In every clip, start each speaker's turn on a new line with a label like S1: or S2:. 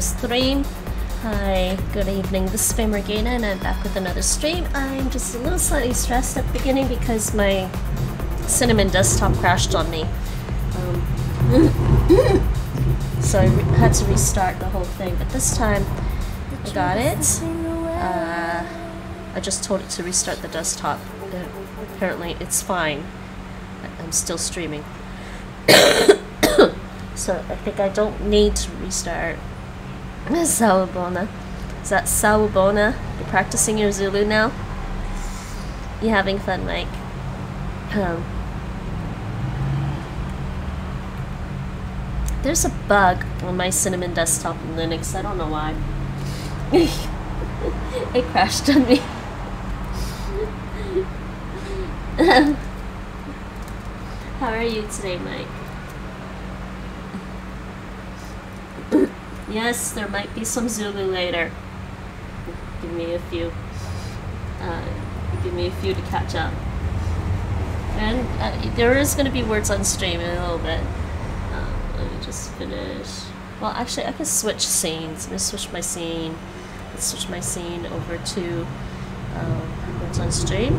S1: Stream. Hi, good evening. This is feyMorgaina and I'm back with another stream. I'm just a little slightly stressed at the beginning because my Cinnamon desktop crashed on me. Um, so I had to restart the whole thing, but this time I got it. Uh, I just told it to restart the desktop. Uh, apparently, it's fine. I'm still streaming. So I think I don't need to restart. Sawubona. Is that Sawubona? You're practicing your Zulu now? You having fun, Mike? Um, there's a bug on my Cinnamon desktop in Linux. I don't know why. it crashed on me. How are you today, Mike? yes, there might be some Zulu later. Give me a few. Uh, give me a few to catch up. And uh, there is going to be words on stream in a little bit. Um, let me just finish. Well, actually, I can switch scenes. Let me switch my scene. Let's switch my scene over to um, words on stream.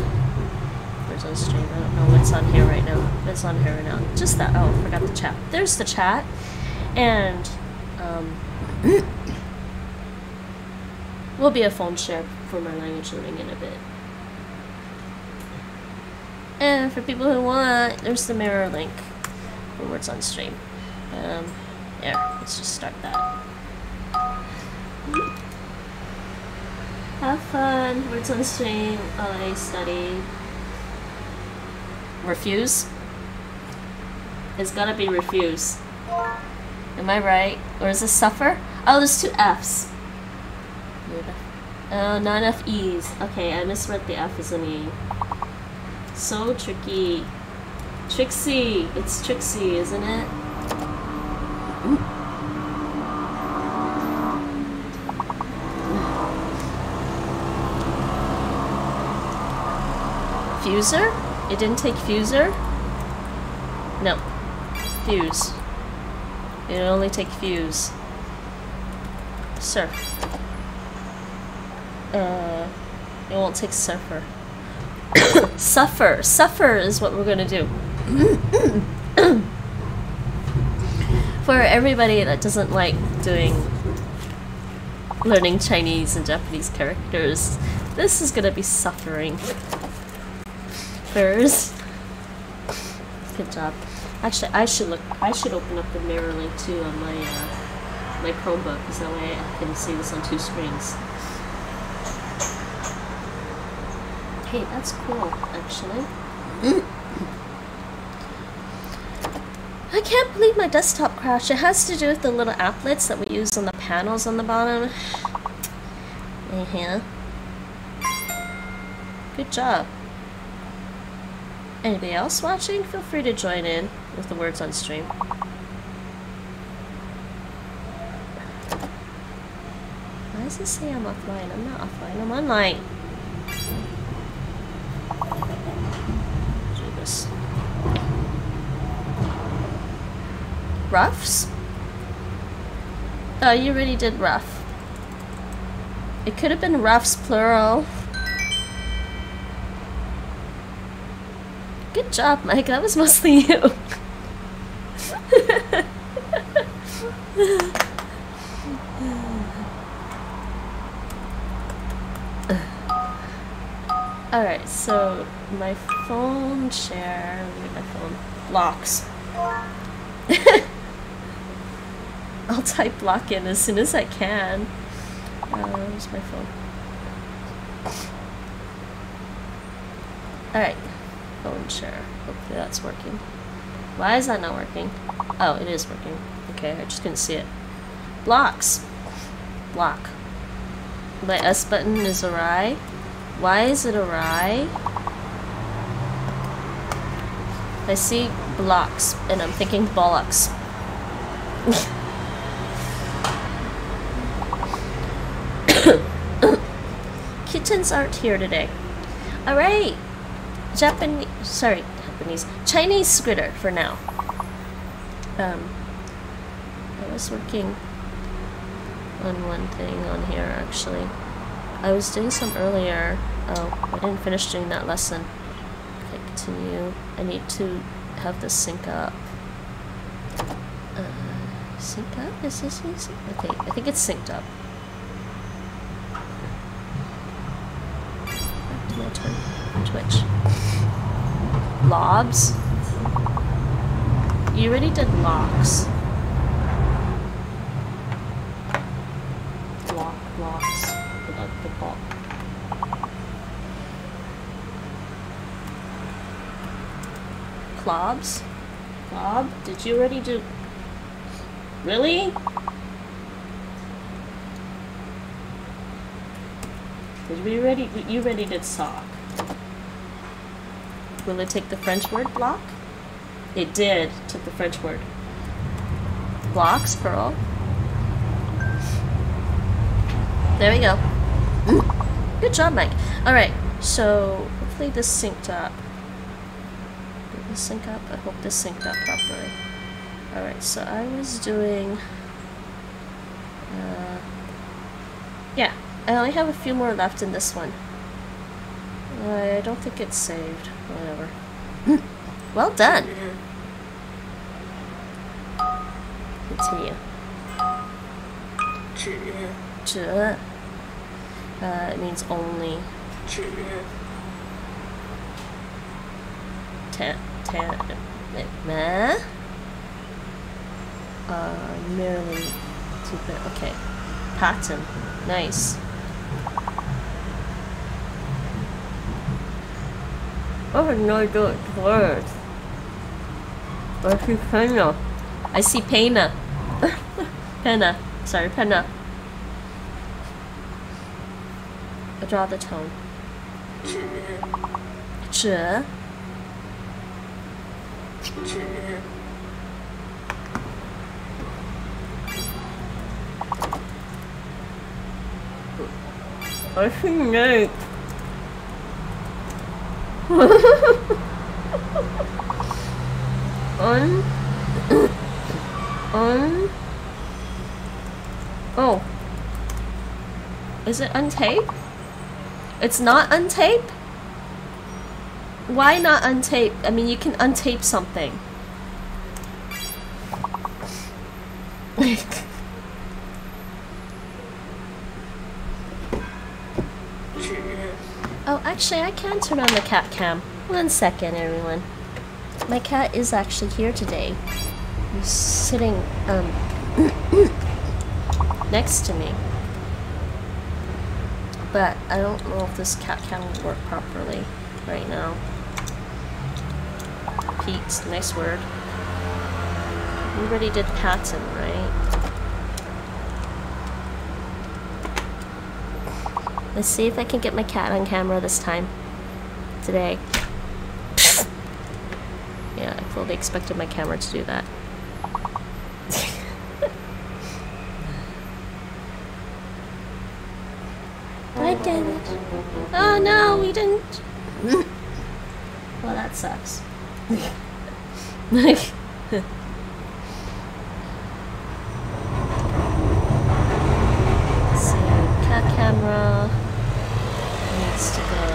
S1: Words on stream. I don't know what's on here right now. What's on here right now? Just that. Oh, I forgot the chat. There's the chat. And um, will be a phone share for my language learning in a bit. And for people who want, there's the mirror link for words on stream. Um, yeah, let's just start that. Have fun, words on stream, I study. Refuse? It's gotta be refuse. Am I right? Or is this suffer? Oh, there's two F's. Oh, not enough E's. Okay, I misread the F as an E. So tricky. Trixie! It's Trixie, isn't it? Fuser? It didn't take Fuser? No. Fuse. It only take Fuse. Surf. Uh, it won't take Surfer. Suffer. Suffer is what we're gonna do. For everybody that doesn't like doing learning Chinese and Japanese characters, this is gonna be suffering. First. Good job. Actually, I should look. I should open up the mirror link too on my uh, my Chromebook, because that way I can see this on two screens. Hey, that's cool, actually. I can't believe my desktop crashed. It has to do with the little applets that we use on the panels on the bottom. Uh-huh. Good job. Anybody else watching? Feel free to join in with the words on stream. Why does it say I'm offline? I'm not offline. I'm online. Do this. Roughs? Oh, you already did rough. It could have been roughs plural. Good job, Mike. That was mostly you. Alright, so my phone share, where's my phone? Locks. I'll type block in as soon as I can. Uh, where's my phone? Alright, phone share. Hopefully that's working. Why is that not working? Oh, it is working. Okay, I just couldn't see it. Blocks. Block. My S button is awry. Why is it awry? I see blocks and I'm thinking bollocks. kittens aren't here today. Alright. Japanese, sorry, Japanese, Chinese Skritter for now. Um, I was working on one thing on here actually. I was doing some earlier. Oh, I didn't finish doing that lesson. Okay, continue. I need to have this sync up. Uh, sync up? Is this easy? Okay, I think it's synced up. Back to my turn. Twitch. Lobs? You already did locks. Lock, locks. Without the ball. Clobs? Clob? Did you already do... Really? Did we already... You already did sock. Will it take the French word block? It did. Took the French word. Blocks, Pearl. There we go. Good job, Mike. Alright, so hopefully this synced up. Did this sync up? I hope this synced up properly. Alright, so I was doing... Uh, yeah, I only have a few more left in this one. I don't think it's saved. Whatever. well done. Continue. Uh, it means only.
S2: 只
S1: Ten. Ten. Meh? Uh, merely. Okay. Pattern. Nice. Oh no, good word. I see Pena. I see Pena. Pena. Sorry, Pena. I draw the tone.
S2: 只
S1: Zhe.
S2: 只
S1: I see Nate. Un. Un. Oh. Is it untape? It's not untape? Why not untape? I mean, you can untape something. Actually, I can turn on the cat cam. One second, everyone. My cat is actually here today. He's sitting um next to me. But I don't know if this cat cam will work properly right now. Pete, nice word. We already did pattern, right? Let's see if I can get my cat on camera this time. Today. yeah, I fully expected my camera to do that. I did it. Oh no, we didn't. well, that sucks. Let's see, cat camera needs to go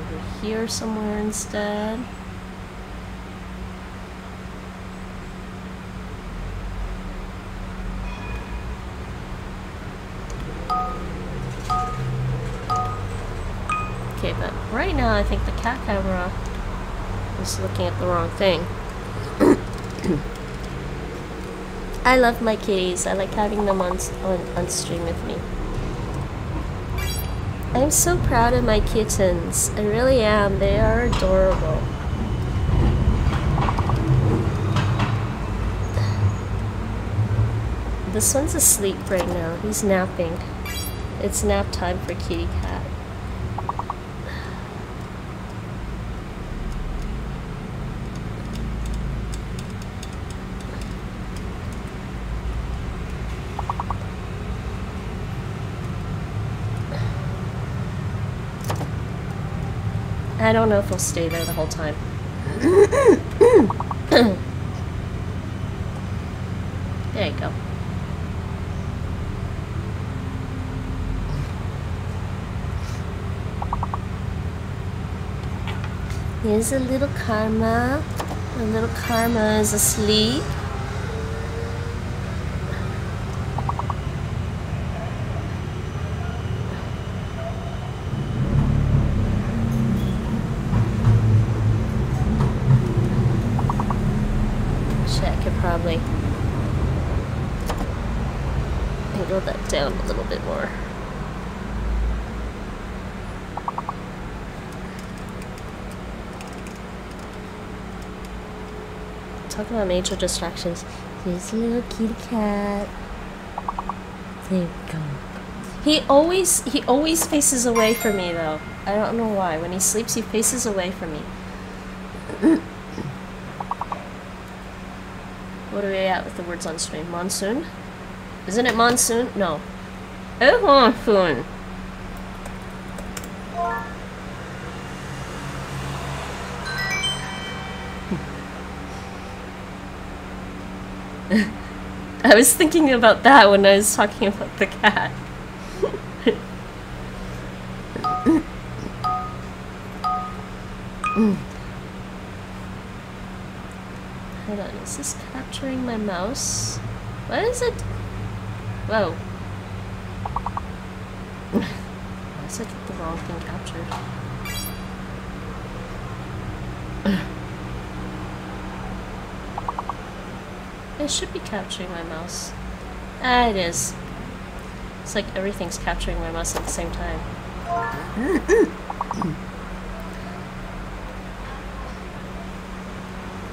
S1: over here somewhere instead. Okay, but right now I think the cat camera is looking at the wrong thing. I love my kitties. I like having them on, on, on stream with me. I'm so proud of my kittens. I really am. They are adorable. This one's asleep right now. He's napping. It's nap time for kitty cat. I don't know if he'll stay there the whole time. there you go. Here's a little karma. A little karma is asleep. Shit, I could probably angle that down a little bit more. Talk major distractions. A little kitty cat. There you go. He always he always faces away from me though. I don't know why. When he sleeps he faces away from me. what are we at with the words on stream? Monsoon? Isn't it monsoon? No. Oh monsoon. I was thinking about that when I was talking about the cat. Hold on, is this capturing my mouse? What is it? Whoa. Is it the wrong thing captured? It should be capturing my mouse. Ah, it is. It's like everything's capturing my mouse at the same time.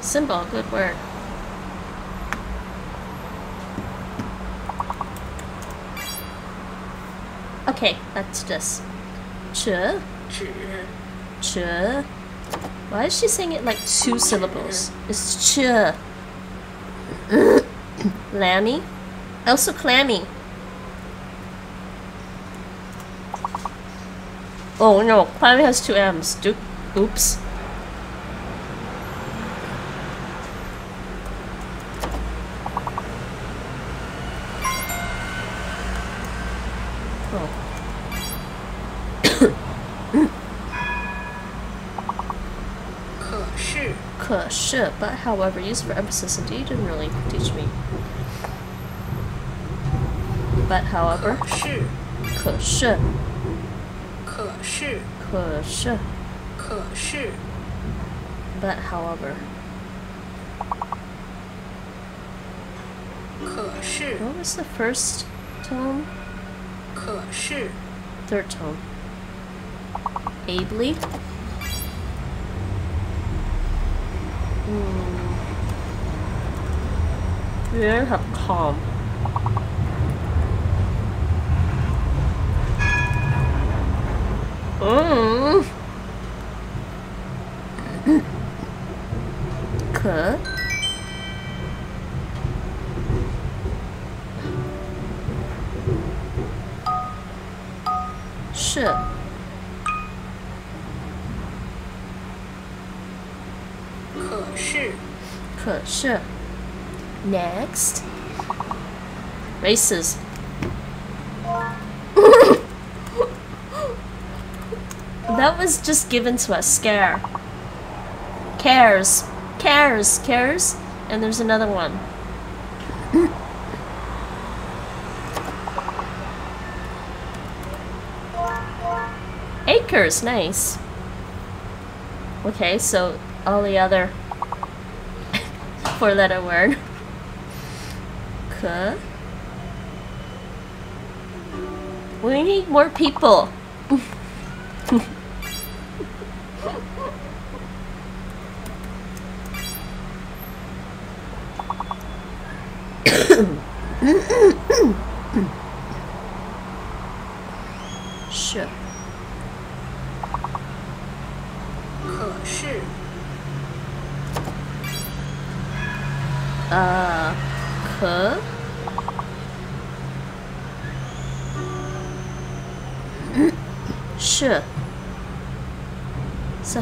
S1: Symbol, good work. Okay, that's this. Ch, ch. Ch. Why is she saying it like two syllables? It's ch clammy. Also clammy. Oh no, clammy has two M's. Oops. but however, use for emphasis indeed didn't really teach me But however,
S2: 可是，
S1: 可是,
S2: 可是，
S1: 可是,
S2: 可是，
S1: but however.
S2: 可是，
S1: What was the first tone?
S2: 可是，
S1: Third tone. Ably? Hmm. Yeah, have calm. Mm. Races. Was just given to us. Scare. Cares. Cares. Cares. And there's another one. Acres. Nice. Okay so all the other four letter word. 可 We need more people.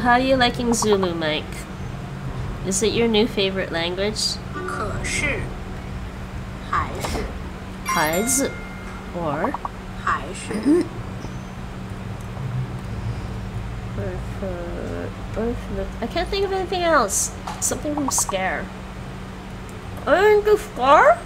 S1: how are you liking Zulu, Mike? Is it your new favorite language?
S2: 可是，还是，
S1: 孩子 or
S2: 还是，
S1: I can't think of anything else. Something from Scare. I'm the Scar?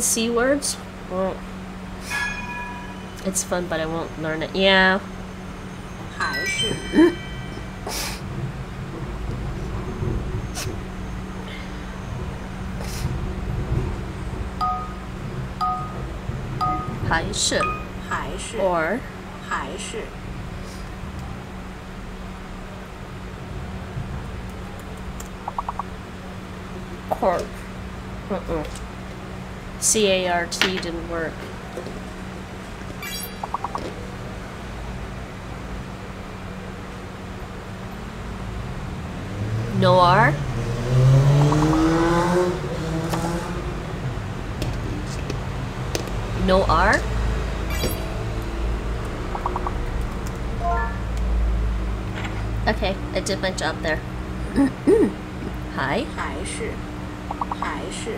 S1: C words? Well, it's fun, but I won't learn it. Yeah. or
S2: corp. Mm -mm.
S1: Cart. Uh-uh. C-A-R-T didn't work. Noir. Noir. Okay, I did my job there. Hi.
S2: 还是，还是，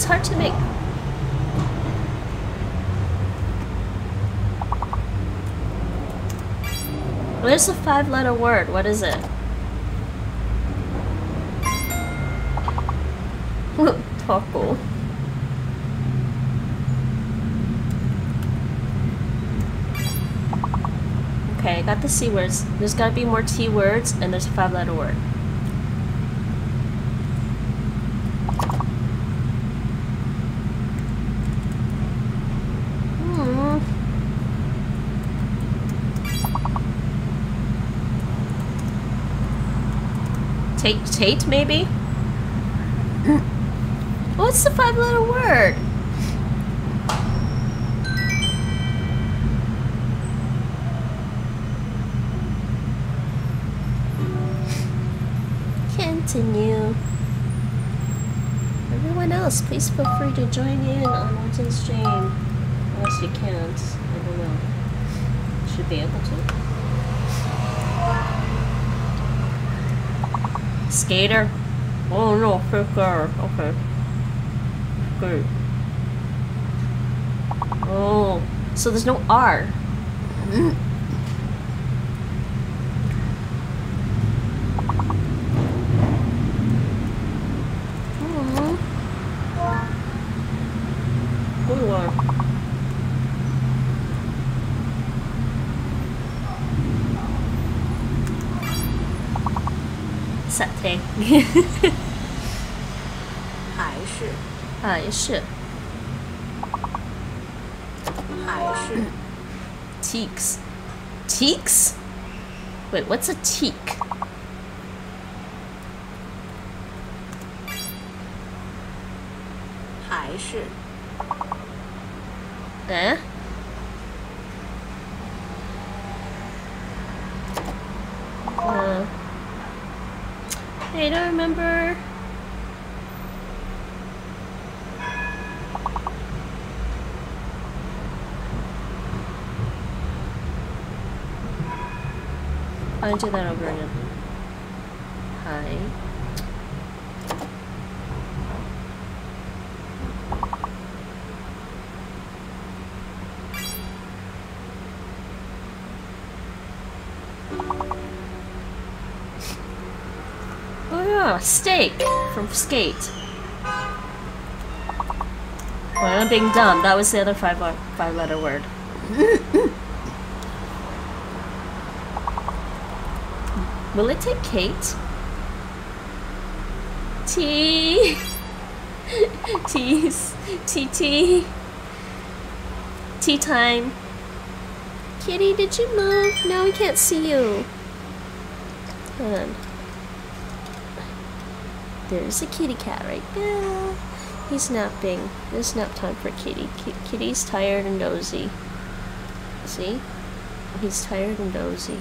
S1: it's hard to make. Where's the five letter word? What is it? Taco. Okay, I got the C words. There's gotta be more T words, and there's a five letter word. Hmm. Tate, Tate, maybe? What's the five letter word? Continue. Everyone else, please feel free to join in on Martin's stream. Unless you can't. I don't know. Should be able to. Skater? Oh no, Faker. Uh, okay. Good. Oh, so there's no R. Mm. Aw. Good one. Satay.
S2: 还是，
S1: 还是
S2: 还是，
S1: teaks. Teaks? Wait, what's a teak?
S2: "还
S1: I'll do that over again. Hi. Oh yeah, steak from Skate. Well, I'm being dumb. That was the other five uh, five letter word. Will it take Kate? T. T's. TT. Tea time. Kitty, did you move? No, we can't see you. On. There's a kitty cat right there. He's napping. It's nap time for Kitty. Kitty's tired and dozy. See? He's tired and dozy.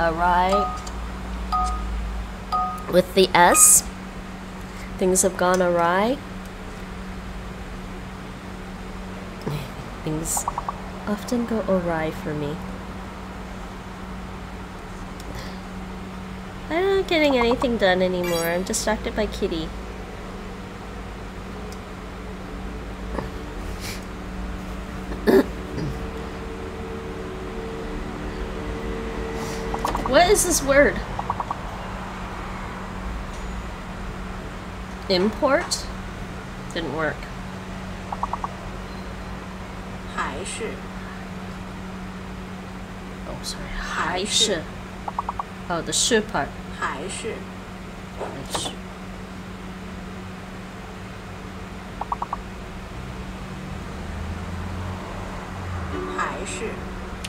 S1: Alright. With the S, things have gone awry. things often go awry for me. I'm not getting anything done anymore. I'm distracted by Kitty. what is this word? Import? Didn't work.
S2: 还是
S1: Oh, sorry. 还是. Oh, the 是 part.
S2: 还是
S1: 还是.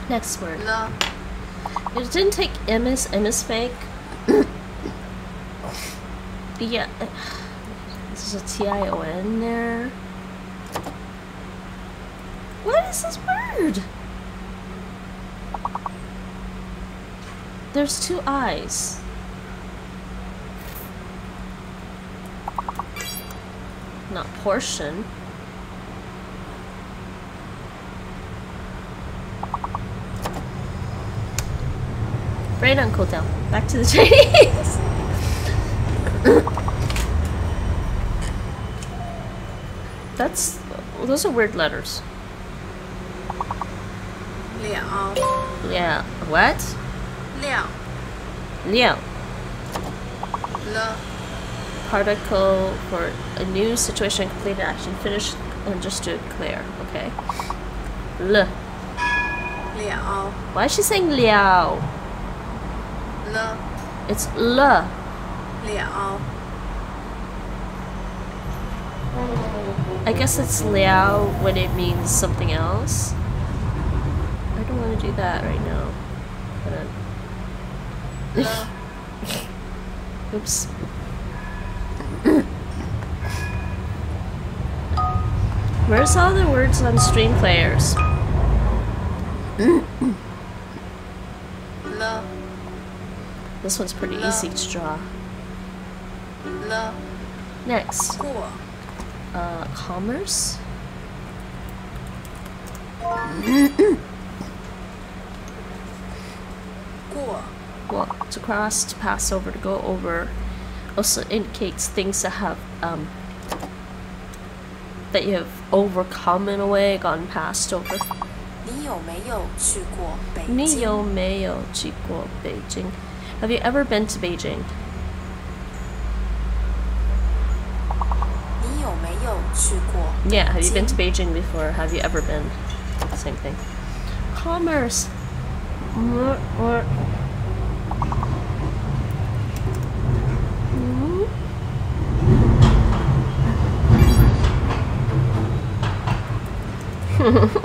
S1: Next word.
S2: 了
S1: It didn't take M as M fake. yeah. This is a T I O N there. What is this word? There's two eyes. Not portion. Right on, Kotel. Back to the Chinese. That's... Those are weird letters.
S2: Liao.
S1: Yeah. What?
S2: Liao.
S1: Liao.
S2: Le.
S1: Particle for a new situation, completed action, finished, understood, clear. Okay. Le.
S2: Liao.
S1: Why is she saying Liao? It's le.
S2: Liao.
S1: I guess it's Liao when it means something else. I don't want to do that right now. Oops. Where's all the words on stream players? This one's pretty easy to draw.
S2: 了
S1: Next,
S2: 过
S1: uh, commerce.
S2: 过
S1: Walk to cross, to pass over, to go over. Also indicates things that have um, that you have overcome in a way, gone past over.
S2: 你有没有去过北京？
S1: 你有没有去过北京? have you ever been to Beijing? Yeah, have you been to Beijing before? Have you ever been? Same thing. Commerce. -hmm.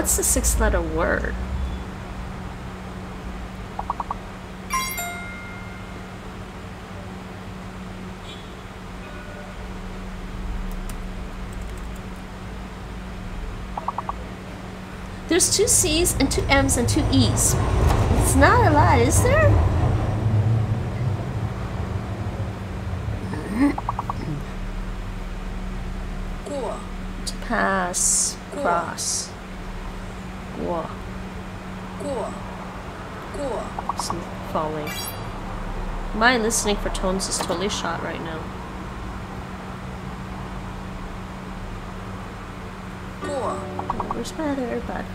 S1: What's the six letter word? There's two C's and two M's and two E's. It's not a lot, is there? “ My listening for tones is totally shot right now.
S2: 过
S1: Where's my other earbud?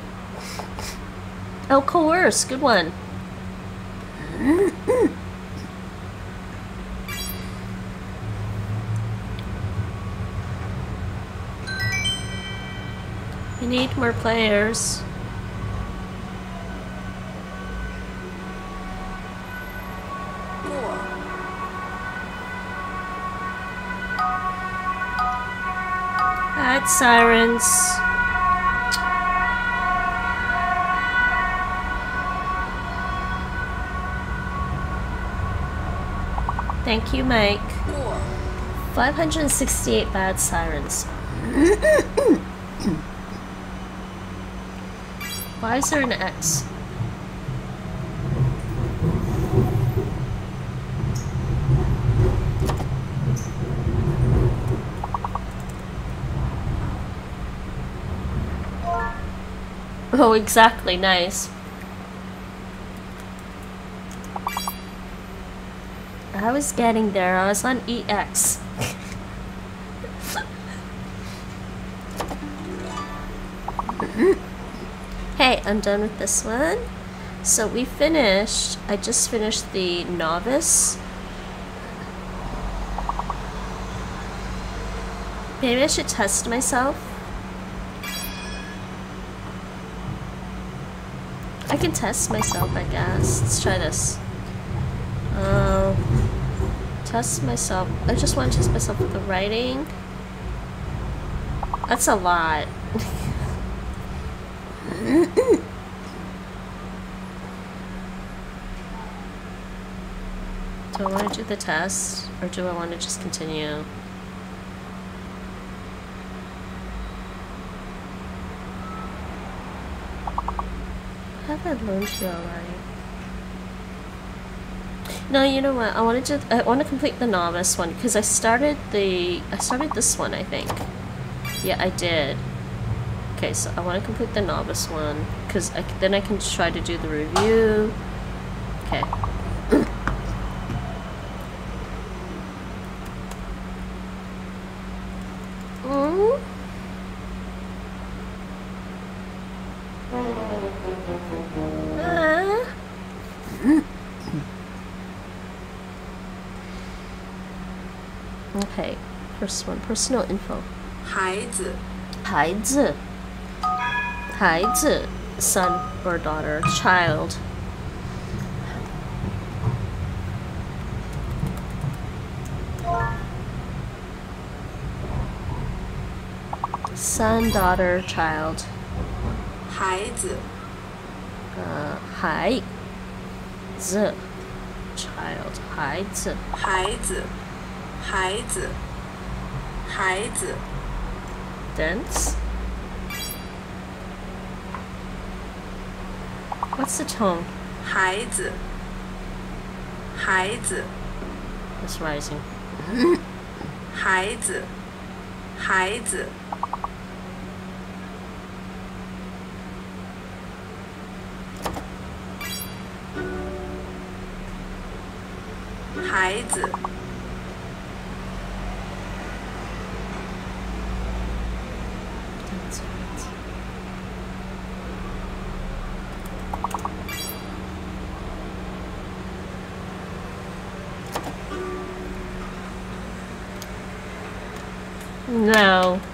S1: Oh, coerce, good one. We need more players. Sirens. Thank you, Mike. 568 bad sirens. Why is there an X? Oh, exactly, nice. I was getting there, I was on EX. hey, I'm done with this one. So we finished, I just finished the novice. Maybe I should test myself. Can test myself, I guess. Let's try this. Uh, test myself. I just want to test myself with the writing. That's a lot. do I want to do the test or do I want to just continue? Learned here already? No, you know what? I wanted to. I want to complete the novice one because I started the. I started this one, I think. Yeah, I did. Okay, so I want to complete the novice one because then I can try to do the review. Okay, first one, personal info.
S2: 孩子
S1: 孩子，孩子，son or daughter, child. Son, daughter, child.
S2: 孩子
S1: 呃，孩子，child，孩子。
S2: 孩子孩子 孩子
S1: Dance. What's the tone?
S2: 孩子孩子
S1: It's rising.
S2: 孩子孩子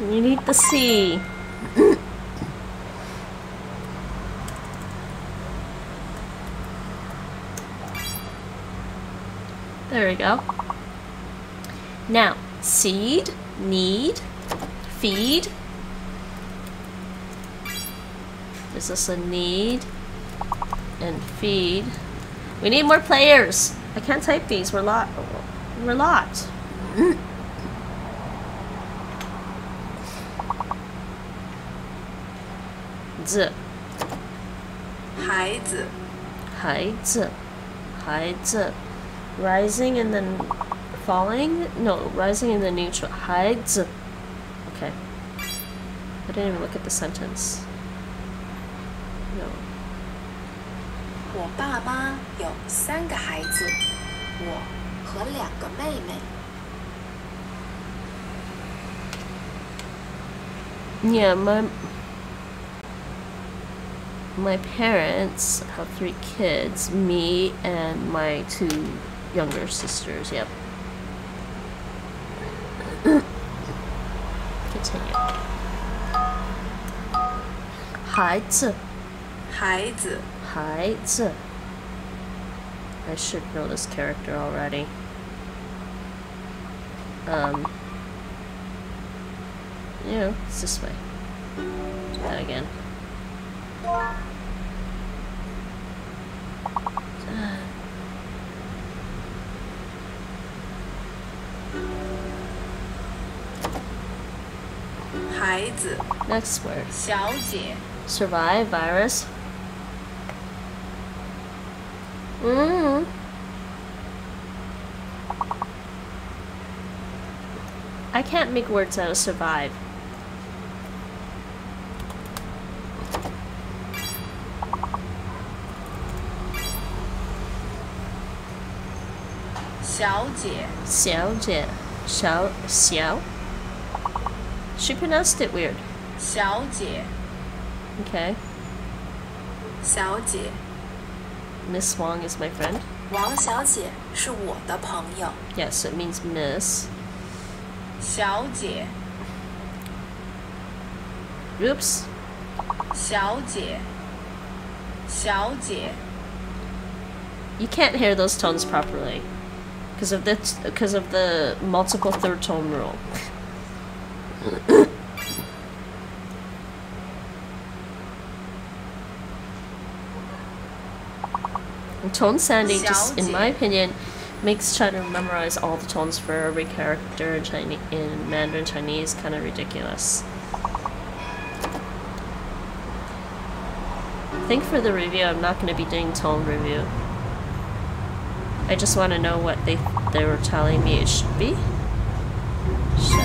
S1: You need the C. there we go. Now, seed, need, feed. This is this a need? And feed. We need more players. I can't type these. We're lot. We're locked. Z.
S2: 孩子
S1: 孩子，孩子，rising and then falling? No, rising and then neutral. 孩子. Okay. I didn't even look at the sentence. No.
S2: 我爸妈有三个孩子，我和两个妹妹。
S1: Yeah, my my parents have three kids me and my two younger sisters. Yep. Continue. 孩子,
S2: 孩子，
S1: 孩子. I should know this character already. Um. Yeah, it's this way. Do that again.
S2: 孩子，
S1: Next word.
S2: 小姐，
S1: Survive virus. Mm. I can't make words out of survive.
S2: "小姐，
S1: 小姐,小,小. She pronounced it weird.
S2: 小姐，
S1: Okay.
S2: 小姐，
S1: Miss Wong is my friend.
S2: 王小姐是我的朋友。
S1: Yes, it means miss.
S2: 小姐，
S1: Oops.
S2: 小姐，小姐，
S1: You can't hear those tones properly because of the because of the multiple third tone rule. tone sandhi, just in my opinion, makes trying to memorize all the tones for every character in Chinese in Mandarin Chinese kind of ridiculous. I think for the review, I'm not going to be doing tone review. I just want to know what they they were telling me it should be. So,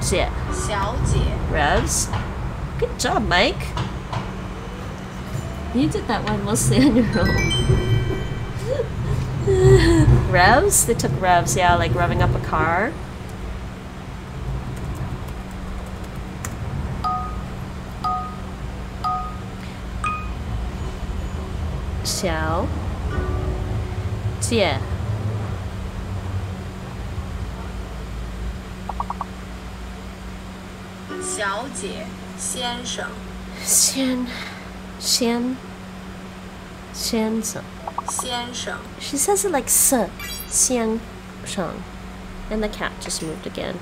S1: so yeah,
S2: 小姐
S1: ，revs. Good job, Mike. You did that one mostly on your own. revs? They took revs, yeah, like revving up a car. Xiao. Jie.
S2: 小姐，先生，
S1: 先 先先生。
S2: 先生，
S1: She says it like s, xiang sheng. And the cat just moved again.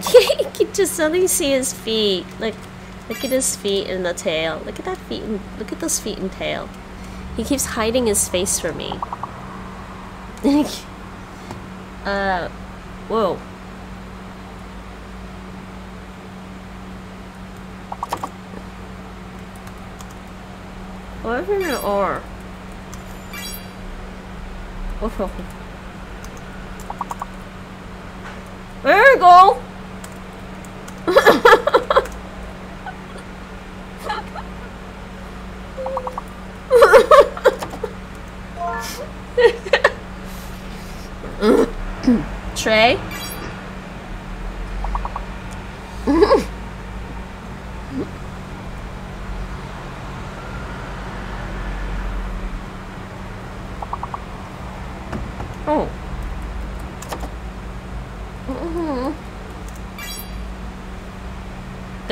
S1: you can just only see his feet. Look, look at his feet and the tail. Look at that feet and look at those feet and tail. He keeps hiding his face from me. uh, whoa. Where's an R? Oh. There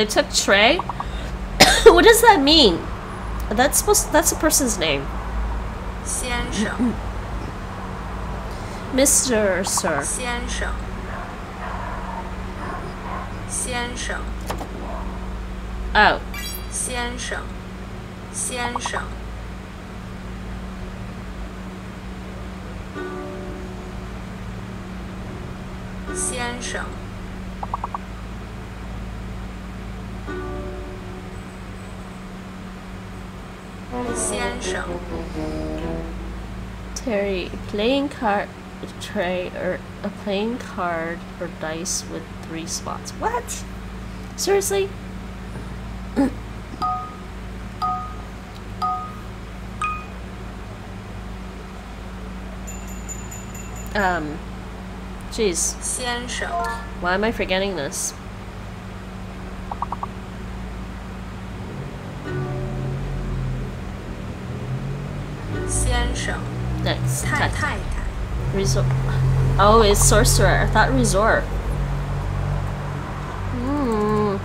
S1: They took Trey? what does that mean? That's supposed to, that's a person's name. Mr.
S2: Or sir.
S1: Oh.
S2: Xiansheng.
S1: Terry playing card tray or a playing card or dice with three spots. What? Seriously? um, jeez. Why am I forgetting this?
S2: 太、
S1: Oh, it's sorcerer. I thought resort. Hmm.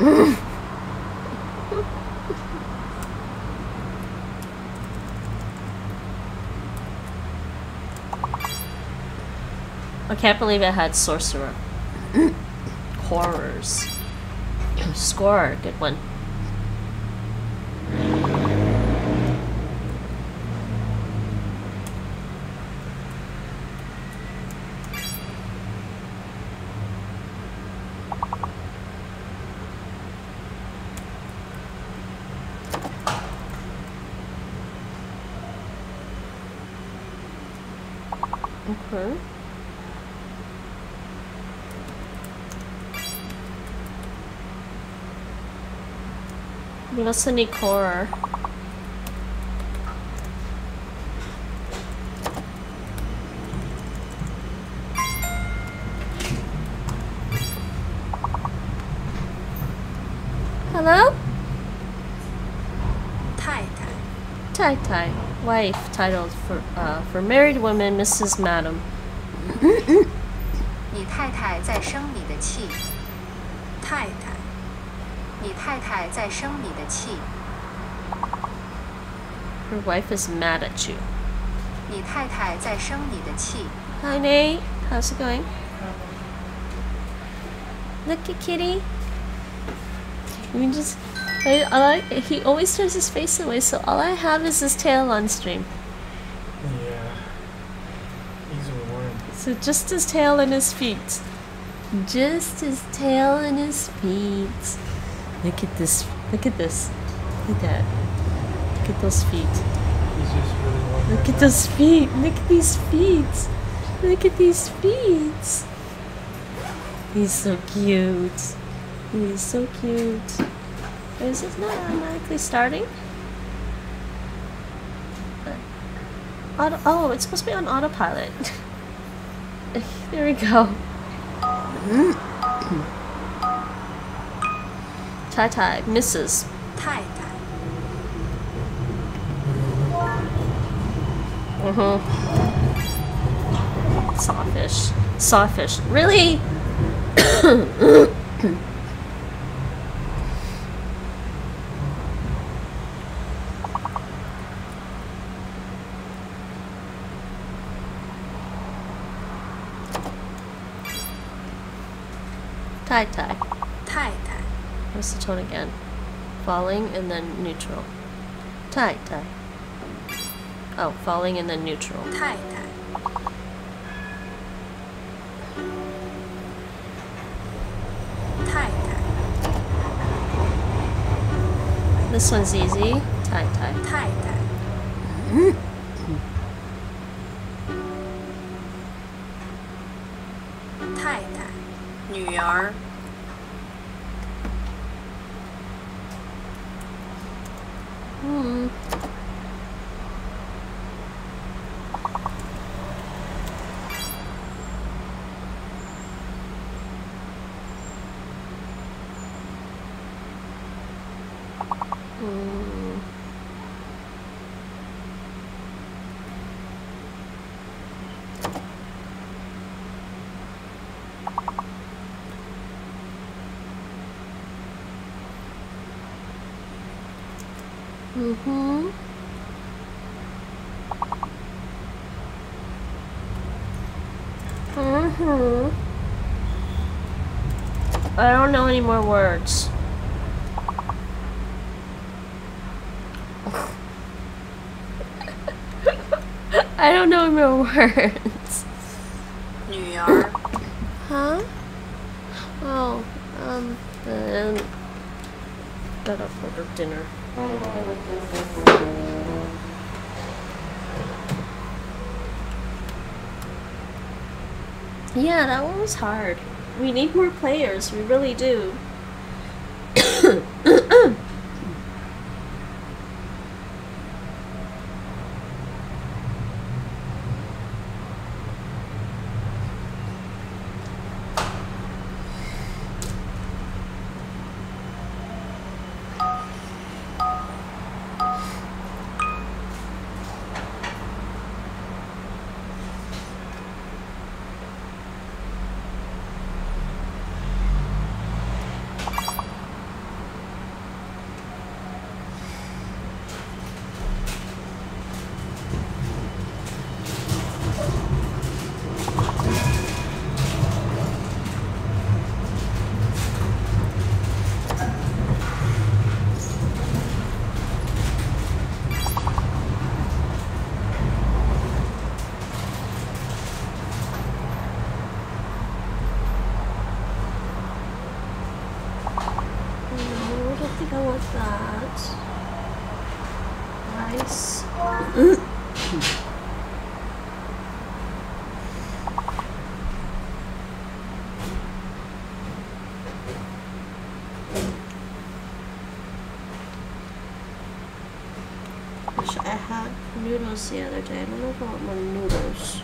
S1: I can't believe I had sorcerer. Horrors. Score, good one. Okay. What's the need core? Hello?
S2: 太太、
S1: Tai Tai, wife, titled for uh, for married women, Mrs. Madam.
S3: 你太太在生你的气，
S2: 太太、
S3: 你太太在生你的气，
S1: Her wife is mad at you.
S3: 你太太在生你的气。
S1: Hi Nate, how's it going? Look at Kitty. We can just. I, I. He always turns his face away, so all I have is his tail on stream.
S4: Yeah. He's a worm.
S1: So just his tail and his feet. Just his tail and his feet. Look at this. Look at this. Look at that. Look at those feet.
S4: He's just really.
S1: Look at those feet. Look at these feet. Look at these feet. He's so cute. He's so cute. Is it not automatically starting? Auto- oh, it's supposed to be on autopilot. there we go. Tai Tai, Mrs.
S2: 太太、
S1: Mm-hmm. Sawfish. Sawfish. Really? tone again. Falling and then neutral. Tie, tie. Oh, falling and then neutral.
S2: Tie, tie.
S1: This one's easy. Tie, tie.
S2: Tie, tie.
S1: Hmm. I don't know any more words. I don't know any more words.
S2: 女儿、
S1: Huh? Oh, um, and gotta order dinner. Yeah, that one was hard. We need more players, we really do. I want that. Rice. Wish I had noodles the other day. I don't know if I want more noodles.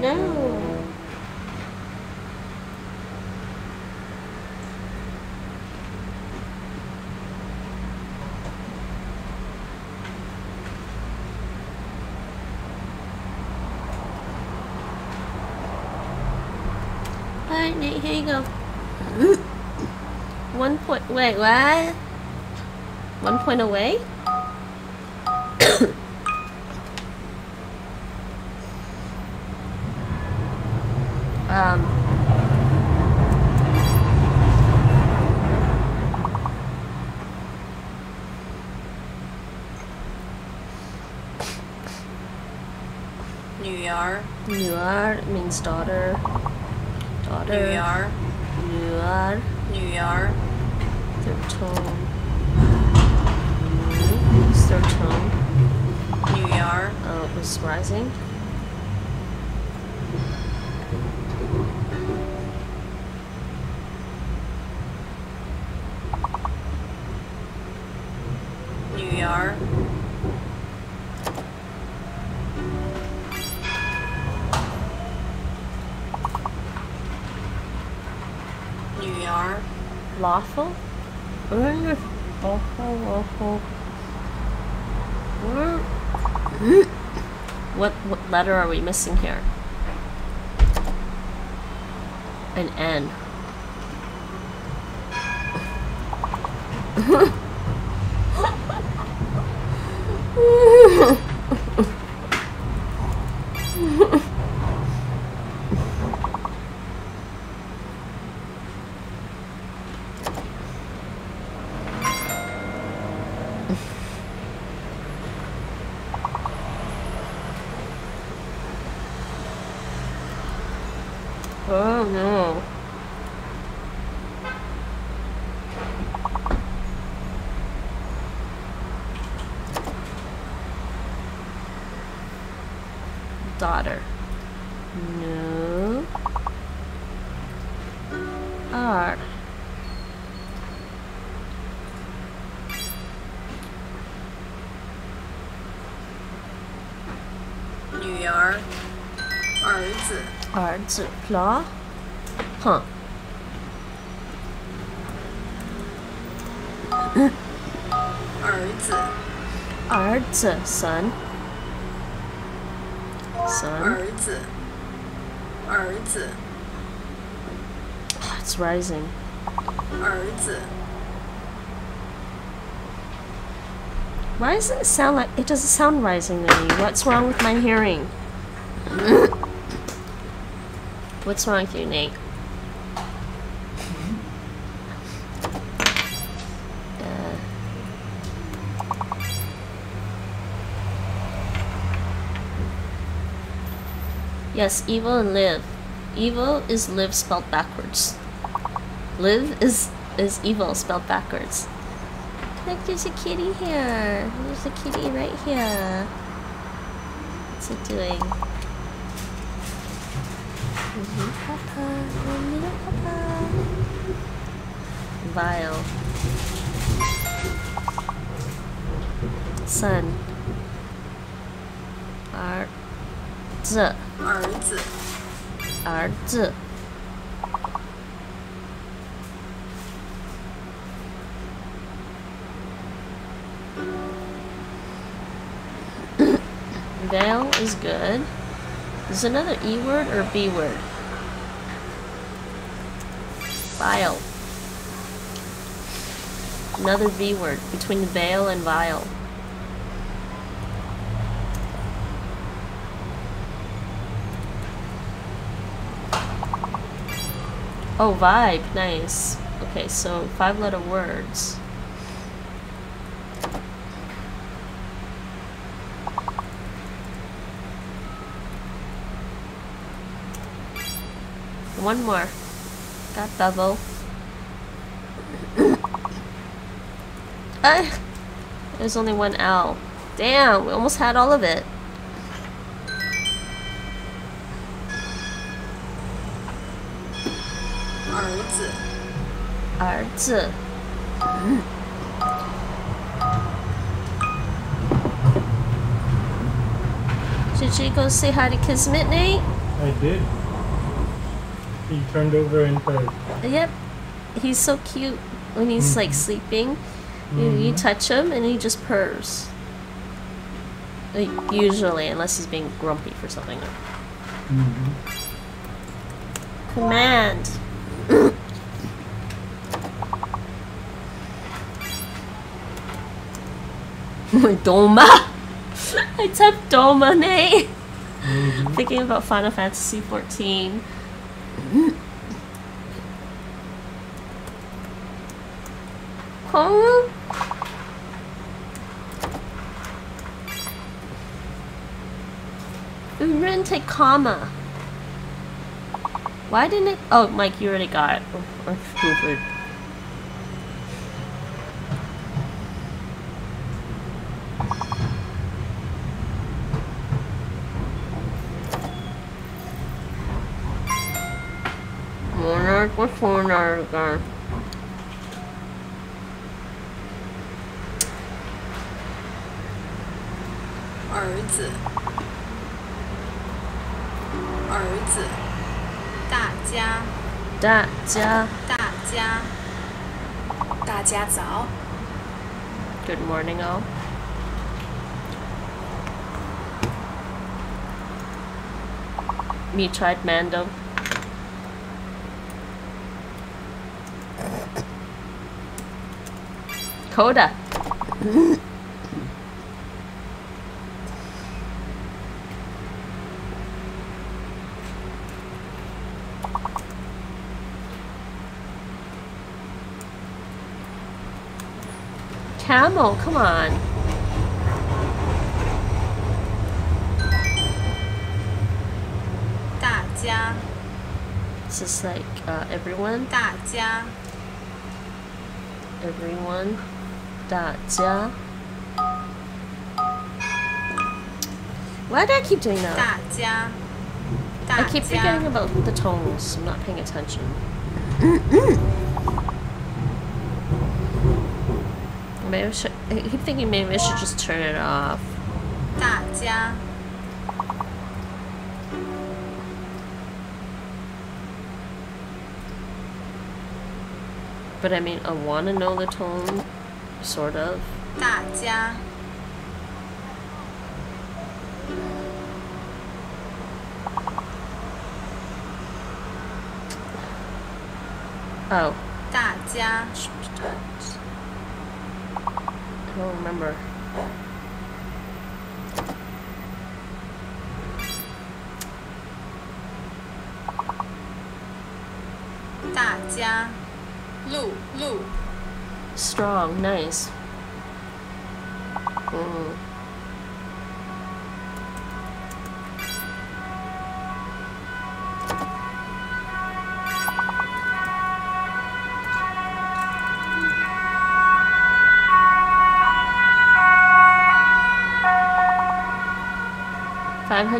S1: No. Alright, Nate, here you go. One point. Wait, what? One point away? um.
S2: New Yar.
S1: New Yar means daughter. Nyar.
S2: Nyar. New
S1: Third tone. Third
S2: New
S1: Nyar. Uh, it's rising. What letter are we missing here? An N. constant flaw? Huh. Arza. Arza, son. Son.
S2: Arza.
S1: Arza. It's rising.
S2: Arza.
S1: Why does it sound like it doesn't sound rising to me? What's wrong with my hearing? What's wrong with you, Nate? Uh, yes, evil and live. Evil is live spelled backwards. Live is is evil spelled backwards. Look, there's a kitty here. There's a kitty right here. What's it doing? Vile. son. 儿子，
S2: 儿子，
S1: 儿子。Veil is good. Is another E word or B word? Vile. Another V word between veil and vile. Oh, vibe. Nice. Okay, so five letter words. One more. Got bevel. Ah! There's only one L. Damn, we almost had all of it. Did you go say hi to Kismet, Nate?
S4: I did. He turned over and purred.
S1: Yep. He's so cute when he's like sleeping. You, you mm-hmm. touch him and he just purrs. Like, usually, unless he's being grumpy for something. Mm-hmm. Command. My Doma. I typed Doma, Nate. Mm-hmm. Thinking about Final Fantasy 14. Huh? We didn't take comma. Why didn't it? Oh, Mike, you already got it. Or, or stupid. Monarch, what's Monarch again? Good morning, all. Me tried Mando. Coda. Camel, come on. This is like uh, everyone.
S2: 大家
S1: Everyone. 大家. Why do I keep doing that?
S2: 大家
S1: I
S2: 大
S1: keep
S2: 家
S1: forgetting about the tones. I'm not paying attention. maybe I, should, I keep thinking maybe I should just turn it off.
S2: 大家
S1: But I mean, I want to know the tone, sort of.
S2: 大家
S1: Oh,
S2: 大家
S1: I don't remember. Strong, nice.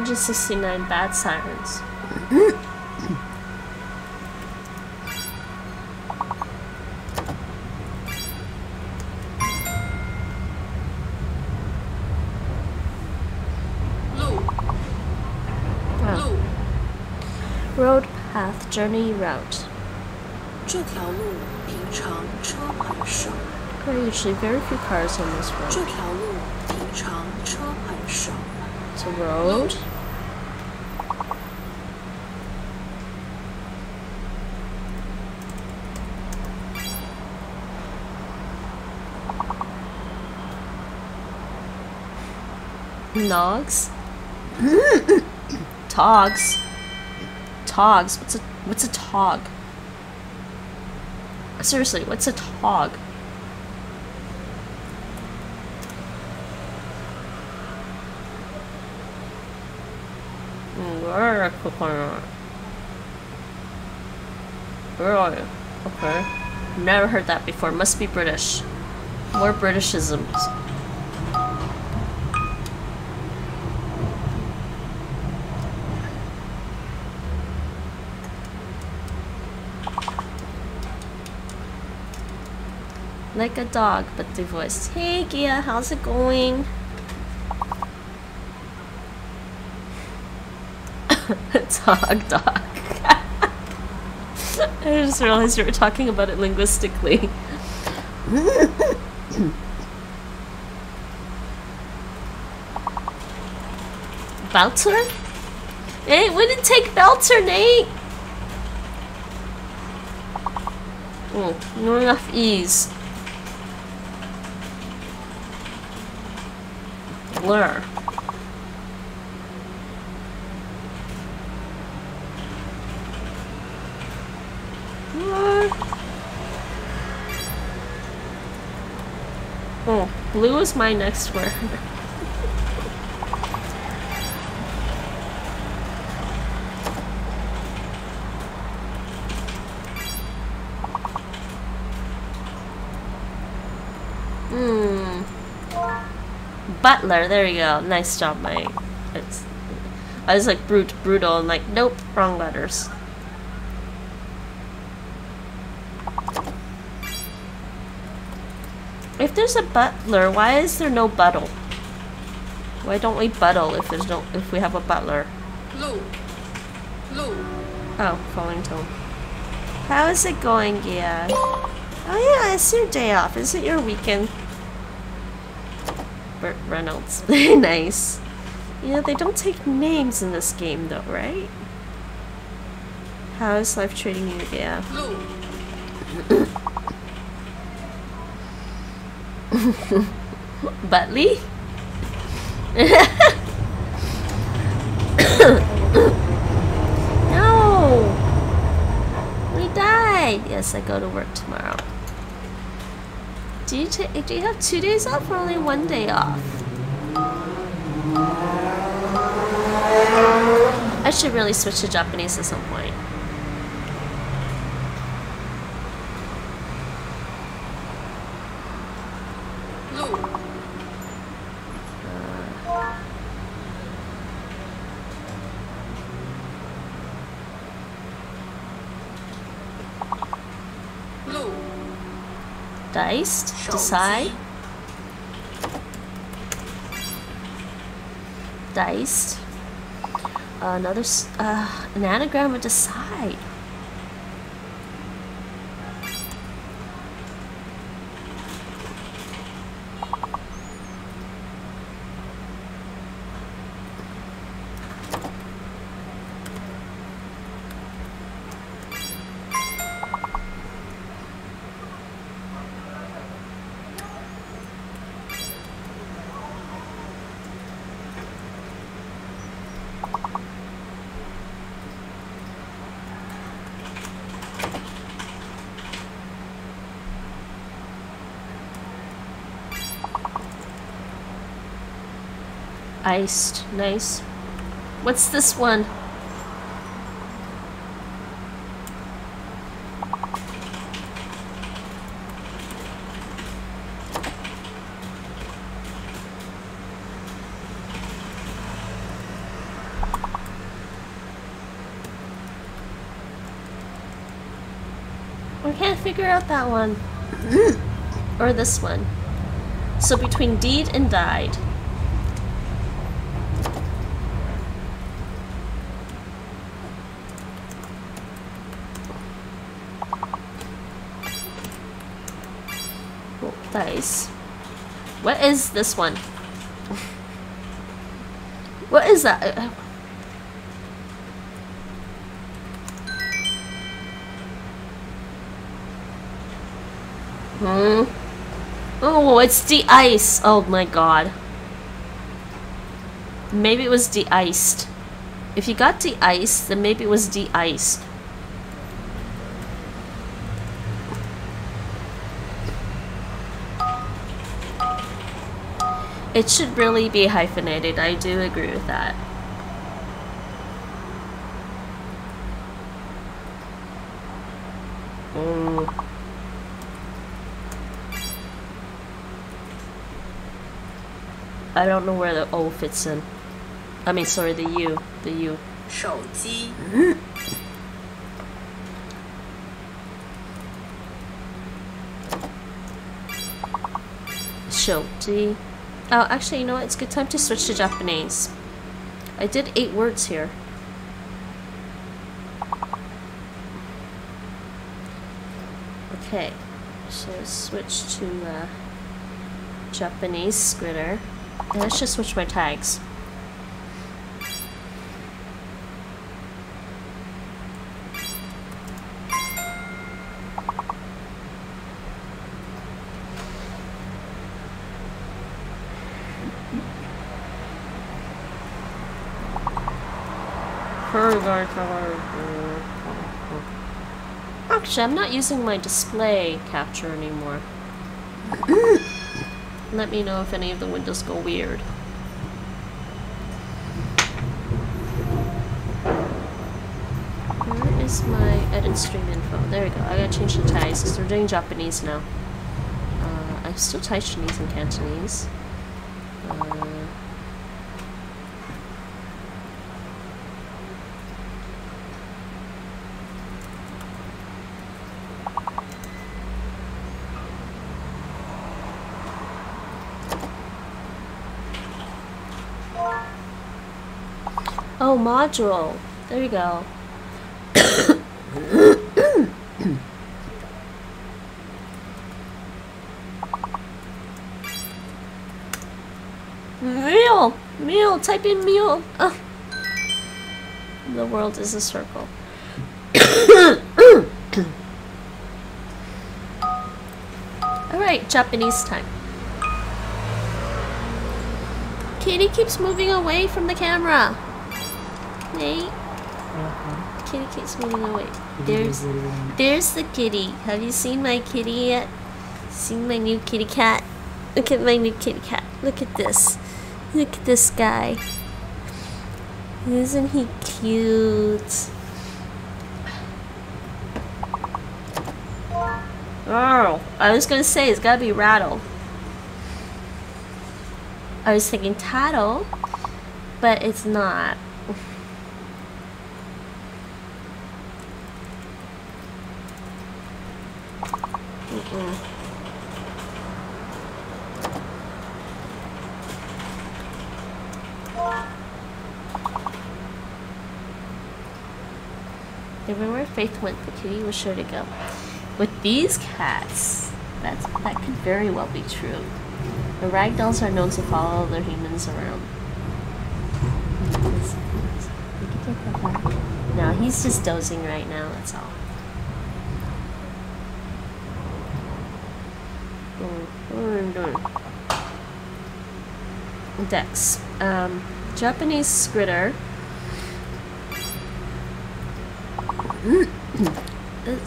S1: 169 bad sirens.
S2: Oh. Road path journey route.
S1: There are usually very few cars on this road. It's a road. Nogs? Togs? Togs? What's a what's a tog? Seriously, what's a tog? Mm, where Really? Okay. Never heard that before. Must be British. More Britishisms. Like a dog, but divorced. Hey Gia, how's it going? dog, dog. I just realized you were talking about it linguistically. Belter? It wouldn't take Belter, Nate! Oh, not enough ease. Blur. Oh, blue is my next word. Butler, there you go. Nice job, Mike. It's, I was like brute, brutal, and like, nope, wrong letters. If there's a butler, why is there no buttle? Why don't we buttle if there's no if we have a butler?
S2: 路，路
S1: ，Oh, falling tone. How is it going, Gia? Oh yeah, it's your day off. Is it your weekend? Reynolds. Nice. Yeah, they don't take names in this game though, right? How is life treating you?
S2: 路
S1: ，Butley? no! We died! Yes, I go to work tomorrow. Do you, do you have two days off or only one day off? I should really switch to Japanese at some point. diced, decide, diced, another, uh, an anagram of decide. Iced. Nice. What's this one? I can't figure out that one. or this one. So between deed and died. dice. What is this one? What is that? Hmm. Oh, it's de-ice. Oh my god. Maybe it was de-iced. If you got de-iced, then maybe it was de-iced. It should really be hyphenated. I do agree with that. Mm. I don't know where the O fits in. I mean, sorry, the U. The U.
S2: 手机
S1: ，Shoti. Oh, actually, you know what? It's a good time to switch to Japanese. I did eight words here. Okay, so switch to uh, Japanese Skritter. And let's just switch my tags. Actually, I'm not using my display capture anymore. Let me know if any of the windows go weird. Where is my edit stream info? There we go. I gotta change the tags because we're doing Japanese now. Uh, I still type Chinese and Cantonese. Uh, Module. There you go. meal! Meal! Type in meal! Ugh. The world is a circle. Alright, Japanese time. Katie keeps moving away from the camera. Nate,
S4: Uh-huh.
S1: kitty keeps moving away. There's there's the kitty. Have you seen my kitty yet? Seen my new kitty cat? Look at my new kitty cat. Look at this. Look at this guy. Isn't he cute? Oh, I was gonna say it's gotta be Rattle. I was thinking Tattle, but it's not. Faith went, the kitty was sure to go. With these cats, that's, that could very well be true. The ragdolls are known to follow their humans around. No, he's just dozing right now, that's all. Dex. Um, Japanese Skritter.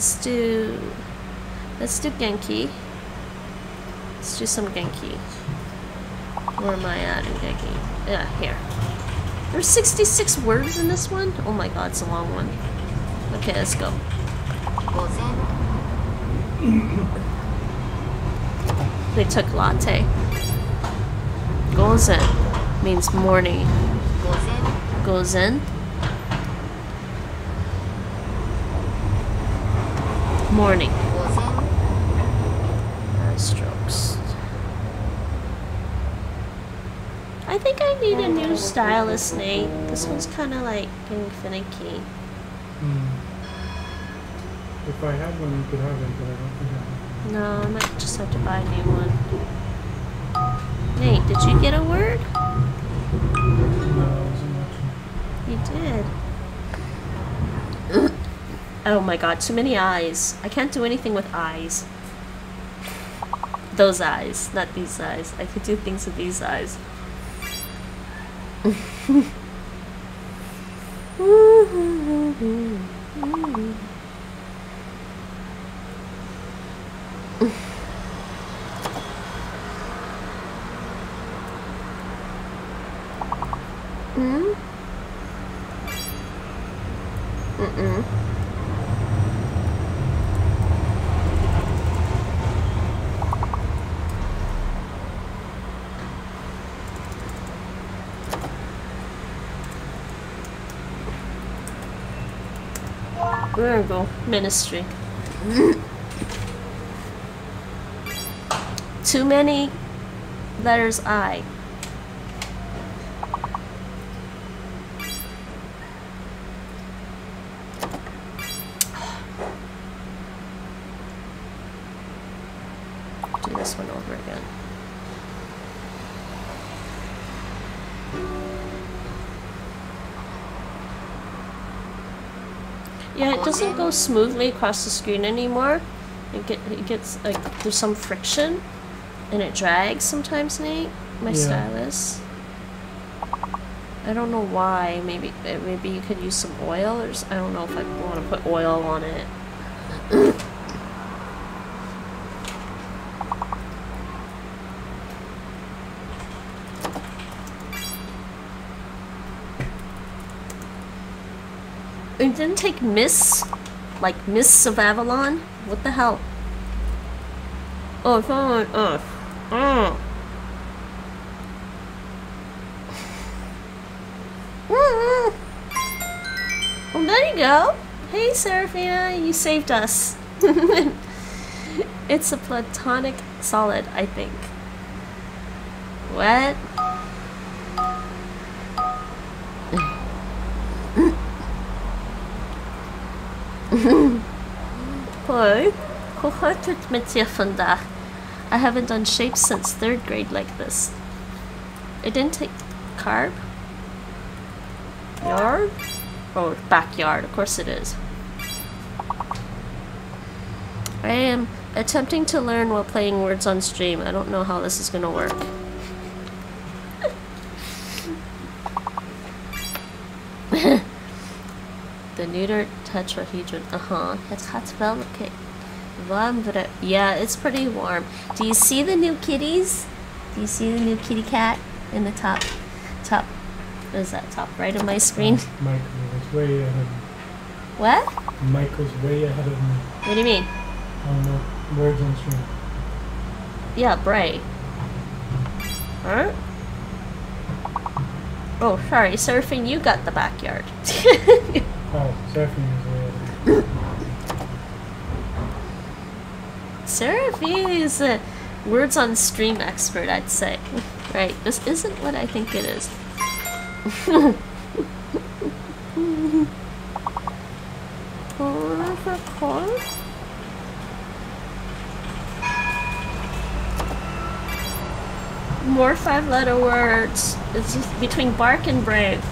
S1: let's do let's do Genki. Let's do some Genki. Where am I at in Genki? Yeah, here. There's 66 words in this one? Oh my god, it's a long one. Okay, let's go. They took latte. Gozen means morning.
S3: Gozen.
S1: Gozen Morning.
S3: 午前
S1: Uh, strokes. I think I need a new stylus, Nate. This one's kind of like getting finicky.
S4: Hmm. If I had one, you could have it, but I don't think I have
S1: No, I might just have to buy a new one. Nate, did you get a word?
S4: No, I wasn't watching.
S1: You did. Oh my god, too many eyes. I can't do anything with eyes. Those eyes, not these eyes. I could do things with these eyes. Hmm? Mm-mm. There we go. Ministry. Too many letters I. go smoothly across the screen anymore. It get it gets like there's some friction, and it drags sometimes. Nate, my
S4: Yeah.
S1: stylus. I don't know why. Maybe eh, maybe you could use some oil, or I don't know if I want to put oil on it. It didn't take Miss, like Mists of Avalon. What the hell? Oh, it's on my uh, uh. Mm. Well, there you go. Hey, Seraphina, you saved us. it's a platonic solid, I think. What? Hoi, hoe gaat het met je vandaag? I haven't done shapes since third grade like this. It didn't take carb? Yard? Oh, backyard, of course it is. I am attempting to learn while playing words on stream. I don't know how this is gonna work. the neuter tetrahedron. Uh huh. Het gaat wel oké. Warm, but yeah, it's pretty warm. Do you see the new kitties? Do you see the new kitty cat in the top? Top. What is that? Top right of my screen.
S4: Michael was way ahead of me.
S1: What?
S4: Michael's way ahead of me.
S1: What do you mean?
S4: on the words on stream.
S1: Yeah, bright. Huh? Oh, sorry, surfing. You got the backyard.
S4: Oh, surfing
S1: Seraphine is a words on stream expert, I'd say. Right, this isn't what I think it is. More five letter words. It's between bark and brave.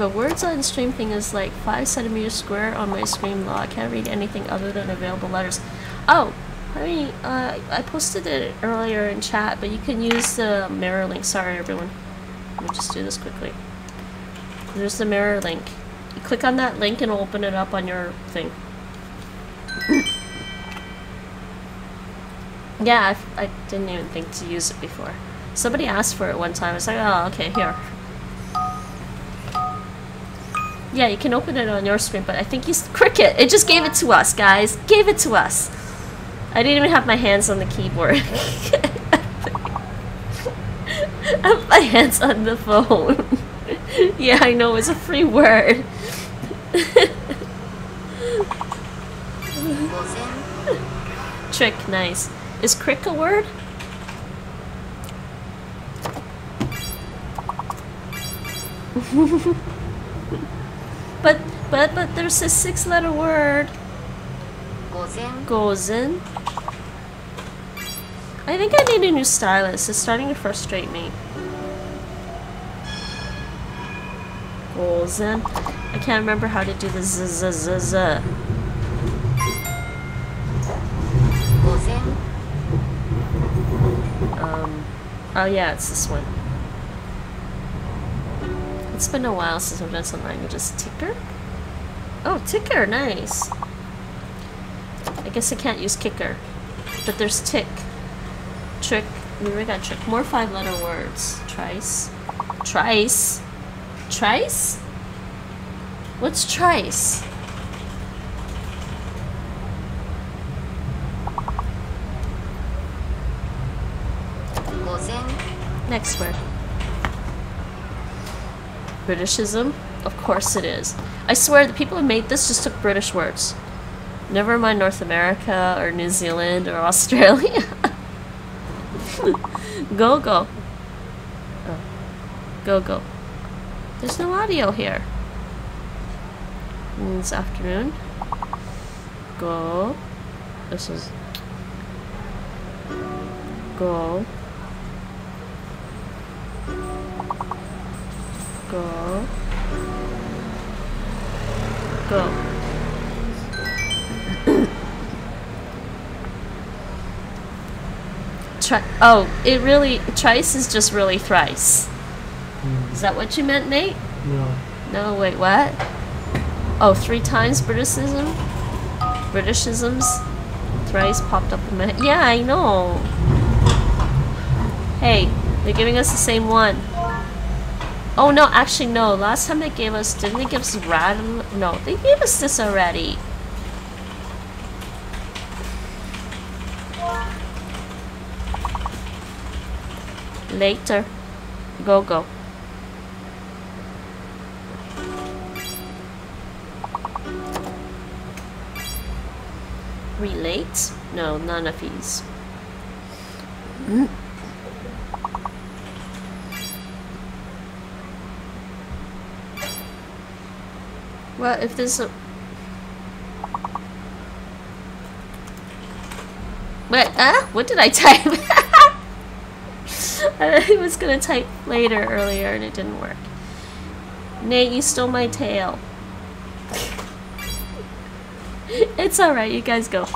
S1: The words on stream thing is like five centimeters square on my screen law. I can't read anything other than available letters. Oh, I mean, uh, I posted it earlier in chat, but you can use the mirror link. Sorry, everyone. Let me just do this quickly. There's the mirror link. You click on that link and it'll open it up on your thing. yeah, I, I didn't even think to use it before. Somebody asked for it one time. I was like, oh, okay, here. Yeah, you can open it on your screen, but I think you Cricket. It just gave it to us, guys. Gave it to us. I didn't even have my hands on the keyboard. I have my hands on the phone. yeah, I know it's a free word. Trick, nice. Is crick a word? But but there's a six letter word.
S3: Gozen.
S1: Gozen. I think I need a new stylus. It's starting to frustrate me. Gozen. I can't remember how to do the z z z z.
S3: Gozen.
S1: Um. Oh yeah, it's this one. It's been a while since I've done some languages. Ticker? Oh, ticker, nice. I guess I can't use kicker. But there's tick. Trick. We already got trick. More five letter words. Trice. Trice. Trice? What's trice? Next word. Britishism? Of course it is. I swear the people who made this just took British words. Never mind North America or New Zealand or Australia. go go. Oh. Go go. There's no audio here. This afternoon. Go. This is. Go. Go. Go. Oh, it really trice is just really thrice. Hmm. Is that what you meant, Nate?
S4: No.
S1: No, wait, what? Oh, three times Britishism? Britishisms? Thrice popped up in my head. Yeah, I know. Hey, they're giving us the same one. Oh no, actually no. Last time they gave us, didn't they give us rad? No, they gave us this already. Later. Go go. Relate? No, none of these. Well, if there's a... What? Uh? What did I type? I was gonna type later earlier and it didn't work. Nate, you stole my tail. it's alright, you guys go.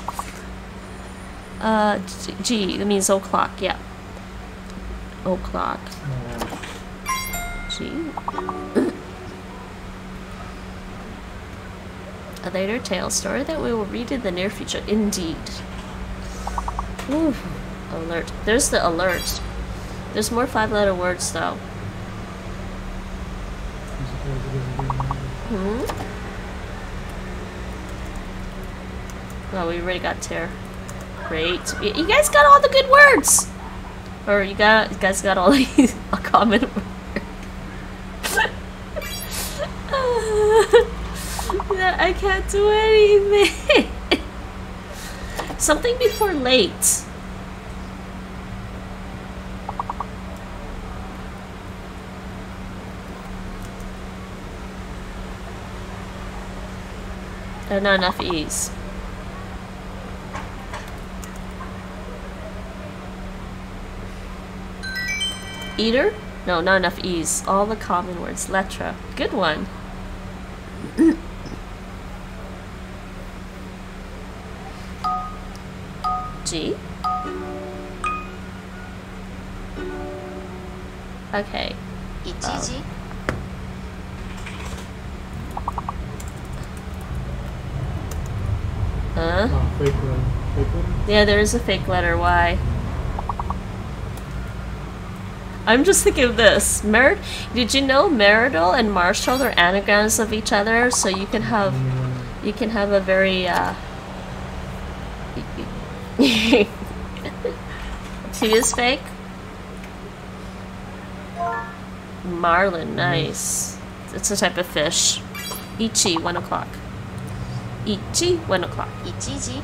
S1: Uh, G, G, that means o'clock, yeah. O'clock. G. A later tale story that we will read in the near future. Indeed. Ooh. Alert. There's the alert. There's more five letter words though. Hmm? Well, we already got tear. Great. You guys got all the good words! Or you got you guys got all these a common word. Yeah, I do anything. Something before late. Uh, not enough ease. Eater? No, not enough ease. All the common words. Letra. Good one. Yeah, there is a fake letter Y. I'm just thinking of this. Mer- Did you know Meridol and Marshall are anagrams of each other? So you can have you can have a very uh T is fake. Marlin, nice. It's a type of fish. Ichi, one o'clock. Ichi, one o'clock.
S3: 一時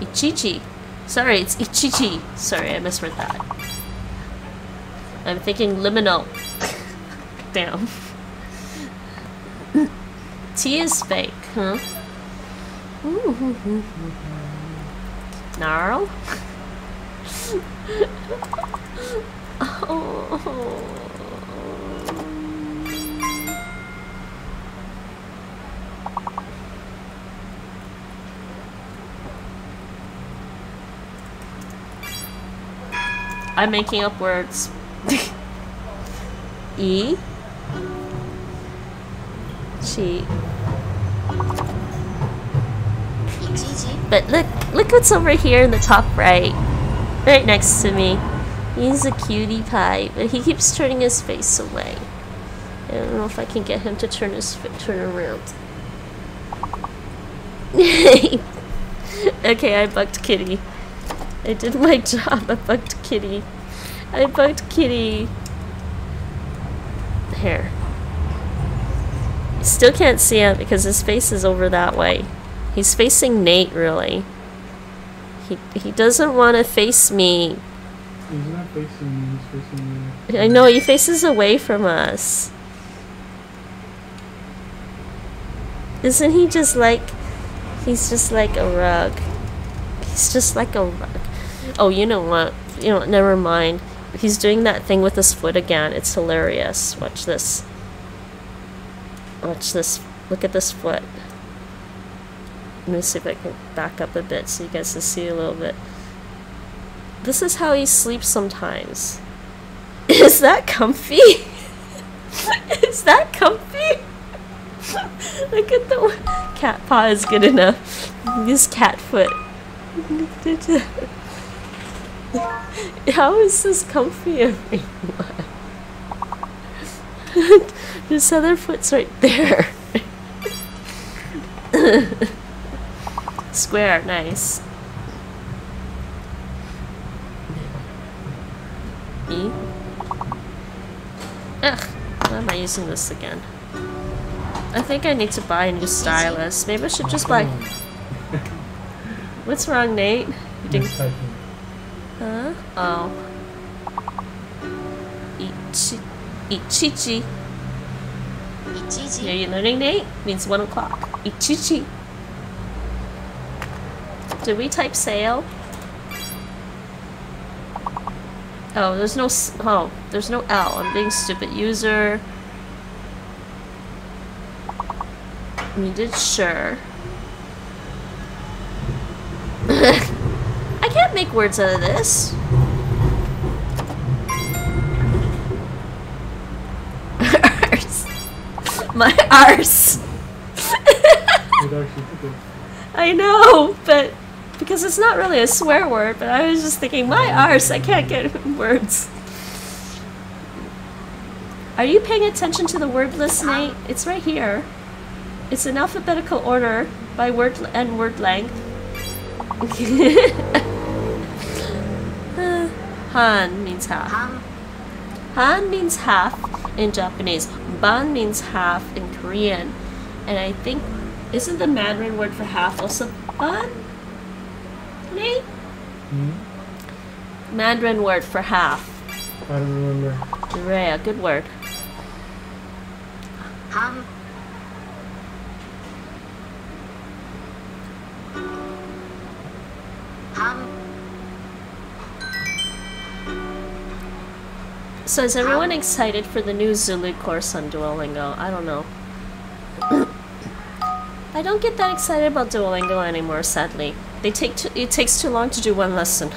S1: Ichichi. Sorry, it's Ichichi. Sorry, I misread that. I'm thinking liminal. Damn. T is fake, huh? Gnarl? oh. I'm making up words. e.
S3: She.
S1: But look, look what's over here in the top right. Right next to me. He's a cutie pie, but he keeps turning his face away. I don't know if I can get him to turn his turn around. okay, I bucked Kitty. I did my job. I bugged Kitty. I bugged Kitty. Here. Still can't see him because his face is over that way. He's facing Nate, really. He he doesn't want to face me.
S4: He's not facing me, he's facing me.
S1: I know he faces away from us. Isn't he just like he's just like a rug. He's just like a rug. Oh, you know what? You know, never mind. He's doing that thing with his foot again. It's hilarious. Watch this. Watch this. Look at this foot. Let me see if I can back up a bit so you guys can see a little bit. This is how he sleeps sometimes. Is that comfy? is that comfy? Look at the cat paw is good enough. This cat foot. How is this comfy, everyone? this other foot's right there. Square, nice. E. Ugh, why am I using this again? I think I need to buy a new stylus. Maybe I should just buy. What's wrong, Nate? You didn't. Huh? Oh. Ichi Ichichi.
S3: Ichichi.
S1: Are you learning Nate means one o'clock. Ichichi. Did we type sail? Oh, there's no oh, there's no L. I'm being stupid. User. We did sure. I can't make words out of this. Arse. My arse. I know, but because it's not really a swear word, but I was just thinking, my arse, I can't get words. Are you paying attention to the word list, Nate? It's right here. It's in alphabetical order by word and word length. Han means half. Han means half in Japanese. Ban means half in Korean. And I think, isn't the Mandarin word for half also ban? Me?
S4: Hmm?
S1: Mandarin word for half.
S4: I don't remember.
S1: Good word.
S3: Han. Han.
S1: So is everyone excited for the new Zulu course on Duolingo? I don't know. I don't get that excited about Duolingo anymore, sadly. They take it takes too long to do one lesson.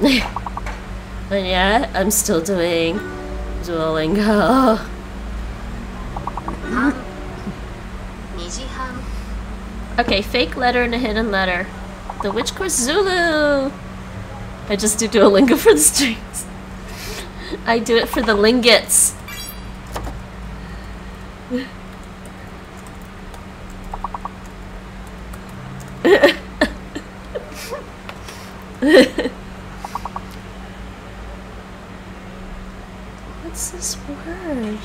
S1: and yeah, I'm still doing Duolingo. okay, fake letter and a hidden letter. The Witch Course Zulu! I just do Duolingo for the stream. I do it for the lingots. What's this word?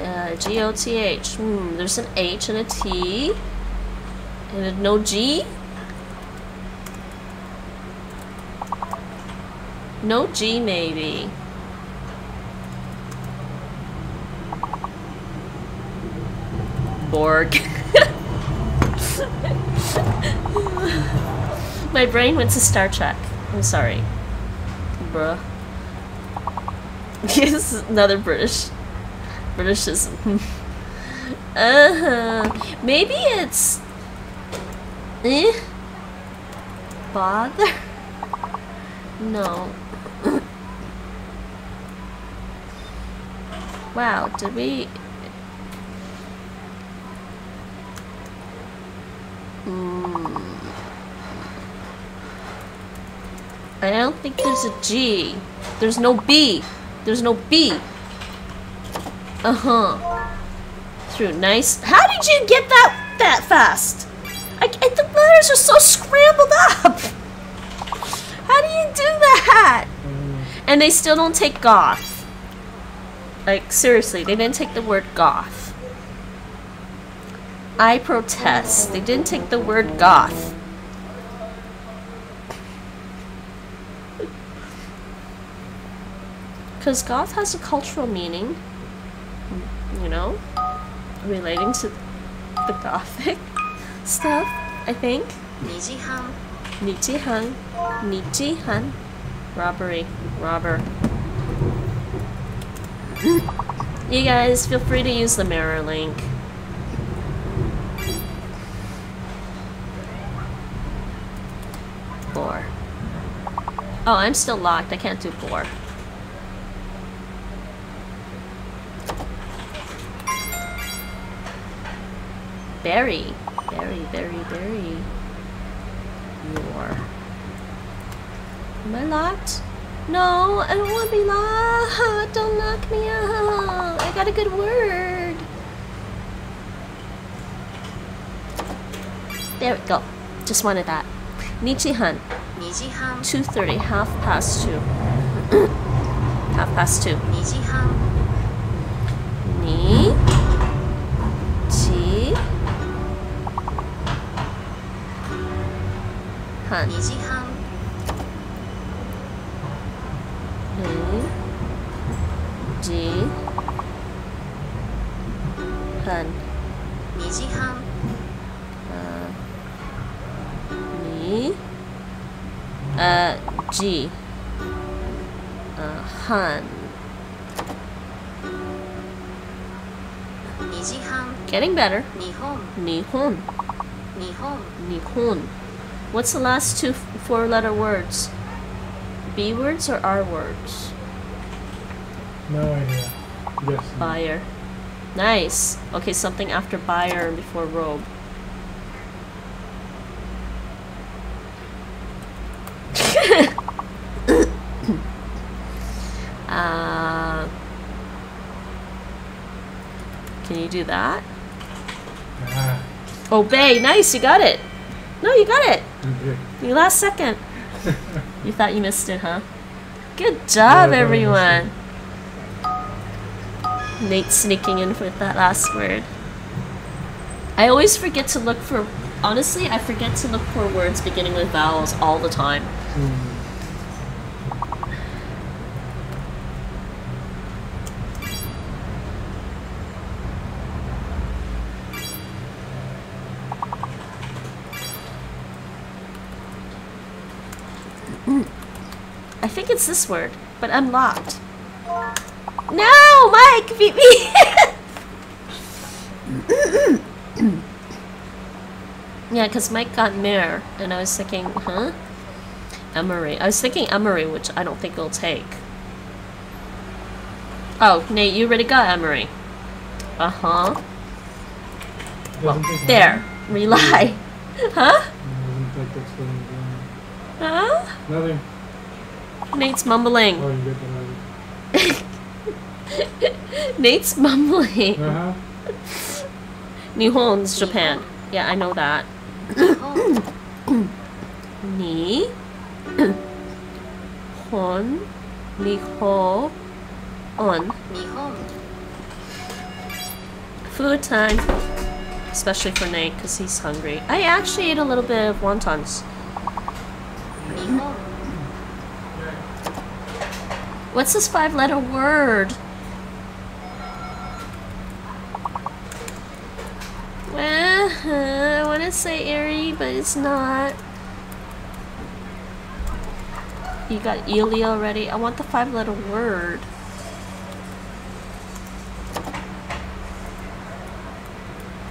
S1: Uh, G O T H. Hmm, there's an H and a T. Uh, no G? No G, maybe. Borg. My brain went to Star Trek. I'm sorry. Bruh. Is another British. Britishism. uh-huh. Maybe it's... Eh? Bother? No. wow, did we... Hmm. I don't think there's a G. There's no B. There's no B. Uh-huh. Through nice. How did you get that that fast? I, I, the letters are so scrambled up. How do you do that? And they still don't take goth. Like seriously, they didn't take the word goth. I protest. They didn't take the word goth. Because goth has a cultural meaning, you know, relating to the gothic stuff, I think.
S3: 2時半
S1: Nijihan. Nijihan. Robbery. Robber. you guys, feel free to use the mirror link. Four. Oh, I'm still locked. I can't do four. Berry. Berry, berry, berry you are. Am I locked? No, I don't want to be locked. Don't knock me out. I got a good word. There we go. Just wanted that.
S3: Ni chi han.
S1: 2.30, half past 2. half past 2. Nijihan. Ni. はん
S3: 2時半
S1: にじはん
S3: 2時半
S1: にあじあはん
S3: 2時半
S1: Getting better
S3: 日本
S1: 日本
S3: 日本
S1: 日本 What's the last two four letter words? B words or R words?
S4: No idea. Yes.
S1: Buyer. Nice. Okay, something after buyer and before robe. uh, can you do that?
S4: Ah,
S1: Obey. Nice, you got it. No, you got it. You last second. You thought you missed it, huh? Good job, everyone. Nate sneaking in with that last word. I always forget to look for. Honestly, I forget to look for words beginning with vowels all the time.
S4: Mm.
S1: It's this word, but I'm. No, Mike, beat me. yeah, because Mike got mayor, and I was thinking, huh? Emery. I was thinking Emery, which I don't think it'll take. Oh, Nate, you already got Emery. Uh huh. Well, there. Rely. huh?
S4: long. Doesn't take explaining.
S1: Huh?
S4: Nothing.
S1: Nate's mumbling. Nate's mumbling.
S4: Uh -huh.
S1: Nihon's Japan. Yeah, I know that. Ni Hon Niho On. Food time. Especially for Nate, because he's hungry. I actually ate a little bit of wontons. What's this five letter word? Well, I want to say airy, but it's not. You got Ely already. I want the five letter word.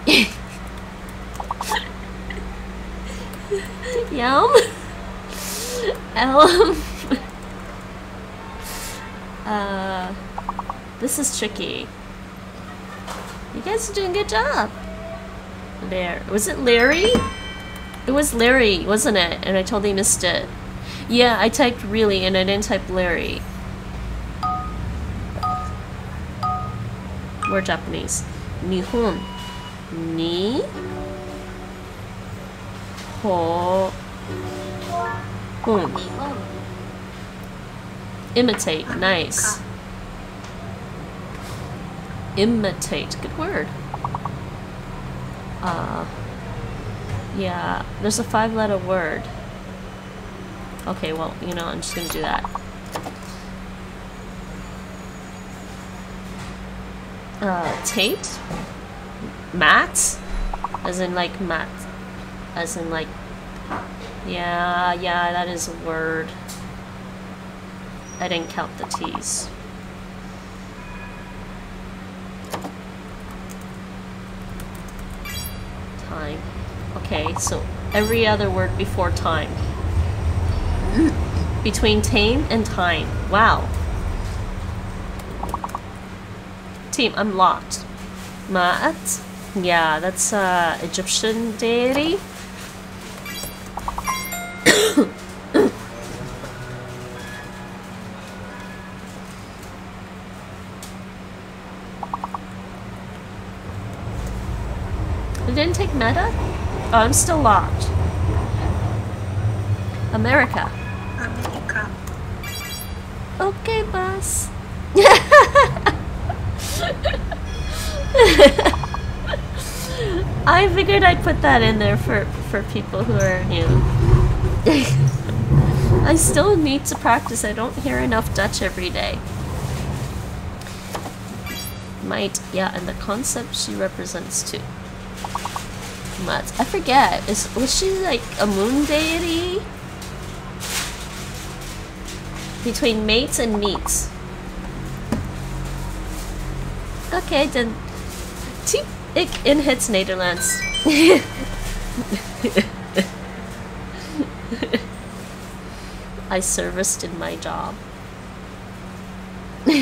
S1: Yum. Elm. Uh, this is tricky. You guys are doing a good job. There. Was it Larry? It was Larry, wasn't it? And I totally missed it. Yeah, I typed really and I didn't type Larry. We're Japanese. Nihon. Ni. Ho. Hun. Imitate. Nice. Imitate. Good word. Uh, yeah, there's a five letter word. Okay, well, you know, I'm just gonna do that. Uh, Tate? Matt? As in, like, Matt. As in, like, yeah, yeah, that is a word. I didn't count the T's. Time. Okay, so every other word before time. Between tame and time. Wow. Team, I'm locked. Ma'at? Yeah, that's uh Egyptian deity. Oh, I'm still locked. America.
S2: America.
S1: Okay, boss. I figured I'd put that in there for, for people who are new. I still need to practice. I don't hear enough Dutch every day. Might, yeah, and the concept she represents too. But I forget. Is was she like a moon deity? Between mates and meats. Okay, then. Typ ik in het Nederlands. I serviced in my job.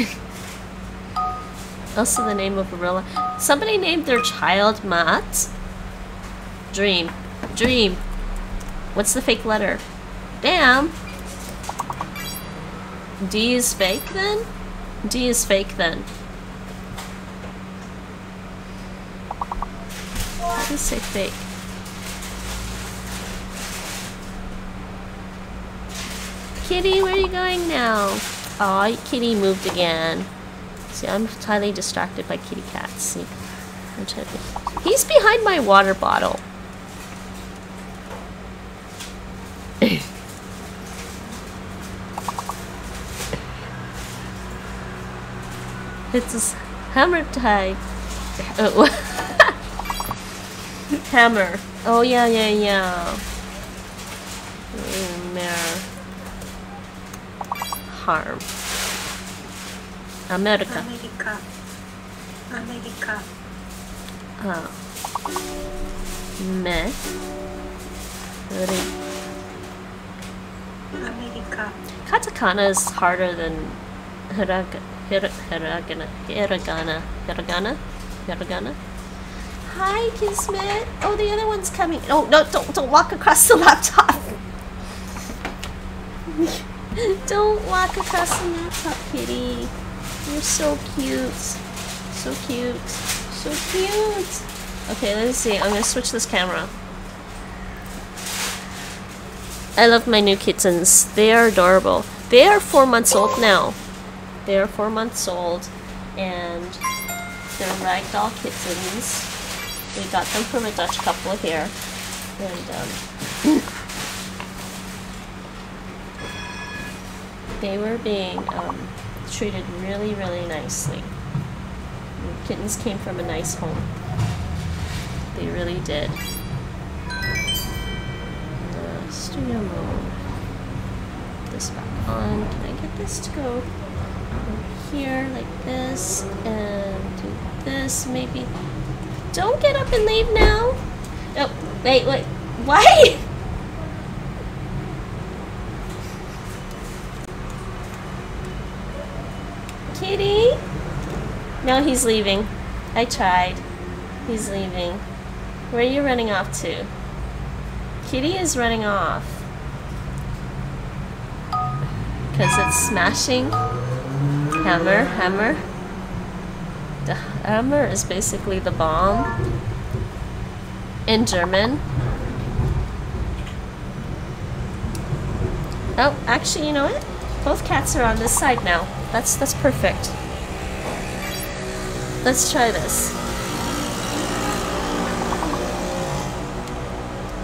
S1: also, the name of Gorilla. Somebody named their child Matt. Dream. Dream. What's the fake letter? Damn. D is fake then? D is fake then. You say fake? Kitty, where are you going now? Aw, Kitty moved again. See, I'm highly distracted by kitty cats. See, He's behind my water bottle. it's hammer time. Oh. Uh, hammer. Oh yeah, yeah, yeah. Mere harm. America.
S2: America. America.
S1: Oh. Katakana is harder than hiragana. Hiragana. Hiragana. Hiragana. Hiragana. Hi, Kismet. Oh, the other one's coming. Oh no! Don't don't walk across the laptop. don't walk across the laptop, kitty. You're so cute. So cute. So cute. Okay, let's see. I'm gonna switch this camera. I love my new kittens. They are adorable. They are four months old now. They are four months old, and they're ragdoll kittens. We got them from a Dutch couple here. And um, they were being um, treated really, really nicely. The kittens came from a nice home. They really did. Mode. This back uh-huh. on. Can I get this to go over here like this and do this maybe? Don't get up and leave now. Oh, wait, wait. Why? Kitty? No, he's leaving. I tried. He's leaving. Where are you running off to? Kitty is running off. Because it's smashing. Hammer, hammer. The hammer is basically the bomb. In German. Oh, actually, you know what? Both cats are on this side now. That's that's perfect. Let's try this.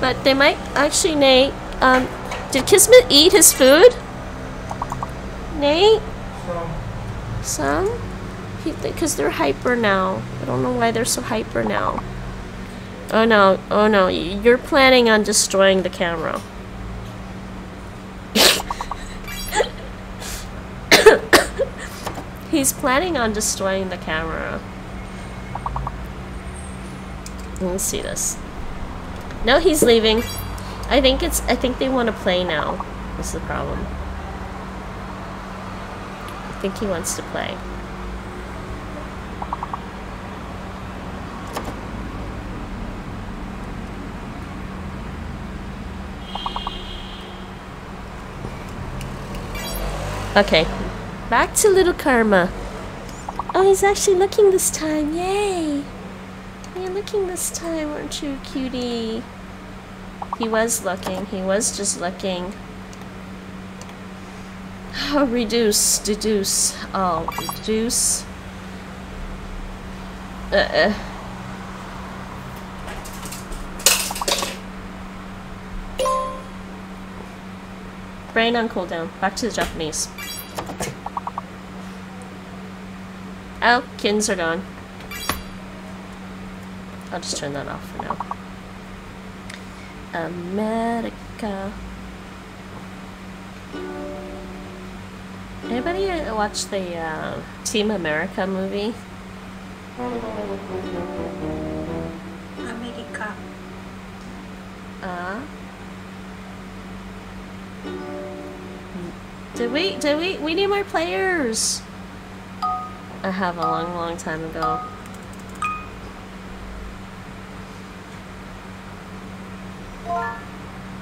S1: But they might actually, Nate. Um, did Kismet eat his food? Nate, some, because they're hyper now. I don't know why they're so hyper now. Oh no! Oh no! You're planning on destroying the camera. He's planning on destroying the camera. Let's see this. No, he's leaving. I think it's. I think they want to play now. Is the problem. I think he wants to play. Okay, back to little Karma. Oh, he's actually looking this time. Yay! Looking this time, aren't you, cutie? He was looking. He was just looking. Oh, reduce, deduce. Oh, reduce. Uh-uh. Brain on cooldown. Back to the Japanese. Oh, kittens are gone. I'll just turn that off for now. America. Anybody watch the uh, Team America movie?
S2: America.
S1: Uh. Did we? Did we? We need more players. I have a long, long time ago.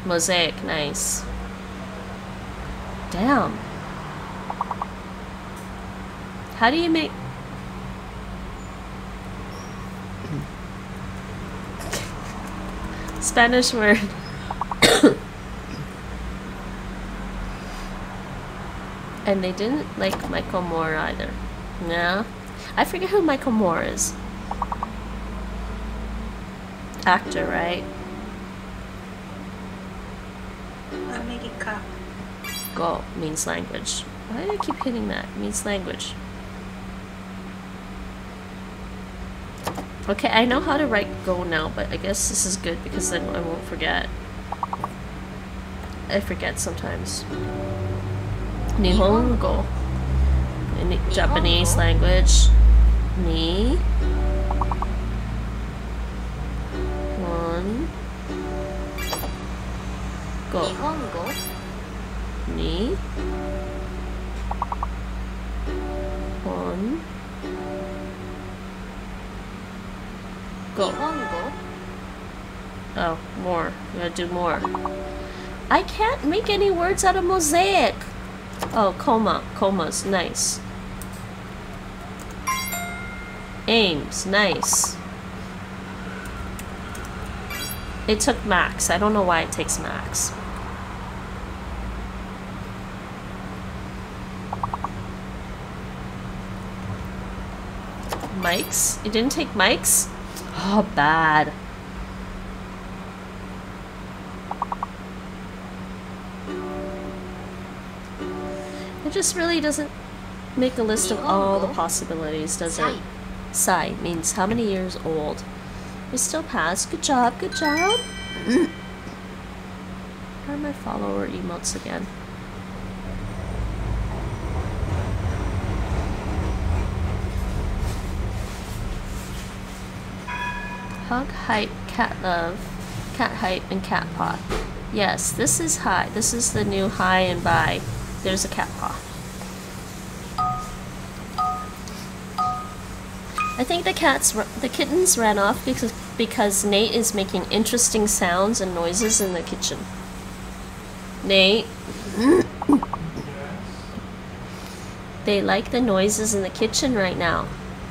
S1: Mosaic, nice. Damn. How do you make... Spanish word. and they didn't like Michael Moore either. No. I forget who Michael Moore is. Actor, right?
S2: America.
S1: Go means language. Why do I keep hitting that? It means language. Okay, I know how to write go now, but I guess this is good because then I won't forget. I forget sometimes. Nihongo. In Japanese language. Ni. One. Go.
S3: 日本语
S1: Ni. One.
S3: 日
S1: Go.
S3: 本语
S1: Oh, more. We gotta do more. I can't make any words out of mosaic. Oh, coma. Coma's nice. Aims, nice. It took max. I don't know why it takes max. Mics? It didn't take mics? Oh, bad. It just really doesn't make a list of all the possibilities, does it? Sai means how many years old. We still pass. Good job, good job. Where are my follower emotes again? Hug, hype, cat love, cat hype, and cat paw. Yes, this is high. This is the new high and buy. There's a cat paw. I think the cats, the kittens ran off because because Nate is making interesting sounds and noises in the kitchen. Nate, they like the noises in the kitchen right now.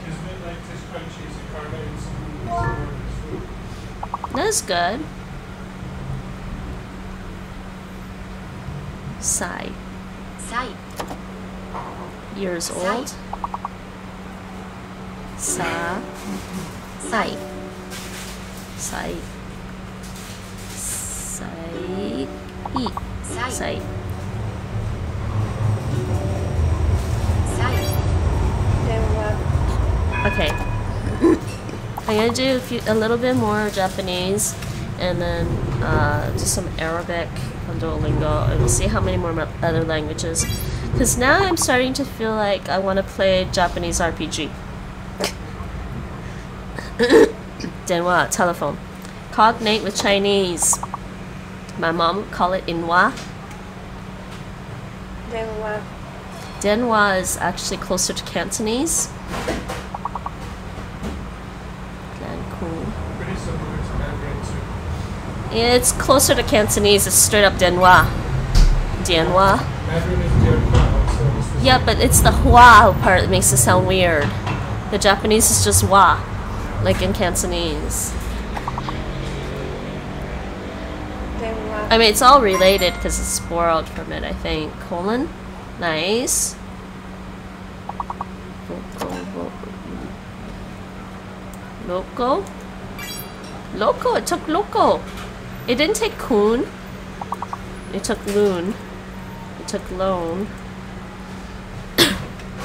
S4: Isn't it like this crunchy carbonates
S1: that's good.
S3: Sai. Sai.
S1: Years
S3: Sai.
S1: old. Sa.
S3: Sai. Sai.
S1: Sai.
S3: Sai. Sai.
S1: Okay. I'm gonna do a, few, a little bit more Japanese and then uh, just some Arabic on Duolingo and we'll see how many more mo- other languages. Because now I'm starting to feel like I want to play Japanese RPG. Denwa, telephone. Cognate with Chinese. My mom call it Inwa.
S2: 電話
S1: Denwa is actually closer to Cantonese. Cancun.
S4: pretty similar to Mandarin too.
S1: It's closer to Cantonese. It's straight up Denwa. Dianhua.
S4: Dianhua, so it's the
S1: Yeah, but it's the hua part that makes it sound weird. The Japanese is just wa, like in Cantonese.
S2: 電話
S1: I mean, it's all related because it's borrowed from it, I think. Colon? Nice. Loco. Loco? Loco? It took loco. It didn't take Coon. It took Loon. It took Loan.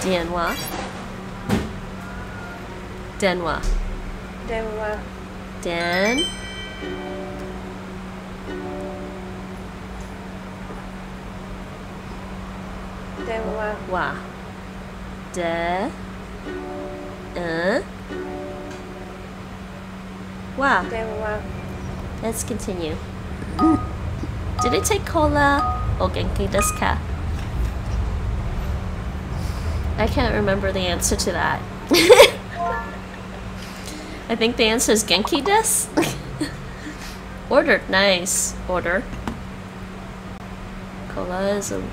S1: Danwa. Denwa.
S2: Denwa.
S1: Den.
S2: Denwa.
S1: Wa. De. Uh. Wa.
S2: Denwa.
S1: Let's continue. Did it take cola? or genki desu ka? I can't remember the answer to that. I think the answer is genki desu. Ordered, nice. Order. Cola is a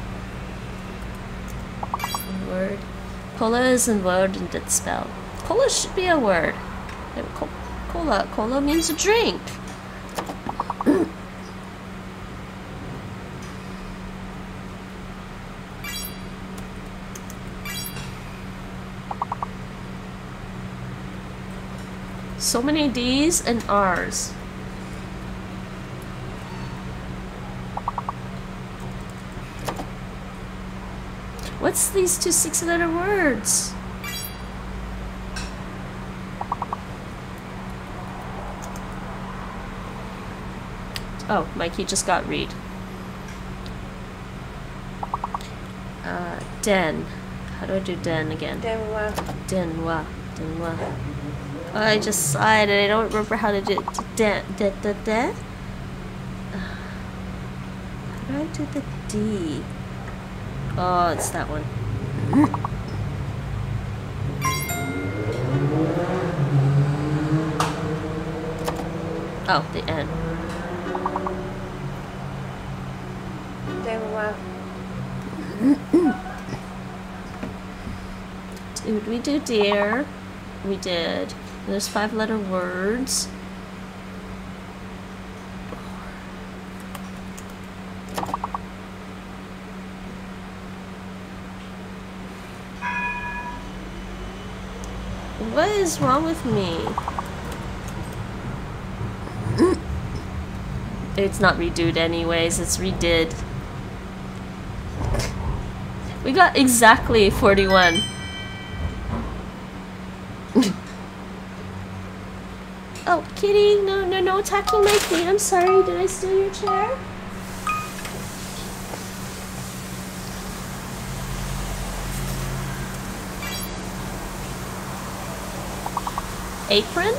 S1: word. Cola is a word in it's spell. Cola should be a word. Cola, cola means a drink. So many D's and R's. What's these two six letter words? Oh, Mikey just got read. Uh, den. How do I do den again?
S2: 電話
S1: Denwa. Denwa. I just sighed and I don't remember how to do it. Da, da, da. How do I do the D? Oh, it's that one. Oh, the N. Did we do dear? We did. There's five letter words. What is wrong with me? it's not redoed anyways, it's redid. We got exactly 41. Kitty, no, no, no attacking my feet. I'm sorry, did I steal your chair? Apron?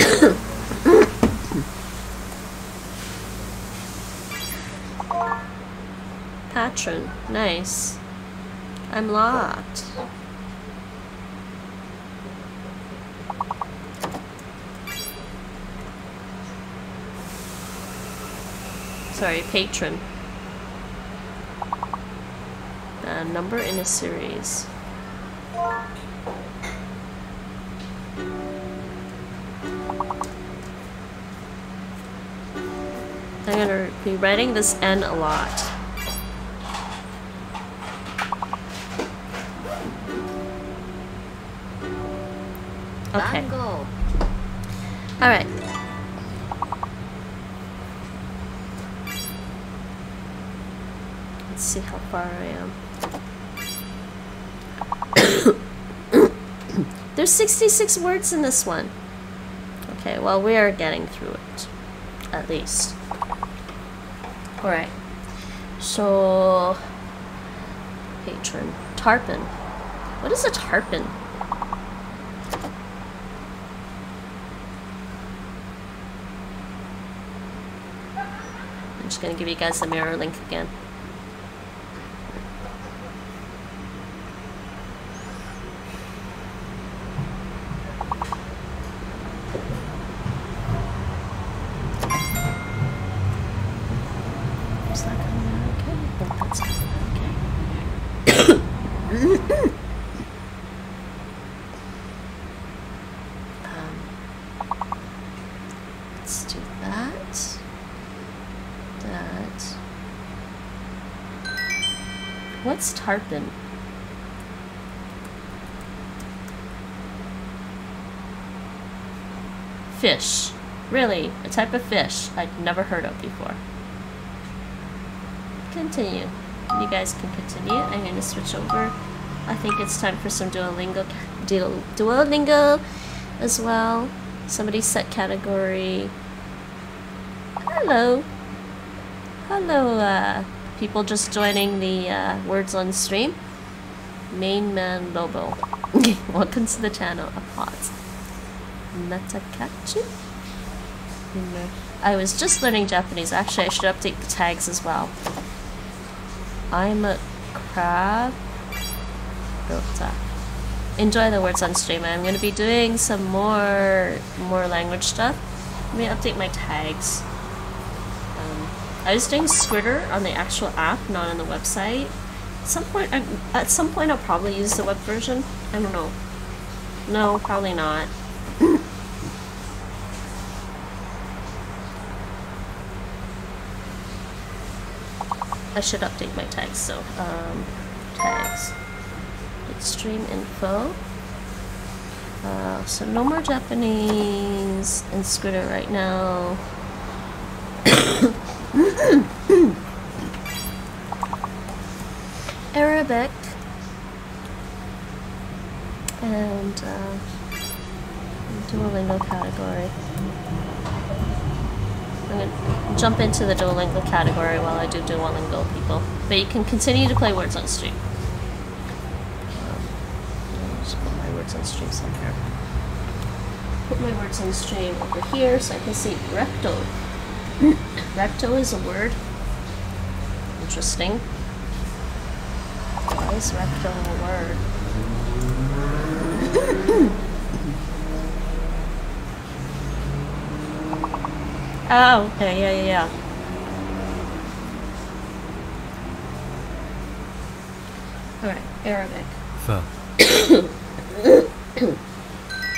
S1: Patron, nice. I'm locked. Sorry, patron. Uh, number in a series. I'm gonna be writing this N a lot. Okay. Alright. Let's see how far I am. There's 66 words in this one. Okay, well, we are getting through it. At least. Alright. So. Patron. Tarpon. What is a tarpon? I'm just gonna give you guys the mirror link again. Is that coming out okay? I think that's coming out okay. um, let's do that. That. What's tarpon? Fish. Really, a type of fish I'd never heard of before. Continue. You guys can continue. I'm to switch over. I think it's time for some Duolingo, Duo- Duolingo as well. Somebody set category. Hello. Hello, uh, people just joining the uh, Words on Stream. Main Man Lobo. Welcome to the channel. Applause. Natakachi? I was just learning Japanese. Actually, I should update the tags as well. I'm a crab. Rota. Enjoy the words on stream. I'm going to be doing some more more language stuff. Let me update my tags. Um, I was doing Skritter on the actual app, not on the website. At some point, I'm, at some point, I'll probably use the web version. I don't know. No, probably not. I should update my tags. So, um, tags. Extreme info. Uh, so no more Japanese and Skritter right now. Arabic and uh, Duolingo category. I'm gonna jump into the Duolingo category while I do Duolingo people. But you can continue to play words on stream. Um, just put my words on stream somewhere. Put my words on stream over here so I can see recto. recto is a word. Interesting. Why is recto a word? Oh, okay, yeah, yeah, yeah. Alright, Arabic.
S5: Fa.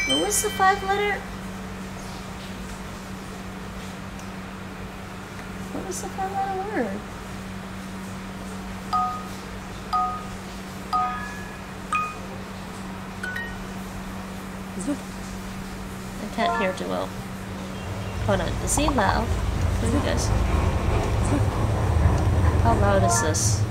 S1: What was the five letter? What was the five letter word? I can't hear too well. Hold on, is he loud? Do you guys? How loud is this?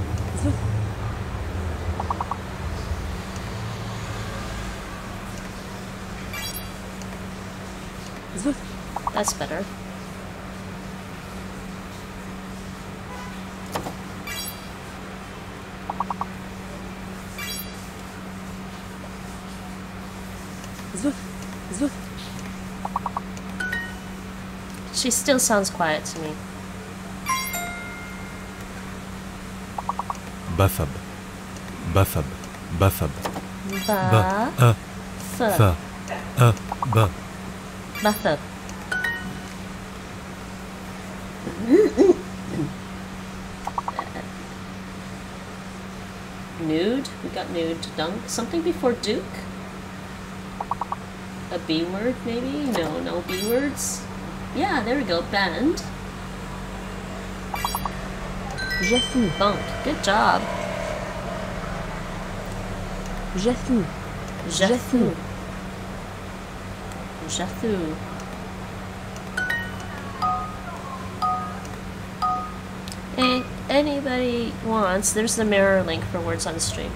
S1: That's better. She still sounds quiet to me.
S6: Bathab. Bathab. Bathab.
S1: Ba,
S6: Ba.
S1: Th,
S6: Ba.
S1: bathab. Nude? We got nude. Dunk? Something before Duke? A B word, maybe? No, no B words. Yeah, there we go. Bend.
S7: Jafou,
S1: Bunk. Good job.
S7: Jafou,
S1: Jathu. Jathu. Hey, anybody wants, there's the mirror link for words on the stream.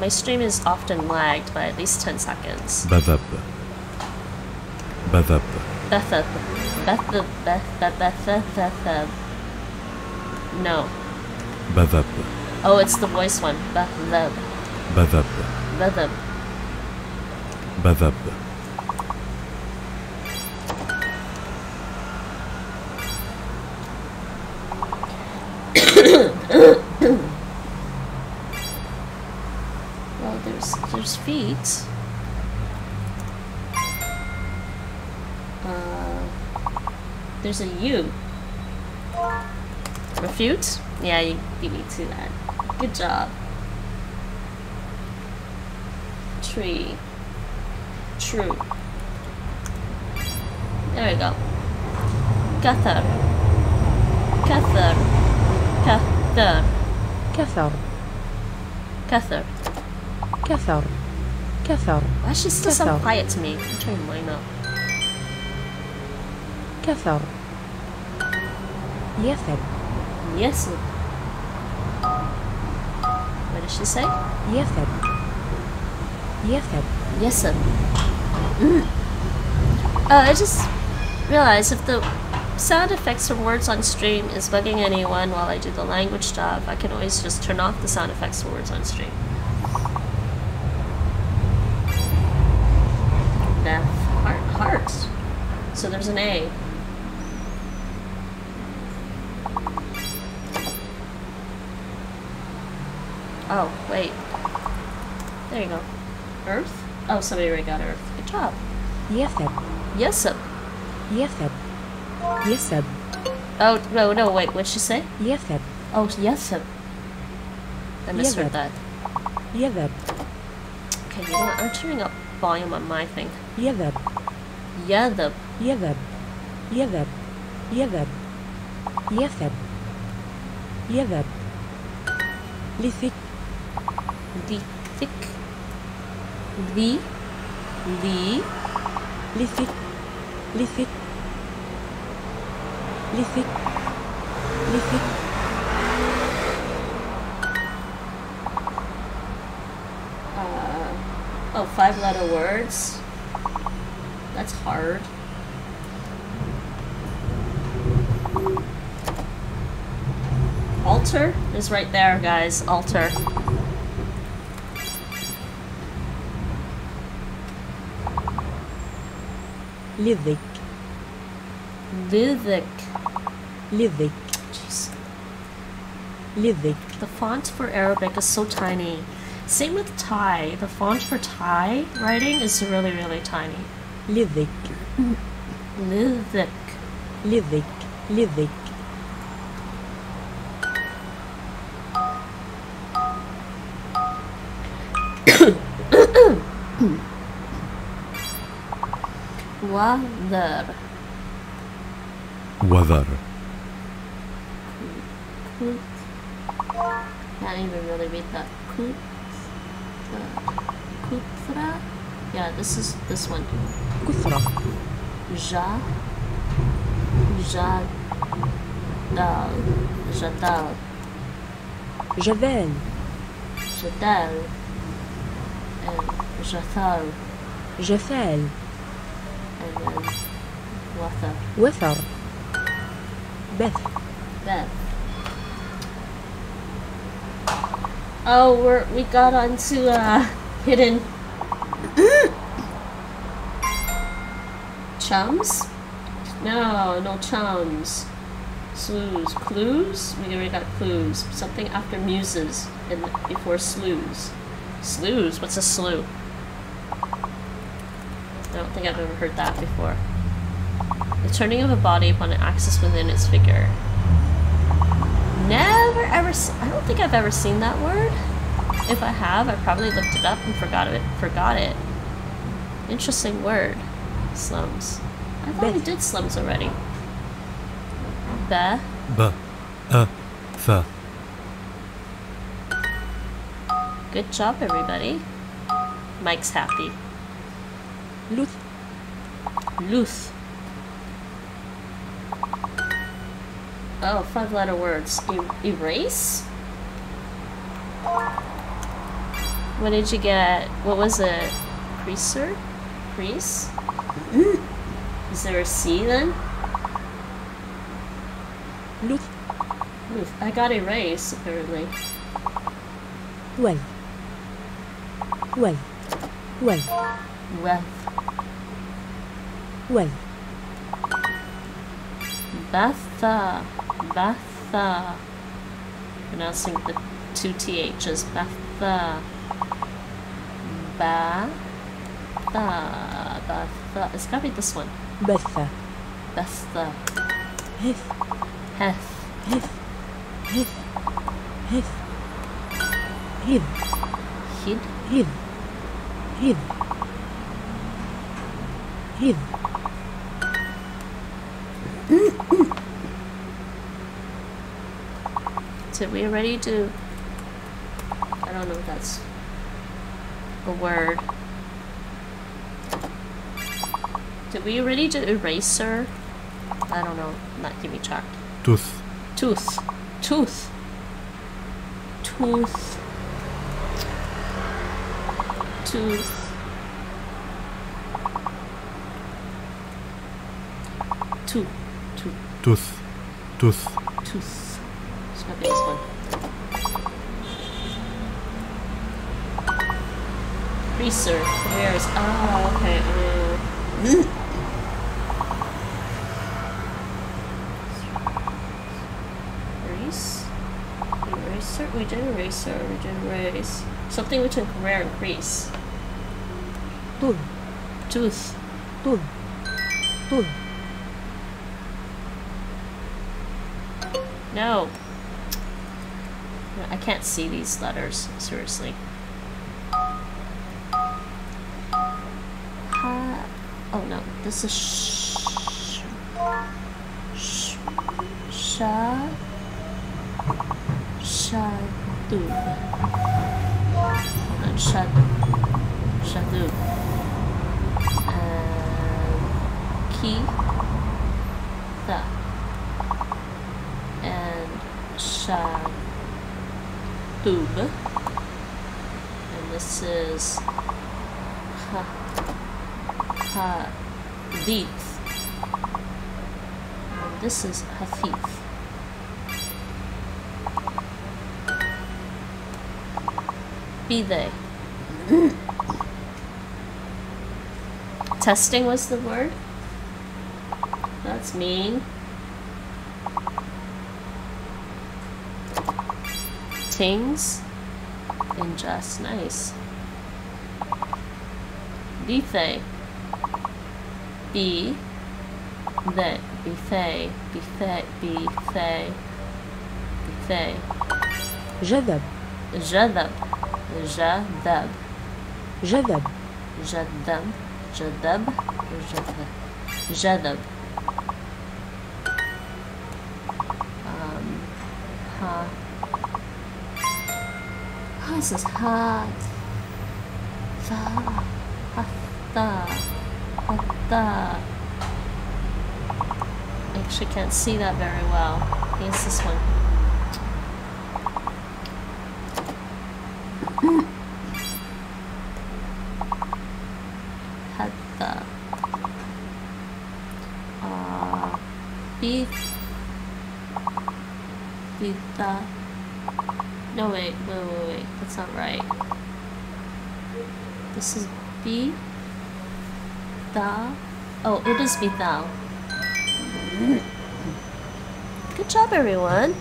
S1: My stream is often lagged by at least 10 seconds.
S6: Bathab. Bathab.
S1: Bethab. Bethab. Bethab. Bethab. Uh, Bethab. No.
S6: Bathab.
S1: Oh, it's the voice one. Bethab.
S6: Bathab.
S1: Bethab.
S6: Bathab.
S1: There's a U. Refute? Yeah, you beat me to that. Good job. Tree. True. There we go. Catherine. Catherine. Catherine.
S7: Catherine.
S1: Catherine.
S7: Catherine. Cathar.
S1: Why does she still sound quiet to me? I'm trying to mine up.
S7: Cathar. Yes, sir.
S1: Yes, sir. What does she say?
S7: Yes, sir.
S1: Yes, sir. Yes, sir. Mm. Uh, I just realized if the sound effects for words on stream is bugging anyone while I do the language stuff, I can always just turn off the sound effects for words on stream. Beth, heart. So there's an A. Oh, somebody already got her. Good job.
S7: Yes, sir.
S1: Yes, sir.
S7: Yes, sir. Yes, sir.
S1: Oh, no, no, wait, what'd she say?
S7: Yes, sir.
S1: Oh, yes, sir. I misheard that.
S7: Yes, sir.
S1: Okay, you know what? I'm turning up volume on my thing.
S7: Yes,
S1: sir. Yes,
S7: sir. Yes, sir. Yes, sir. Yes,
S1: sir. Yes, sir. Yes, sir. Lithic. Lithic the the
S7: listen listen listen listen
S1: uh, oh five letter words? That's hard. Altar is right there guys. Altar.
S7: Livik.
S1: Livik.
S7: Livik.
S1: Jeez. The font for Arabic is so tiny. Same with Thai. The font for Thai writing is really, really tiny.
S7: Livik. Livik.
S1: Livik.
S6: Lidhic.
S1: Nevada. Can't even really read that. Coot. Kutra? Yeah, this is this one.
S7: Kutra.
S1: Ja. Ja. Dal. Jadal.
S8: Javel.
S1: Jadal. And Jathal.
S8: Jafel.
S1: And then Wathar.
S8: Wathar. Beth.
S1: Beth. Oh, we're we got onto uh hidden chums. No, no chums. Slews, clues. We already got clues. Something after muses and before slews. Slews. What's a slew? I don't think I've ever heard that before. The turning of a body upon an axis within its figure. Never ever. Se- I don't think I've ever seen that word. If I have, I probably looked it up and forgot it. Forgot it. Interesting word. Slums. I thought we did slums already. Be.
S5: ba, a, fa,
S1: Good job, everybody. Mike's happy.
S8: Luth.
S1: Luth. Oh, five letter words. E- erase? What did you get? What was it? Creaser? Crease? Is there a C then?
S8: Luth.
S1: Luth. I got erase, apparently.
S8: Well. Well. Well.
S1: Weth.
S8: Well.
S1: Betha. Betha. Pronouncing the two THs. Betha. Ba. Tha. Betha. It's gotta be this one.
S8: Betha.
S1: Betha.
S8: Heth.
S1: Heth.
S8: Heth. Heth. Heth. Hid.
S1: Hid.
S8: Hid. Hid. Hid.
S1: Did we already do? I don't know if that's a word. Did we already do eraser? I don't know. Not give me chalk.
S5: tooth,
S1: Tooth. Tooth. Tooth. Tooth. Tooth. Tooth.
S5: tooth, tooth,
S1: this one. Greaser. Where is? Oh, ah, okay. Uh. Grease. Eraser. We did eraser. We did erase. Something between rare and grease.
S8: Tud.
S1: Tooth.
S8: Tud. Tud.
S1: No. I can't see these letters, seriously. Ha. Oh no, this is sh. Sh. Sha. Shadu. Hold on, shad. Shadu. And. Ki. The and Shatub. And this is Ha Hadith. And this is Hafif. Be they. Testing was the word? That's mean. Tings. Ingest. Nice. Bethe. Be. The. Bethe. Bethe. Bethe. Bethe.
S8: جذب.
S1: Jadab. Jadab.
S8: جذب.
S1: Jadab. Jadab. Jadab. Jadab. This is ha. Tha. Hatha. Hatha. I Actually, can't see that very well. Here's this one. Hadda. Uh, beef. Pita. No, wait, wait, wait, wait. That's not right. This is be thou. Oh, it is be thou. Good job, everyone.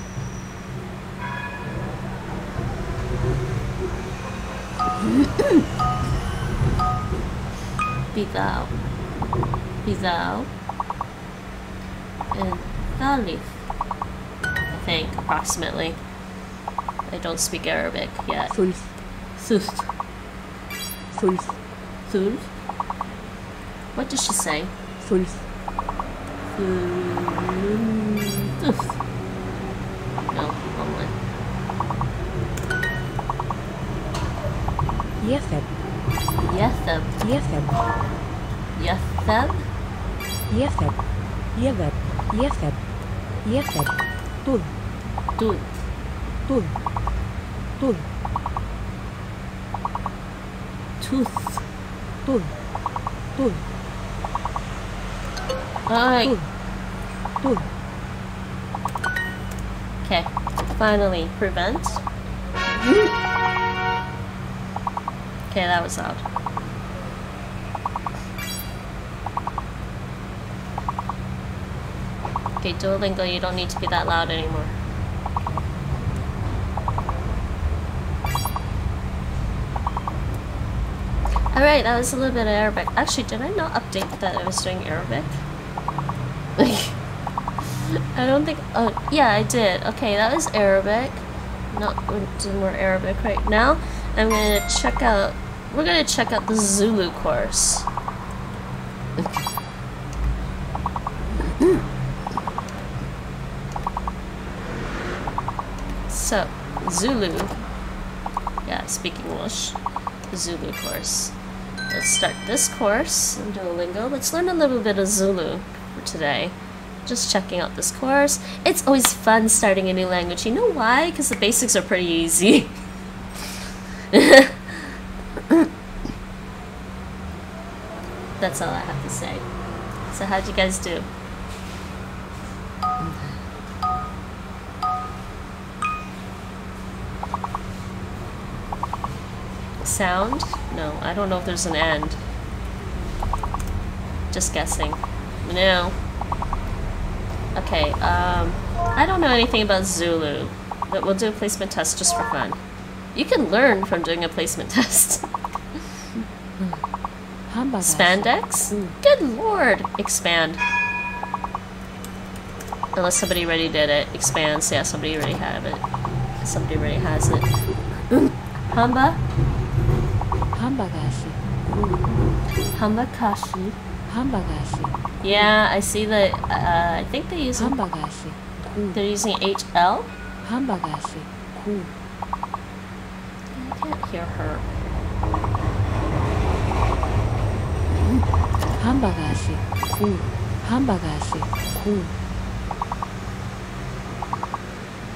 S1: be thou. Be thou. And thou leaf. I think, approximately. I don't speak Arabic yet.
S8: Sulf.
S1: Sulf? What does she say?
S8: Sulf.
S1: Sulf. No, wrong one. Yathab.
S8: Yathab.
S1: Yathab.
S8: Yathab? Yathab. Yathab. Yathab. Yathab.
S1: Tud.
S8: Tud. Tud.
S1: tooth.
S8: Tooth. Tooth.
S1: Alright.
S8: Tooth.
S1: Okay. Finally, prevent. Okay, that was loud. Okay, Duolingo, you don't need to be that loud anymore. Alright, that was a little bit of Arabic. Actually, did I not update that I was doing Arabic? I don't think. Oh, yeah, I did. Okay, that was Arabic. Not going to do more Arabic right now. I'm gonna check out. We're gonna check out the Zulu course. so, Zulu. Yeah, speak English. Zulu course. Let's start this course in Duolingo. Let's learn a little bit of Zulu for today just checking out this course. It's always fun starting a new language. You know why? Because the basics are pretty easy. That's all I have to say. So how'd you guys do? Sound? No, I don't know if there's an end. Just guessing. No. Okay, um, I don't know anything about Zulu, but we'll do a placement test just for fun. You can learn from doing a placement test. Spandex? Good lord! Expand. Unless somebody already did it. Expands, yeah, somebody already have it. Somebody already has it. Hamba?
S8: Hamburger
S1: Hamba Kashi. Yeah, I see that, uh, I think they use,
S8: hamburger
S1: they're using HL?
S8: hamburger
S1: I can't hear her.
S8: cool hamburger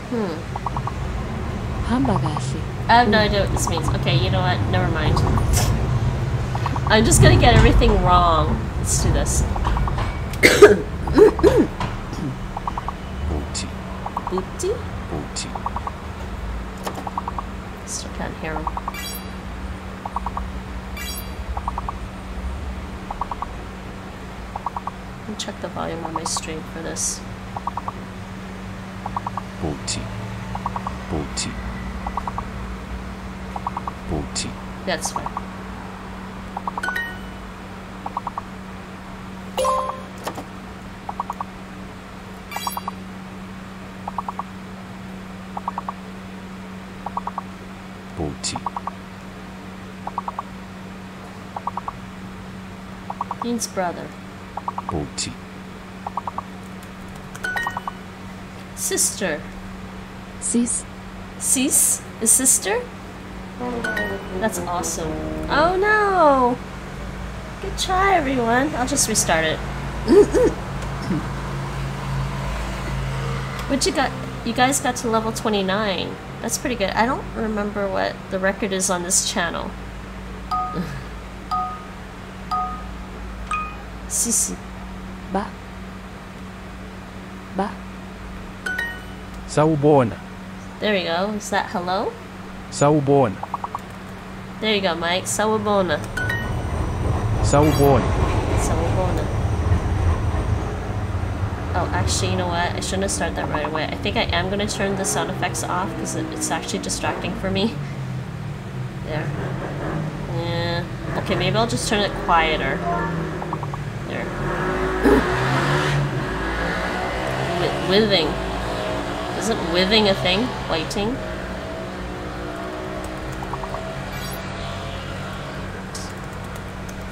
S1: Hmm.
S8: Hamburger
S1: I have no idea what this means. Okay, you know what? Never mind. I'm just gonna get everything wrong. Let's do this.
S5: Booty.
S1: Booty?
S5: Booty.
S1: Still can't hear him. Let me check the volume on my stream for this.
S5: Booty. Booty. Booty.
S1: That's fine.
S5: Booty.
S1: Means brother.
S5: Booty.
S1: Sister.
S8: sis
S1: Sis? Is sister? That's awesome. Oh no! Good try, everyone. I'll just restart it. But you got, you guys got to level 29. That's pretty good. I don't remember what the record is on this channel. Sisi.
S8: Ba. Ba.
S5: Sawubona.
S1: There you go. Is that hello?
S5: Sawubona.
S1: There you go, Mike. Sawabona.
S5: Sawubona.
S1: Sawabona. Oh, actually, you know what? I shouldn't have started that right away. I think I am going to turn the sound effects off because it's actually distracting for me. There. Yeah. Okay, maybe I'll just turn it quieter. There. Wi- withing. Isn't withing a thing? Whiting?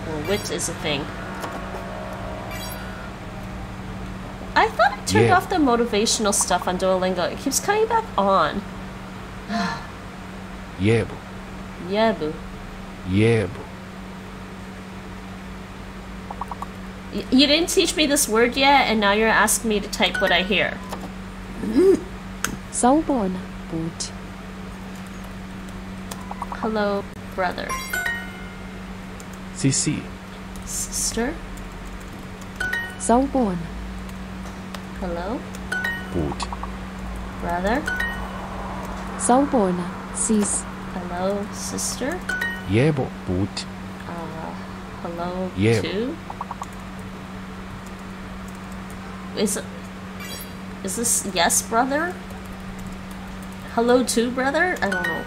S1: Well, wit is a thing. I thought I turned
S5: Yeah.
S1: off the motivational stuff on Duolingo. It keeps coming back on.
S5: Yebo.
S1: Yeah, boo.
S5: Yebo.
S1: Y- You didn't teach me this word yet, and now you're asking me to type what I hear.
S8: Sawubona, bhuti.
S1: Hello, brother.
S5: CC.
S1: Sister?
S8: Sawubona,
S1: Hello,
S5: Boot.
S1: brother?
S8: sawubona, sis.
S1: Hello, sister?
S5: Yebo. boot.
S1: Uh, hello,
S5: Yeah.
S1: too? Is it, is this yes, brother? Hello, too, brother? I don't know.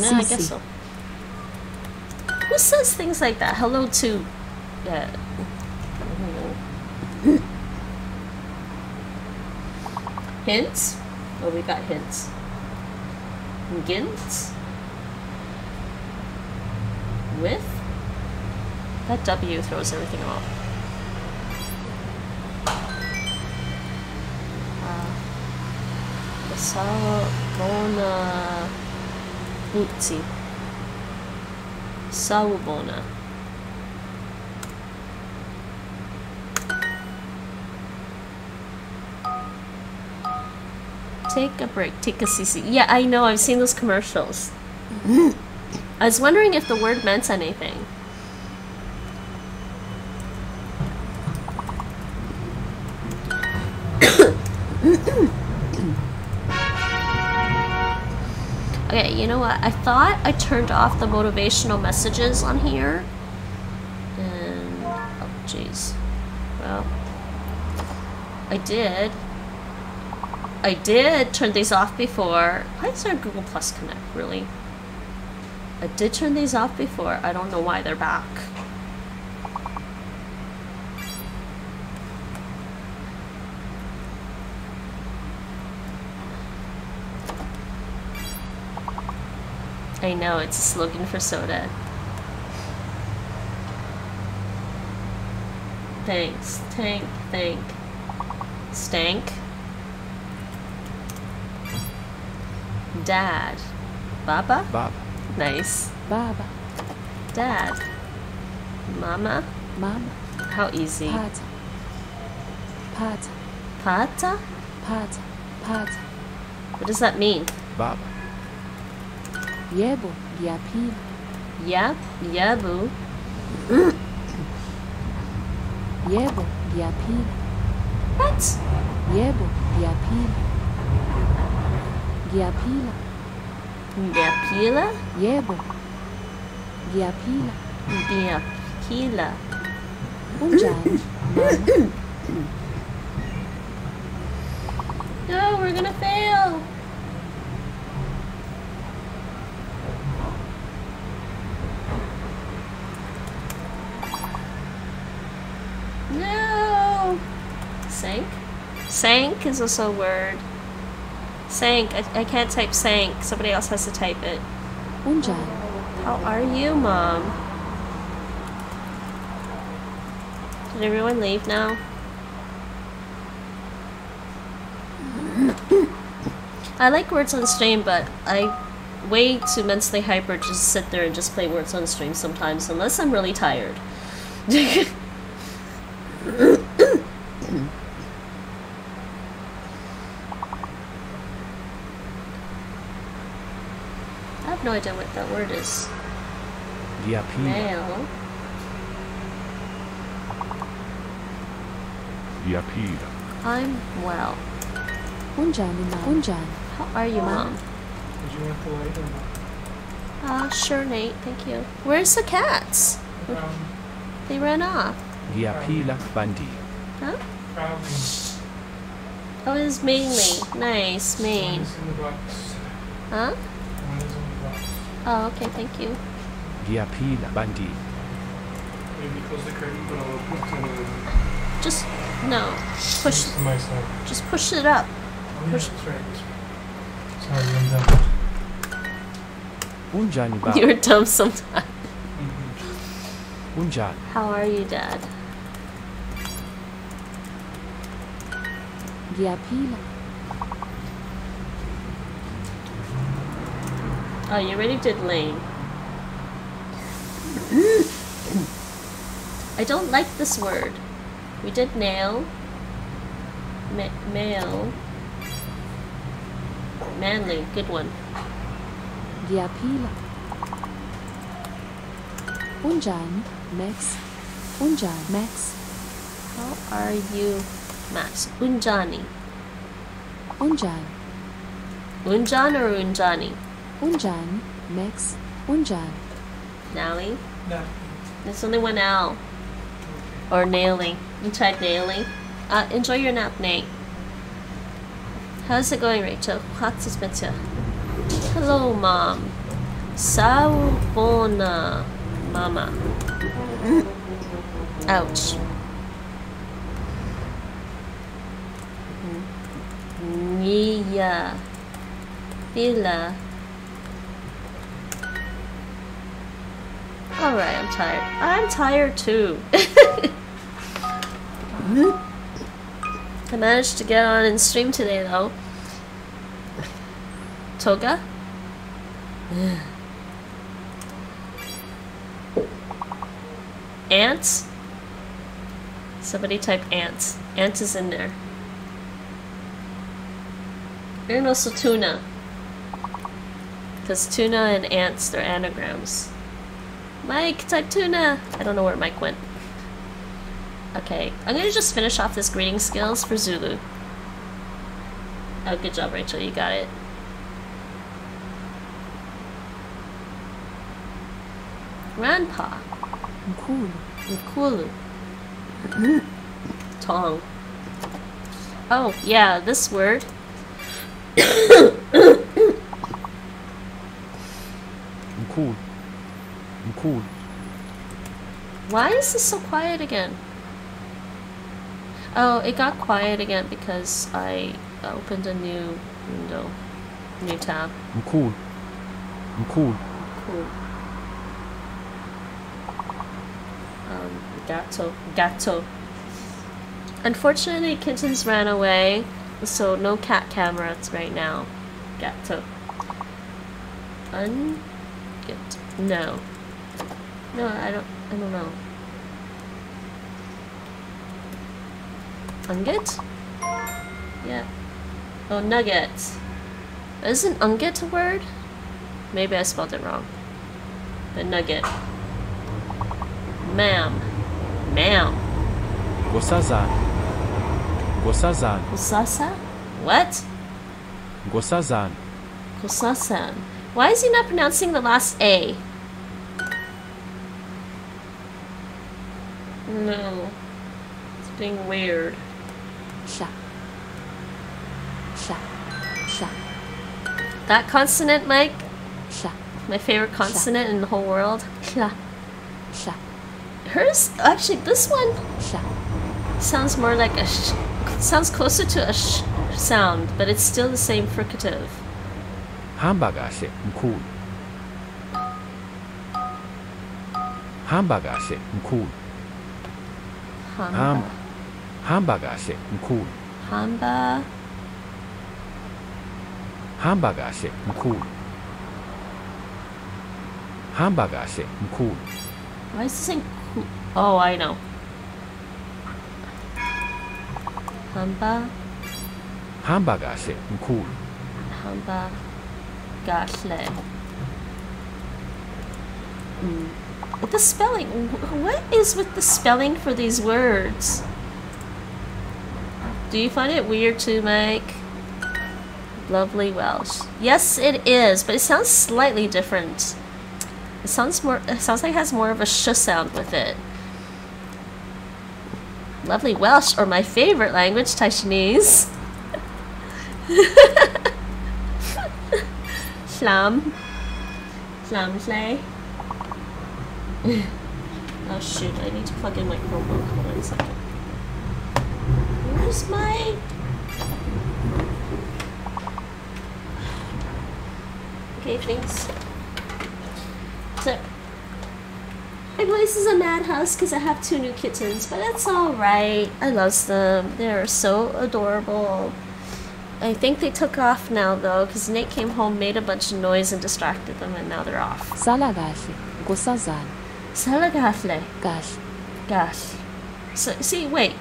S1: No, I guess so. Who says things like that? Hello, too. Yeah. I don't know. hints? Oh, we got hints. Gints? With? That W throws everything off. Sawubona Butsi. Sawubona. Take a break. Take a CC. Yeah, I know. I've seen those commercials. Mm-hmm. I was wondering if the word meant anything. What? I thought I turned off the motivational messages on here. And. Oh, jeez. Well. I did. I did turn these off before. Why is there Google Plus Connect, really? I did turn these off before. I don't know why they're back. I know, it's a slogan for soda. Thanks. Tank, thank. Stank. Dad. Baba?
S5: Baba.
S1: Nice.
S8: Baba,
S1: Dad. Mama?
S8: mama,
S1: How easy.
S8: pata. Pata,
S1: Pata?
S8: pata, pata.
S1: What does that mean?
S5: Baba.
S8: Yebo, ngiyaphila.
S1: Yep. Yabu.
S8: Yebo, ngiyaphila.
S1: What?
S8: Yebo, ngiyaphila. Ngiyaphila.
S1: Yapila?
S8: Yebo. Ngiyaphila.
S1: Yapila.
S8: Unjani?
S1: No, we're gonna fail. No. Sank? Sank is also a word. Sank. I, I can't type sank. Somebody else has to type it.
S8: Unjani?
S1: How are you, Mom? Did everyone leave now? I like words on stream, but I way too mentally hyper to just sit there and just play words on stream sometimes, unless I'm really tired. no idea what that word is.
S5: Riapila.
S1: Male.
S5: Riapila.
S1: I'm well.
S8: Unjan ina. Unjan.
S1: How are you, mom?
S4: Did you want the light or not?
S1: Ah, sure, Nate. Thank you. Where's the cats?
S4: Um,
S1: They ran off.
S5: Riapila bandi.
S1: Huh?
S4: probably.
S1: Oh, it's mainly. Nice,
S4: One
S1: main.
S4: is in the box.
S1: Huh?
S4: One is in the box.
S1: Oh, okay, thank you.
S5: Riapila bandi.
S4: Maybe close the curtain, but I'll put it to the
S1: Just, no. Push,
S4: to my side.
S1: just push it up.
S4: Oh, yeah,
S1: Push-
S4: that's right. Sorry, I'm done.
S5: Unjani ba?
S1: You're dumb sometimes.
S4: Mhm.
S5: Unjan.
S1: How are you, Dad?
S8: Riapila.
S1: Oh, you already did lane. I don't like this word. We did nail. Ma- male. Manly. Good one.
S8: Riapila. Unjan. Max. Unjan. Max.
S1: How are you, Max? Unjani.
S8: Unjan.
S1: Unjan or Unjani?
S8: Unjan. Max. Unjan.
S1: Nally?
S4: No.
S1: There's only one L. Or nailing. You tried nailing? Uh, enjoy your nap, Nate. How's it going, Rachel? How's it been? Hello, Mom. Sawubona, Mama. Ouch. Nia. Bila. Alright, I'm tired. I'm tired too. I managed to get on and stream today though. Toga? Ants? Somebody type ants. Ant is in there. And also tuna. Because tuna and ants, they're anagrams. Mike, type tuna! I don't know where Mike went. Okay, I'm gonna just finish off this greeting skills for Zulu. Oh, good job, Rachel, you got it. Grandpa,
S8: Mkulu.
S1: Nkulu. Tong. Oh, yeah, this word.
S5: Mkulu. Mkulu.
S1: Why is this so quiet again? Oh, it got quiet again because I opened a new window, new tab.
S5: I'm Cool.
S1: I'm cool. Cool. Um, gato, gato. Unfortunately, kittens ran away, so no cat cameras right now. Gato. Un. Get. No. No, I don't. I don't know. Unget? Yeah. Oh, nugget. Isn't unget a word? Maybe I spelled it wrong. The nugget. Ma'am. Ma'am.
S5: Gosazana. Gosazana.
S1: Kusasa? What?
S5: Gosazana.
S1: Kusasan. Why is he not pronouncing the last A? No. It's being weird.
S8: Sha. Sha. Sha.
S1: That consonant, Mike?
S8: Sha.
S1: My favorite consonant in the whole world? Yeah.
S8: Sha.
S1: Hers, actually, this one
S8: Sha.
S1: sounds more like a sh. Sounds closer to a sh sound, but it's still the same fricative.
S5: Hamburger se mkulu. Hamburger se mkulu. Ham.
S1: Hamba.
S5: Hamburger se mkulu.
S1: Hamba.
S5: Hamburger. Hamburger se mkulu.
S1: Why is this saying ku- Oh, I know. Hamba.
S5: Hamburger se mkulu.
S1: Hamba. Gashle. With mm. The spelling, what is with the spelling for these words? Do you find it weird to make Lovely Welsh. Yes, it is, but it sounds slightly different. It sounds more. It sounds like it has more of a sh sound with it. Lovely Welsh, or my favorite language, Taishanese. Flam. Flam play. Oh shoot, I need to plug in my Chromebook. Hold on a second. Where's my... Okay, thanks. So, my place is a madhouse because I have two new kittens, but that's alright. I love them. They're so adorable. I think they took off now though, because Nate came home, made a bunch of noise, and distracted them, and now they're off. Salagafle.
S8: Gash.
S1: Gosh. So, see, wait.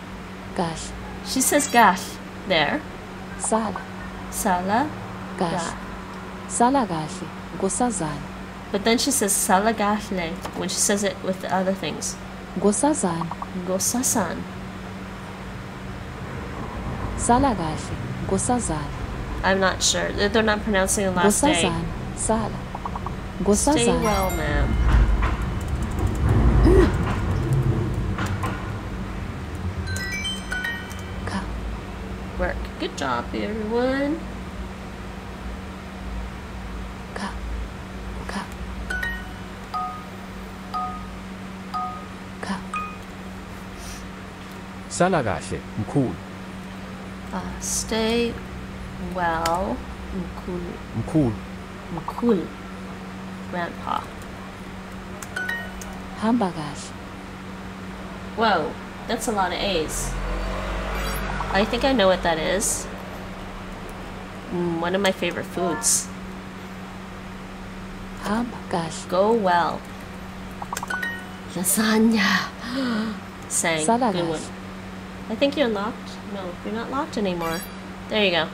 S8: Gash.
S1: She says gosh there.
S8: Sala.
S1: Sala.
S8: Gash.
S1: Ga.
S8: Salagashi. Gosazan.
S1: But then she says salagafle when she says it with the other things.
S8: Gosazan.
S1: Gosasan.
S8: Salagashi. Gosazan.
S1: I'm not sure. They're they're not pronouncing the last day.
S8: Gosazan. Sala.
S1: Stay well, ma'am. Good job, everyone.
S8: Ka. Ka. Ka.
S5: Salagashi. Mkulu.
S1: Uh, stay well. Mkul.
S5: Mkulu.
S1: Mkul. Grandpa.
S8: Hambagashi.
S1: Whoa, that's a lot of A's. I think I know what that is. Mm, one of my favorite foods.
S8: Hambagashi.
S1: Go well. Lasagna. Sang. Good one. I think you're locked. No, you're not locked anymore. There you go.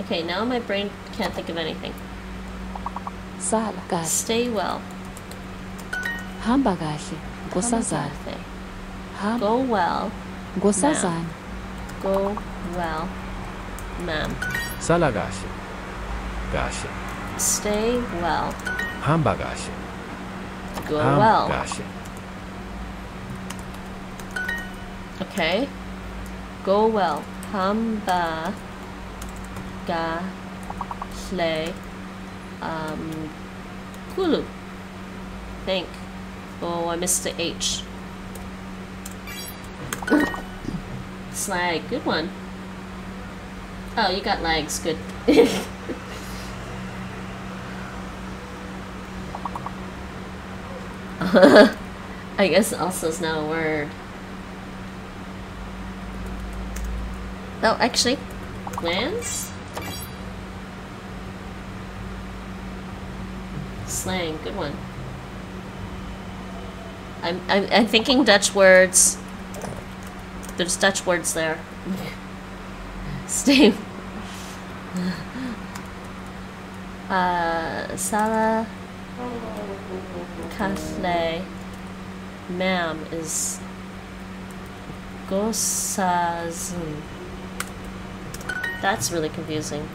S1: Okay, now my brain can't think of anything.
S8: Salagashi.
S1: Stay well.
S8: Hambagashi. Gosazan.
S1: Hamazathe.
S8: Ham.
S1: Go well.
S8: Gosazan.
S1: Go well. Ma'am.
S5: Salagashi. Gashi.
S1: Stay well.
S5: Hambagashi.
S1: Go well.
S5: Hamgashi.
S1: Okay. Go well. Hamba. Ga. Shle. Um. Kulu. Think. Oh, I missed the H. Slag. Good one. Oh, you got legs. Good. I guess also is not a word. Oh, actually, plans? Slang, good one. I'm, I'm, I'm thinking Dutch words. There's Dutch words there. Steve. Uh, Sala Cafe Ma'am is Gosazun. That's really confusing.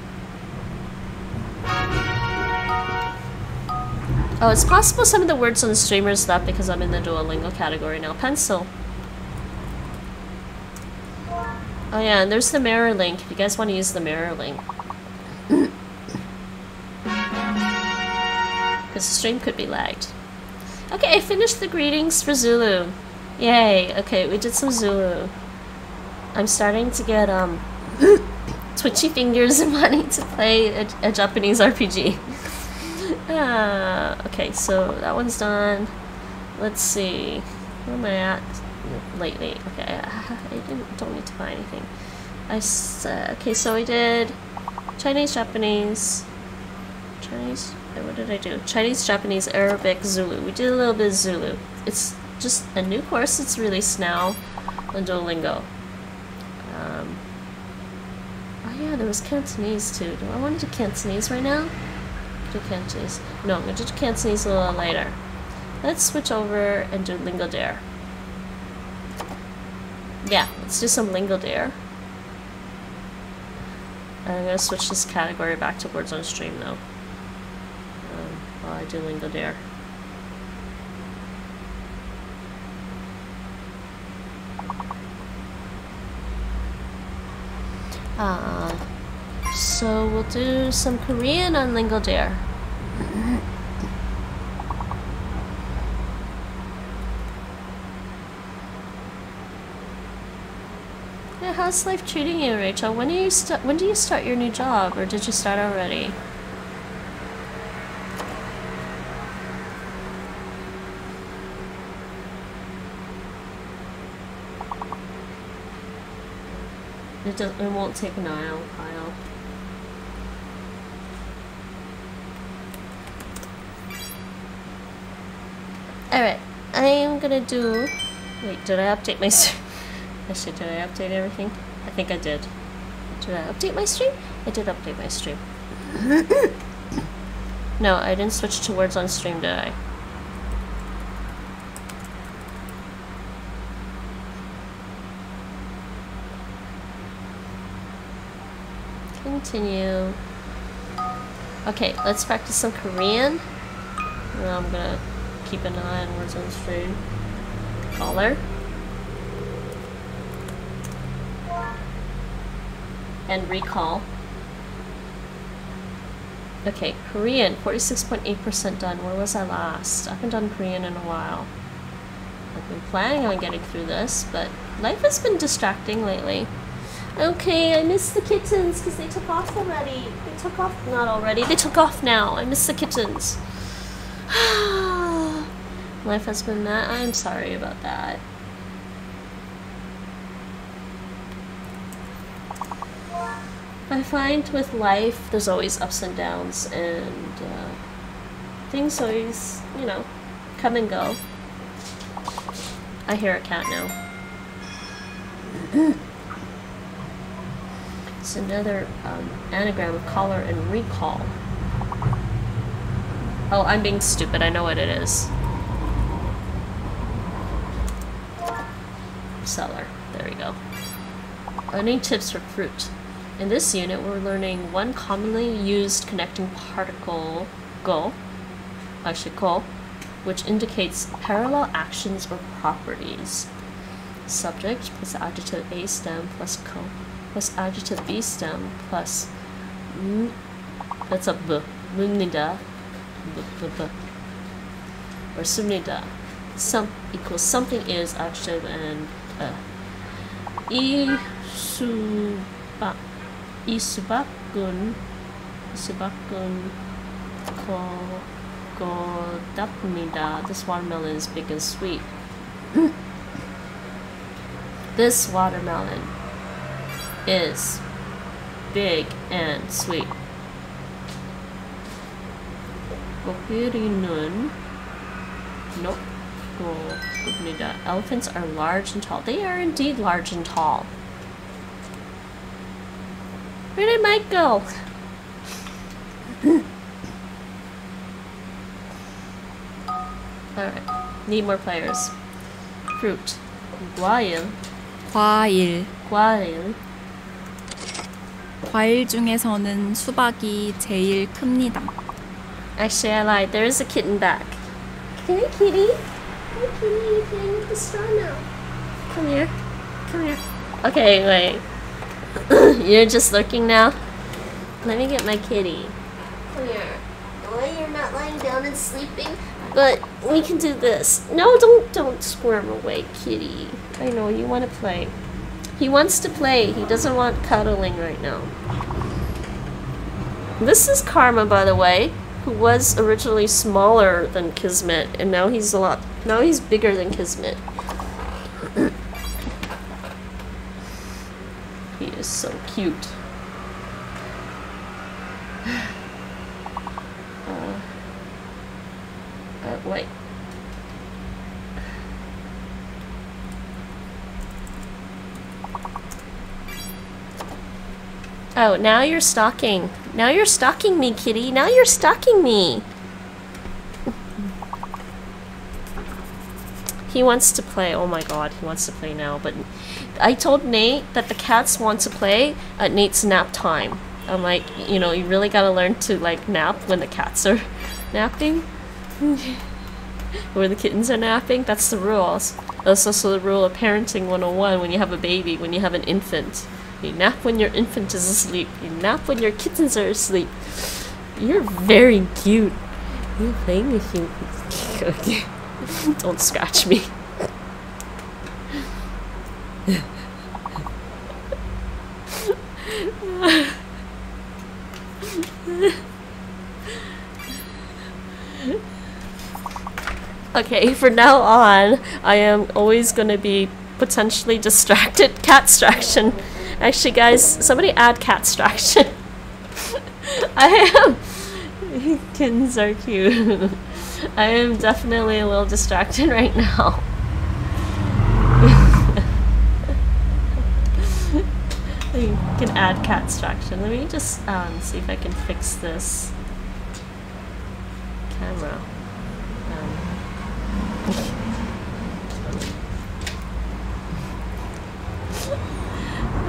S1: Oh, it's possible some of the words on the streamer is that because I'm in the Duolingo category now. Pencil. Oh yeah, and there's the mirror link if you guys want to use the mirror link. Because the stream could be lagged. Okay, I finished the greetings for Zulu. Yay, okay, we did some Zulu. I'm starting to get, um, twitchy fingers and wanting to play a, a Japanese RPG. Ah, okay, so that one's done. Let's see. Where am I at lately? Okay, I, I didn't, don't need to buy anything. I uh, okay, so I did Chinese, Japanese, Chinese. uh, What did I do? Chinese, Japanese, Arabic, Zulu. We did a little bit of Zulu. It's just a new course that's released now on Duolingo. Um, Oh yeah, there was Cantonese too. Do I want to do Cantonese right now? Do Cantonese. No, I'm gonna do Cantonese a little later. Let's switch over and do LingoDeer. Yeah, let's do some LingoDeer. I'm gonna switch this category back to words on stream though. Um, while I do LingoDeer. Uh, so we'll do some Korean on LingoDeer. Yeah, how's life treating you, Rachel? When do you st- when do you start your new job, or did you start already? It. It won't take an while, Kyle. All right, I am gonna do. Wait, did I update my? s- Actually, did I update everything? I think I did. Did I update my stream? I did update my stream. no, I didn't switch to words on stream, did I? Continue. Okay, let's practice some Korean. Now I'm gonna keep an eye on on stream. Caller. And recall. Okay, Korean, 46.8% done. Where was I last? I haven't done Korean in a while. I've been planning on getting through this, but life has been distracting lately. Okay, I miss the kittens because they took off already. They took off, not already, they took off now. I miss the kittens. Ah, Life has been that. I'm sorry about that. I find with life, there's always ups and downs, and uh, things always, you know, come and go. I hear a cat now. It's another um, anagram of collar and recall. Oh, I'm being stupid. I know what it is. Seller. There we go. Learning tips for fruit. In this unit, we're learning one commonly used connecting particle, go, actually go, which indicates parallel actions or properties. Subject plus adjective A stem plus co plus adjective B stem plus m. That's a b. Munida. B, b, b. Or sumnida. Some equals something is adjective and Isuba, Isubakun, Isubakun Kogodapnida. This watermelon is big and sweet. this watermelon is big and sweet. Gopirinun. Nope. 고급니다. Elephants are large and tall. They are indeed large and tall. Where did Mike go? Alright. Need more players. Fruit. 과일.
S9: 과일.
S1: 과일.
S9: 과일 중에서는 수박이 제일 큽니다.
S1: Actually, I lied. There is a kitten back. Hey, kitty. Kitty. You're playing with the straw now. Come here. Come here. Okay, wait. you're just lurking now? Let me get my kitty. Come here. Oh, you're not lying down and sleeping, but we can do this. No, don't don't squirm away, kitty. I know you want to play. He wants to play. He doesn't want cuddling right now. This is Karma, by the way, who was originally smaller than Kismet, and now he's a lot. Now he's bigger than Kismet. he is so cute. Uh, uh, wait. Oh, now you're stalking. Now you're stalking me, kitty. Now you're stalking me. He wants to play. Oh my god, he wants to play now. But I told Nate that the cats want to play at Nate's nap time. I'm like, you know, you really gotta learn to like nap when the cats are napping. Where the kittens are napping. That's the rules. That's also the rule of parenting 101 when you have a baby, when you have an infant. You nap when your infant is asleep. You nap when your kittens are asleep. You're very cute. You're playing with you. Okay. Don't scratch me. Okay, for now on, I am always gonna be potentially distracted. Cat distraction. Actually, guys, somebody add cat distraction. I am. Kittens are cute. I am definitely a little distracted right now. you can add cat distraction. Let me just um, see if I can fix this camera. Um,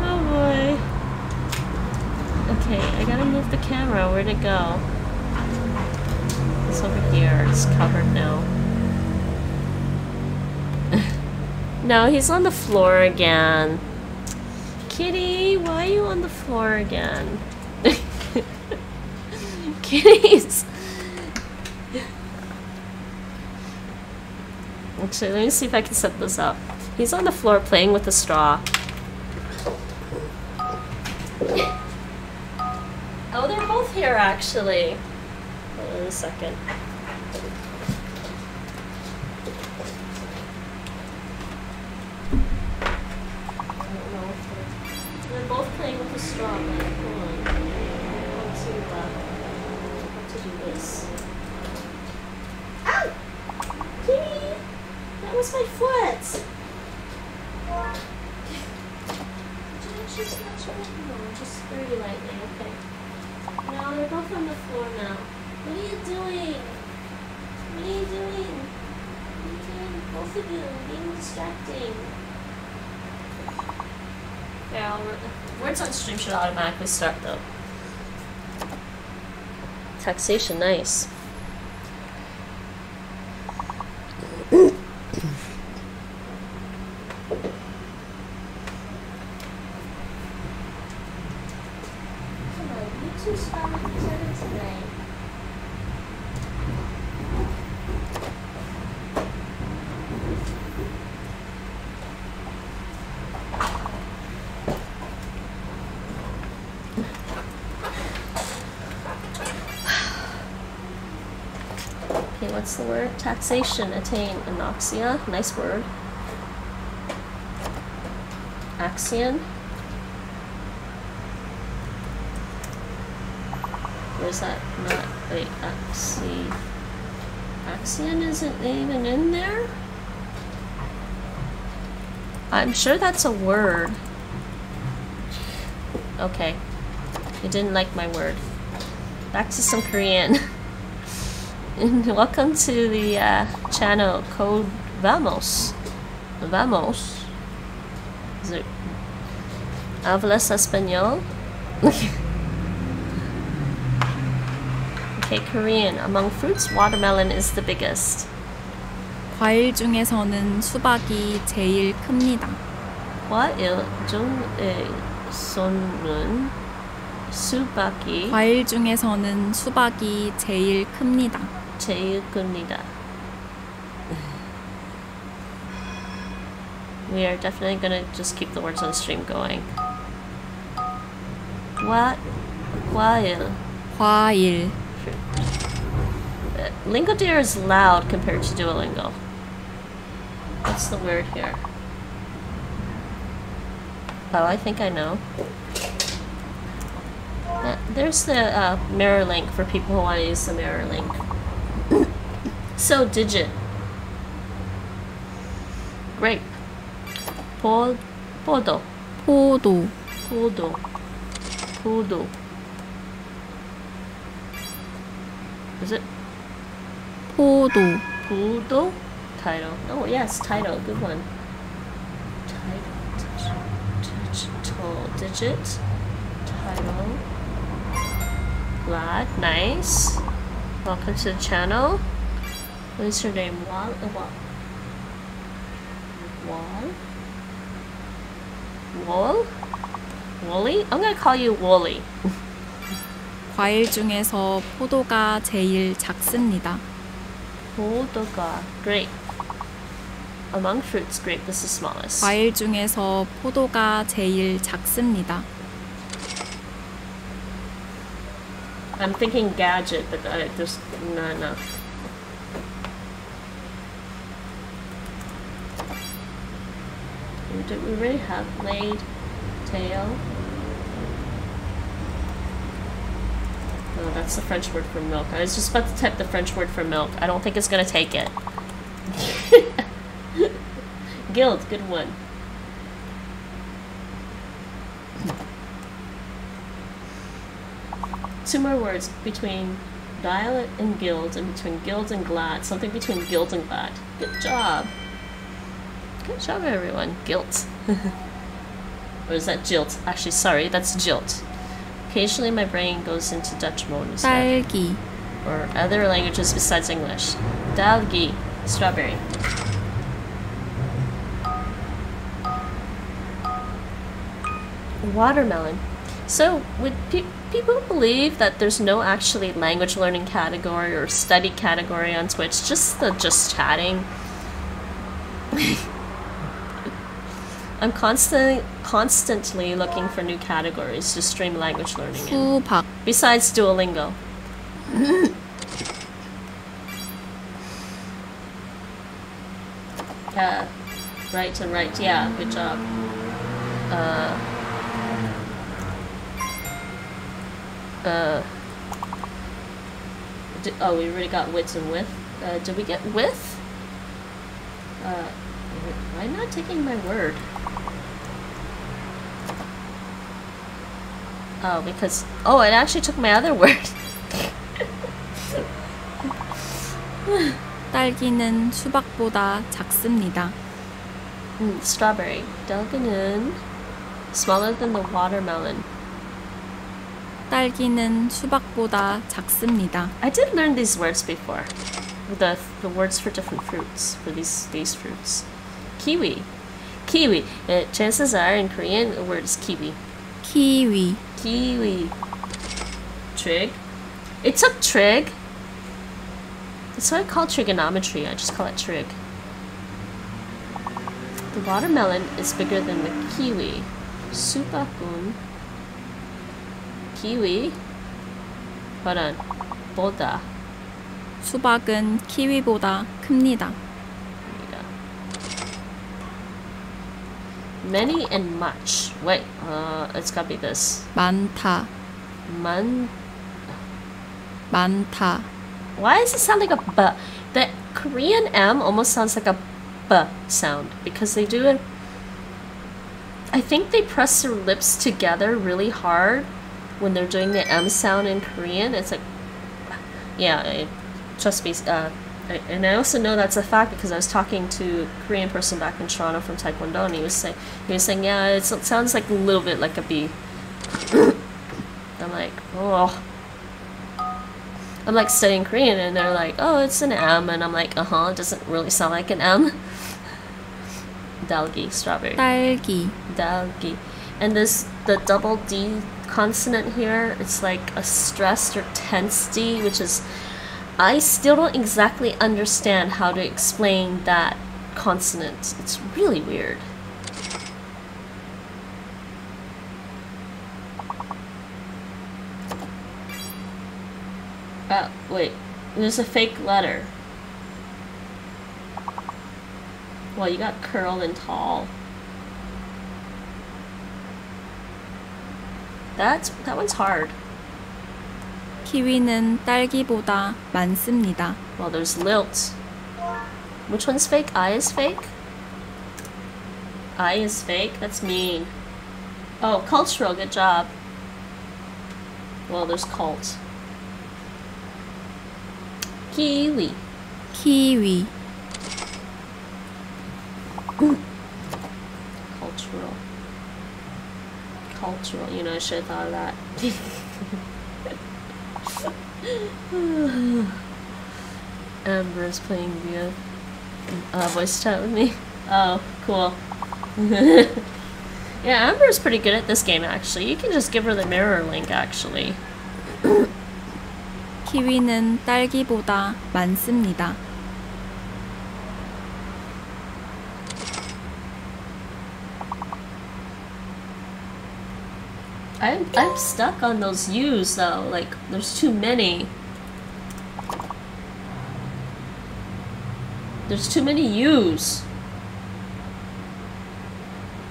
S1: oh boy. Okay, I gotta move the camera. Where'd it go? It's over here. It's covered now. no, he's on the floor again. Kitty, why are you on the floor again? Kitties! Actually, let me see if I can set this up. He's on the floor playing with a straw. Oh, they're both here actually. On a second. They're, both playing with a straw, but hold on. How to, uh, to do this. Ow! Kitty! That was my foot! Did you actually scratch it? No, just very lightly, okay. No, they're both on the floor now. What are you doing? What are you doing? What are you doing? Both of you being distracting. Yeah, I'll- words on stream should automatically start though. Taxation, nice. Come on, you two spell it today. Okay, what's the word? Taxation, attain, anoxia. Nice word. Axion. Where's that? Not wait, axi. Axion isn't even in there. I'm sure that's a word. Okay. You didn't like my word. Back to some Korean. And welcome to the uh, channel code Vamos. Vamos. Is it Hablas español? okay, Korean. Among fruits, watermelon is the biggest.
S9: 과일 중에서는 수박이 제일 큽니다.
S1: 과일 중에서는 수박이
S9: 과일 중에서는 수박이 제일 큽니다.
S1: 제일 큽니다. We are definitely gonna just keep the words on the stream going. What? 과일.
S9: 과일,
S1: Uh, Lingo Deer is loud compared to Duolingo. What's the word here? Oh, I think I know. Uh, there's the uh, mirror link for people who want to use the mirror link. so digit. Grape. Pol podo. Podo. Podo. Podo. Is it? Podo. Podo? Title. Oh yes, title. Good one. Title. Digital. Digit. Title. Glad. Nice. Welcome to the channel. What is your name? Wall? Uh, Wall? Wall? Wall? Wally? I'm gonna call you Wally.
S9: 과일 중에서 포도가 제일 작습니다.
S1: 포도가 great. Among fruits, grape is the smallest.
S9: 과일 중에서 포도가 제일 작습니다.
S1: I'm thinking gadget, but uh, there's not enough. Do we already have laid tail? Oh, that's the French word for milk. I was just about to type the French word for milk. I don't think it's gonna take it. Guild, good one. Two more words between dialect and guild, and between guild and glad. Something between guild and glad. Good job. Good job, everyone. Guilt. or is that jilt? Actually, sorry, that's jilt. Occasionally, my brain goes into Dutch mode and stuff,
S9: 딸기,
S1: or other languages besides English. Dalgi, strawberry. Watermelon. So, would pe- people believe that there's no actually language learning category or study category on Twitch? Just the just chatting. I'm constantly constantly looking for new categories to stream language learning in. Besides Duolingo. yeah, right and right. Yeah, good job. Uh, uh, di- oh, we already got width and width. Uh, did we get width? Uh, why not taking my word? Oh, because oh, it actually took my other word.
S9: 딸기는 수박보다 작습니다.
S1: Mm, strawberry. Delganon. Smaller than the watermelon.
S9: 딸기는 수박보다 작습니다.
S1: I did learn these words before. The the words for different fruits for these these fruits. Kiwi. Kiwi. Uh, chances are in Korean the word is kiwi.
S9: 키위,
S1: Kiwi. Trig. It took trig. That's why I call trigonometry. I just call it trig. The watermelon is bigger than the kiwi. Supakun. Kiwi. Hold on. 보다.
S9: 수박은 키위보다 큽니다.
S1: Many and much. Wait, uh, it's gotta be this.
S9: 많다,
S1: Man.
S9: 많다.
S1: Why does it sound like a b? The Korean M almost sounds like a b sound because they do it. I think they press their lips together really hard when they're doing the M sound in Korean. It's like, yeah, I, trust me. Uh, I, and I also know that's a fact because I was talking to a Korean person back in Toronto from Taekwondo, and he was saying, he was saying, yeah, it's, it sounds like a little bit like a B. I'm like, oh. I'm like studying Korean and they're like, oh, it's an M. And I'm like, uh huh, it doesn't really sound like an M. Dalgi, strawberry.
S9: 딸기,
S1: Dalgi. And this, the double D consonant here, it's like a stressed or tense D, which is, I still don't exactly understand how to explain that consonant. It's really weird. Uh, wait. There's a fake letter. Well, you got curl and tall. That's that one's hard.
S9: 키위는 딸기보다 많습니다.
S1: Well, there's lilt. Which one's fake? I is fake? I is fake? That's mean. Oh, cultural, good job. Well, there's cult. Kiwi.
S9: 키위,
S1: Cultural. Cultural. You know, I should have thought of that. Amber is playing via uh, voice chat with me. Oh, cool. yeah, Amber's pretty good at this game, actually. You can just give her the mirror link, actually.
S9: 키위는 딸기보다 많습니다.
S1: I'm, I'm stuck on those U's, though. Like, there's too many. There's too many U's.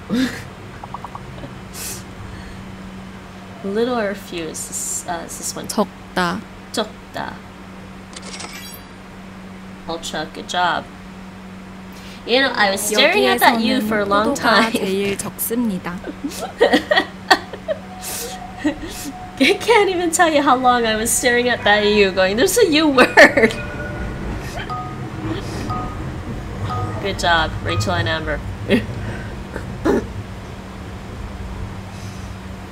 S1: Little or few is this, uh, is this one.
S9: 적다,
S1: 적다. Ultra, good job. You know, I was staring at that U
S9: 여기에서는
S1: for a long
S9: 포도가
S1: time.
S9: 제일 적습니다.
S1: I can't even tell you how long I was staring at that U going, there's a U word. Good job, Rachel and Amber.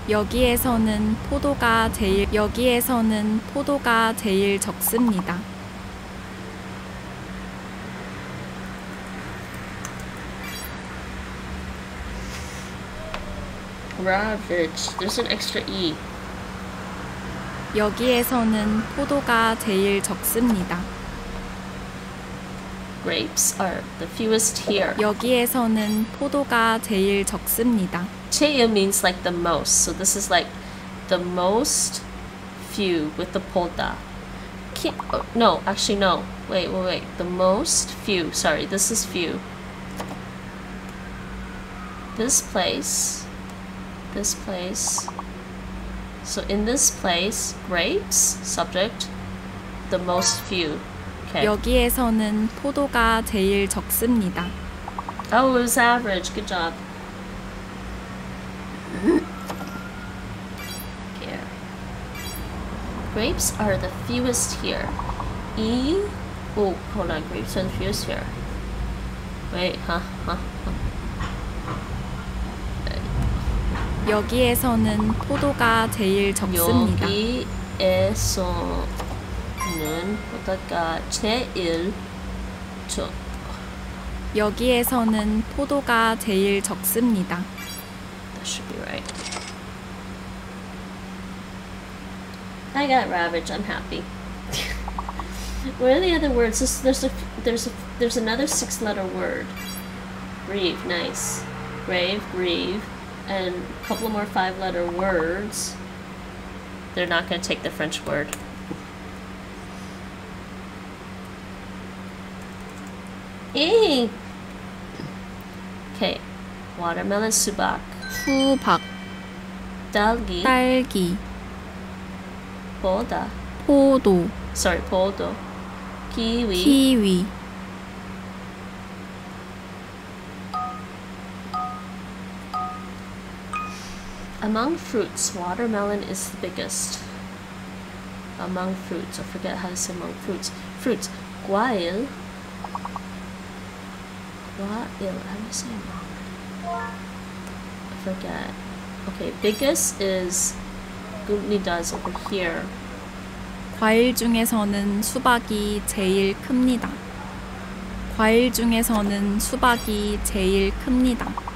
S9: 여기에서는 포도가 제일 여기에서는 포도가 제일 적습니다.
S1: Ravage. There's an extra E.
S9: 여기에서는 포도가 제일 적습니다.
S1: Grapes are the fewest here.
S9: 여기에서는 포도가 제일 적습니다.
S1: Cheya means like the most. So this is like the most few with the polta. Ki- oh, no, actually no. Wait, wait, wait. The most few. Sorry, this is few. This place. This place. So in this place, grapes, subject, the most few. Okay.
S9: 여기에서는 포도가 제일 적습니다.
S1: Oh, it was average. Good job. here. Grapes are the fewest here. E. Oh, hold on. Grapes are the fewest here. Wait, huh, huh, huh.
S9: 여기에서는 포도가 제일 적습니다.
S1: 여기에서는 보다가 제일 적.
S9: 여기에서는 포도가 제일 적습니다.
S1: That should be right. I got ravage. I'm happy. what are the other words? This, there's a there's a there's another six-letter word. Grieve, nice. Grave, grieve, and a couple more five-letter words. They're not going to take the French word. E. Okay. Watermelon, subak.
S9: 수박,
S1: 딸기,
S9: 딸기,
S1: 보다.
S9: 포도,
S1: Sorry, podo. Kiwi,
S9: 키위,
S1: Among fruits, watermelon is the biggest. Among fruits, I forget how to say among fruits. Fruits, guail. Guail, how do you say among? I forget. Okay, biggest is Gunidas over here.
S9: 과일 중에서는 수박이 제일 큽니다. 과일 중에서는 수박이 제일 큽니다.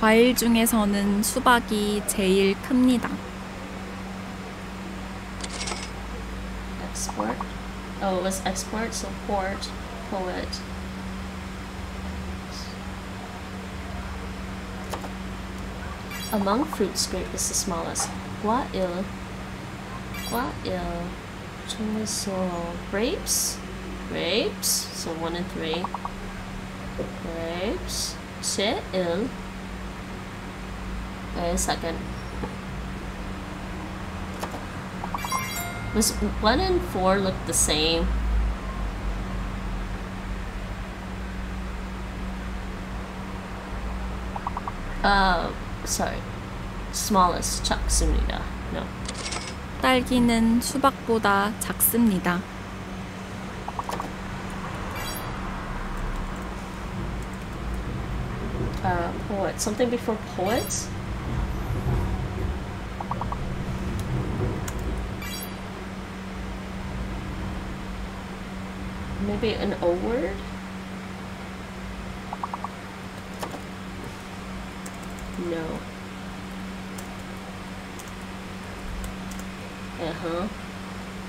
S9: 과일 중에서는 수박이 제일 큽니다.
S1: Export. Oh, it was export, so port, poet. Among fruits, grape is the smallest. Guail. Guail. So grapes. Grapes. So one and three. Grapes. Seil. Wait a second. Was one and four look the same? Uh, sorry. Smallest, 착습니다. No.
S9: 딸기는 수박보다 작습니다.
S1: Uh, poet. Something before poet? Maybe an O word? No. Uh huh.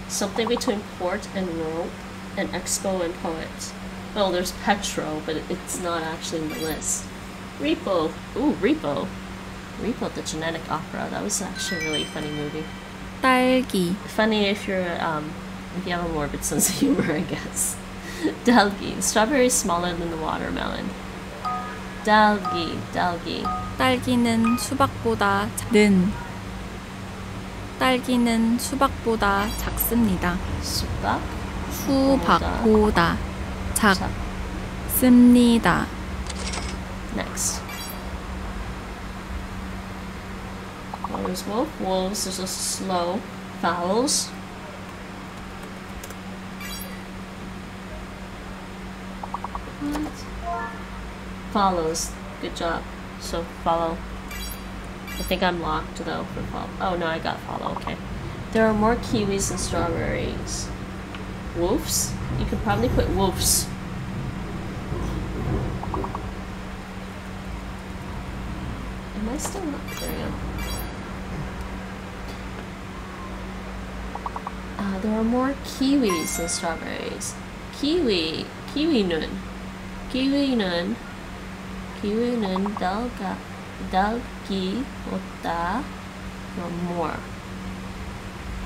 S1: Something between port and rope, and expo and poet. Well, there's Petro, but it's not actually in the list. Repo. Ooh, Repo. Repo, the genetic opera. That was actually a really funny movie.
S9: 딸기,
S1: Funny if you're um if you have a morbid sense of humor, I guess. Dalgi. Strawberry is smaller than the watermelon. Dalgi. Dalgi.
S9: 딸기는 수박보다 는 딸기는 수박보다 작습니다.
S1: 수박.
S9: 수박보다
S1: 자,
S9: 작습니다.
S1: next. There's wolf. Wolves. There's a slow. Vowels. What? Follows. Good job. So follow. I think I'm locked though for follow. Oh no, I got follow. Okay. There are more kiwis than strawberries. Wolves? You could probably put wolves. Am I still not there? Uh, there are more kiwis than strawberries. Kiwi, kiwi nun, kiwi nun dalga, dalgi 보다 more.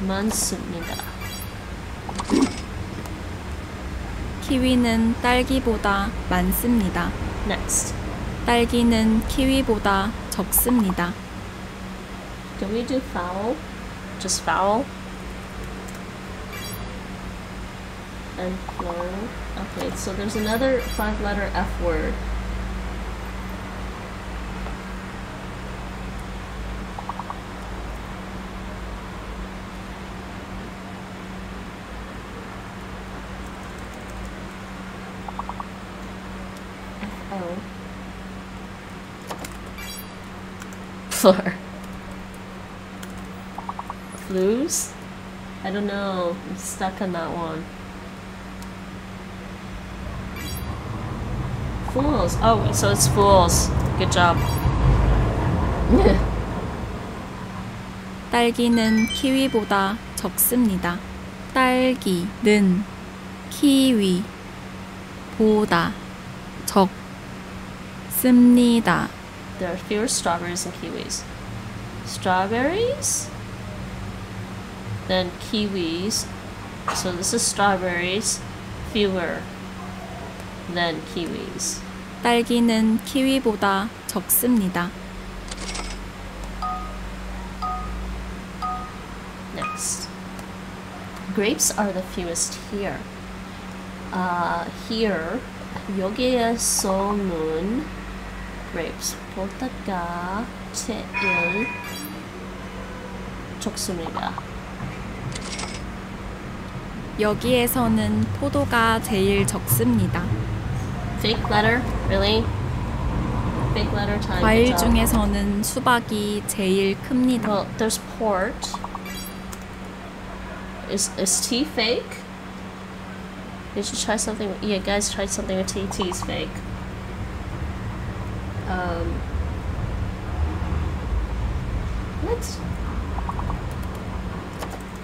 S1: 많습니다.
S9: 키위는 딸기보다 많습니다.
S1: Next,
S9: 딸기는 키위보다 적습니다.
S1: can we do foul? Just foul. And flow. Okay, so there's another five-letter F word. F-O. Floor. Flues? I don't know. I'm stuck on that one. Fools. Oh, so it's fools. Good job.
S9: 딸기는 키위보다 적습니다. 딸기는 키위보다 적습니다.
S1: there are fewer strawberries than kiwis. Strawberries? Then kiwis. So this is strawberries. Fewer than kiwis.
S9: 딸기는 키위보다 적습니다.
S1: Next. Grapes are the fewest here. Uh, here, 여기에서는 grapes 보다가 제일 적습니다.
S9: 여기에서는 포도가 제일 적습니다.
S1: Fake letter? Really? Fake letter time.
S9: 과일
S1: good job.
S9: 중에서는 수박이 제일 큽니다.
S1: Well, there's port. Is is tea fake? You should try something. With, yeah, guys, try something with tea. Tea is fake. Um. What?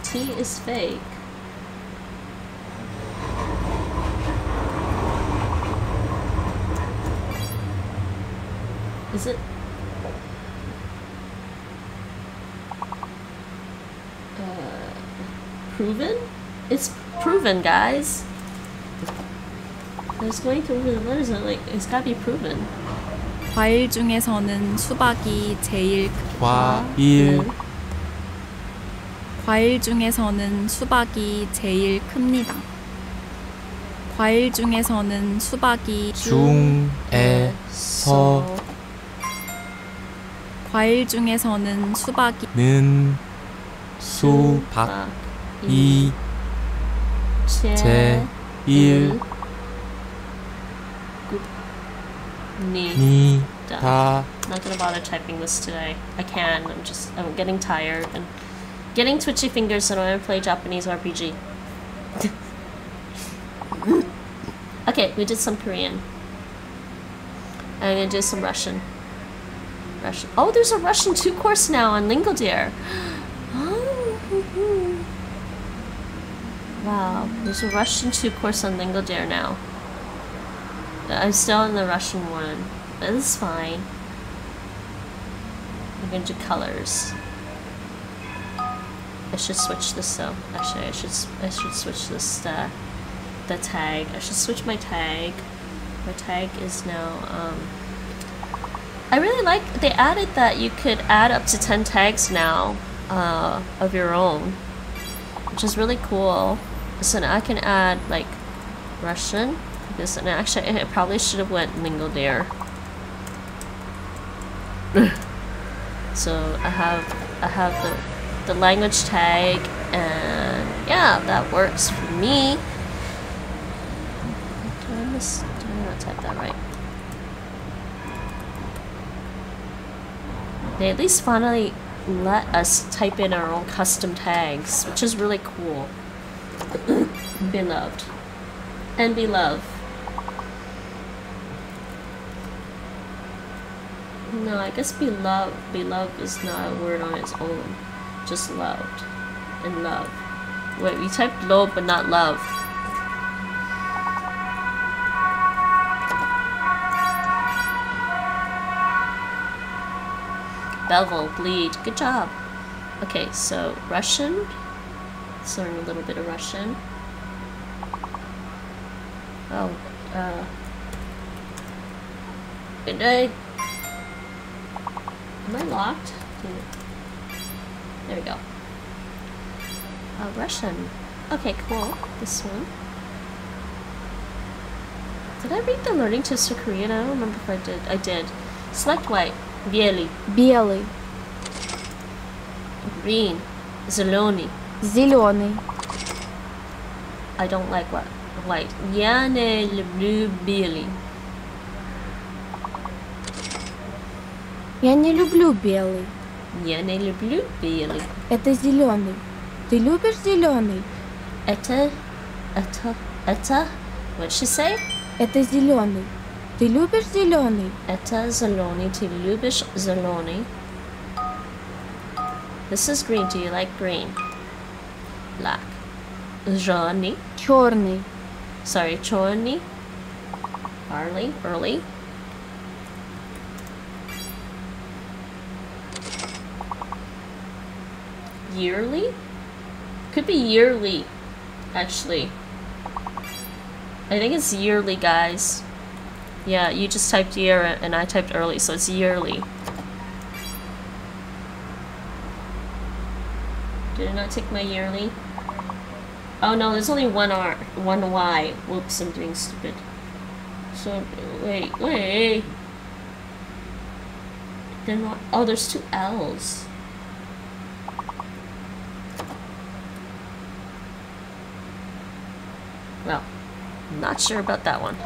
S1: Tea is fake. Is it? Uh, proven? It's proven, guys. I was going through the letters and like it's gotta be proven.
S9: 과일 중에서는 수박이 제일
S5: 과일
S1: 네.
S9: 과일 중에서는 수박이 제일 큽니다. 과일 중에서는 수박이
S5: 중에서
S9: 과일 중에서는 수박이
S5: 는
S10: 수박
S1: 이
S10: 2
S1: 제
S10: 제1
S1: 니
S10: 니
S1: Done.
S10: 다
S1: Not gonna bother typing this today. I can. I'm just I'm getting tired and getting twitchy fingers. I don't want to play Japanese RPG. okay, we did some Korean. I'm gonna do some Russian. Russian. Oh, there's a Russian two course now on LingoDeer. Oh. Wow, there's a Russian two course on LingoDeer now. I'm still in the Russian one. But it's fine. I'm gonna do colors. I should switch this though. Actually, I should I should switch this uh, the tag. I should switch my tag. My tag is now um. I really like they added that you could add up to ten tags now uh, of your own, which is really cool. So now I can add like Russian because and actually it probably should have went LingoDeer. so I have I have the the language tag and yeah that works for me. Did I miss did I not type that right? They at least finally let us type in our own custom tags, which is really cool. Beloved. And beloved. No, I guess beloved beloved is not a word on its own. Just loved. And love. Wait, we typed love but not love. Bevel, bleed. Good job. Okay, so Russian. Let's learn a little bit of Russian. Oh, uh. Good day. Am I locked? There we go. Uh, Russian. Okay, cool. This one. Did I read the learning tips for Korean? I don't remember if I did. I did. Select white. Bieli.
S11: Белый,
S1: Green. Zeloni.
S11: зеленый,
S1: I don't like what white. Я не люблю белый.
S11: Я не люблю белый.
S1: Я не люблю белый.
S11: Это зеленый. Ты любишь зеленый?
S1: Это, это, это. What'd she say?
S11: Это зеленый. Ты любишь зеленый?
S1: Это зеленый. Ты любишь зеленый? This is green. Do you like green? Black. Зеленый.
S11: Черный,
S1: Sorry, черный. Barley. Early. Yearly? Could be yearly, actually. I think it's yearly, guys. Yeah, you just typed year and I typed early, so it's yearly. Did I not take my yearly? Oh no, there's only one R, one Y. Whoops, I'm doing stupid. So, wait, wait. Then what? Oh, there's two L's. Well, not sure about that one.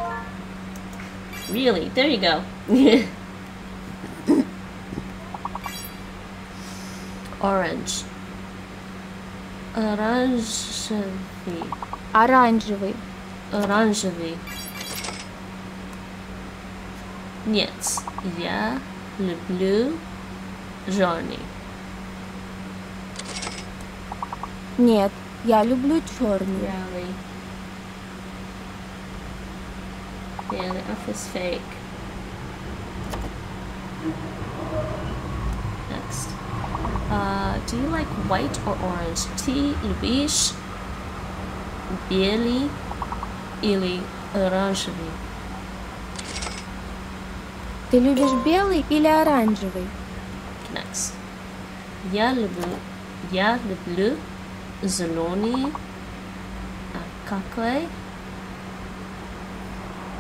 S1: Really? There you go. Orange. Оранжевый.
S11: оранжевый,
S1: Оранжевый. Нет, я люблю Johnny.
S11: нет, я люблю черный.
S1: Really? Yeah, the F is fake. Next. Uh, do you like white or orange? Ты любишь белый или оранжевый?
S11: Ты любишь белый или оранжевый?
S1: Next. Я люблю, я люблю зеленый. А какой?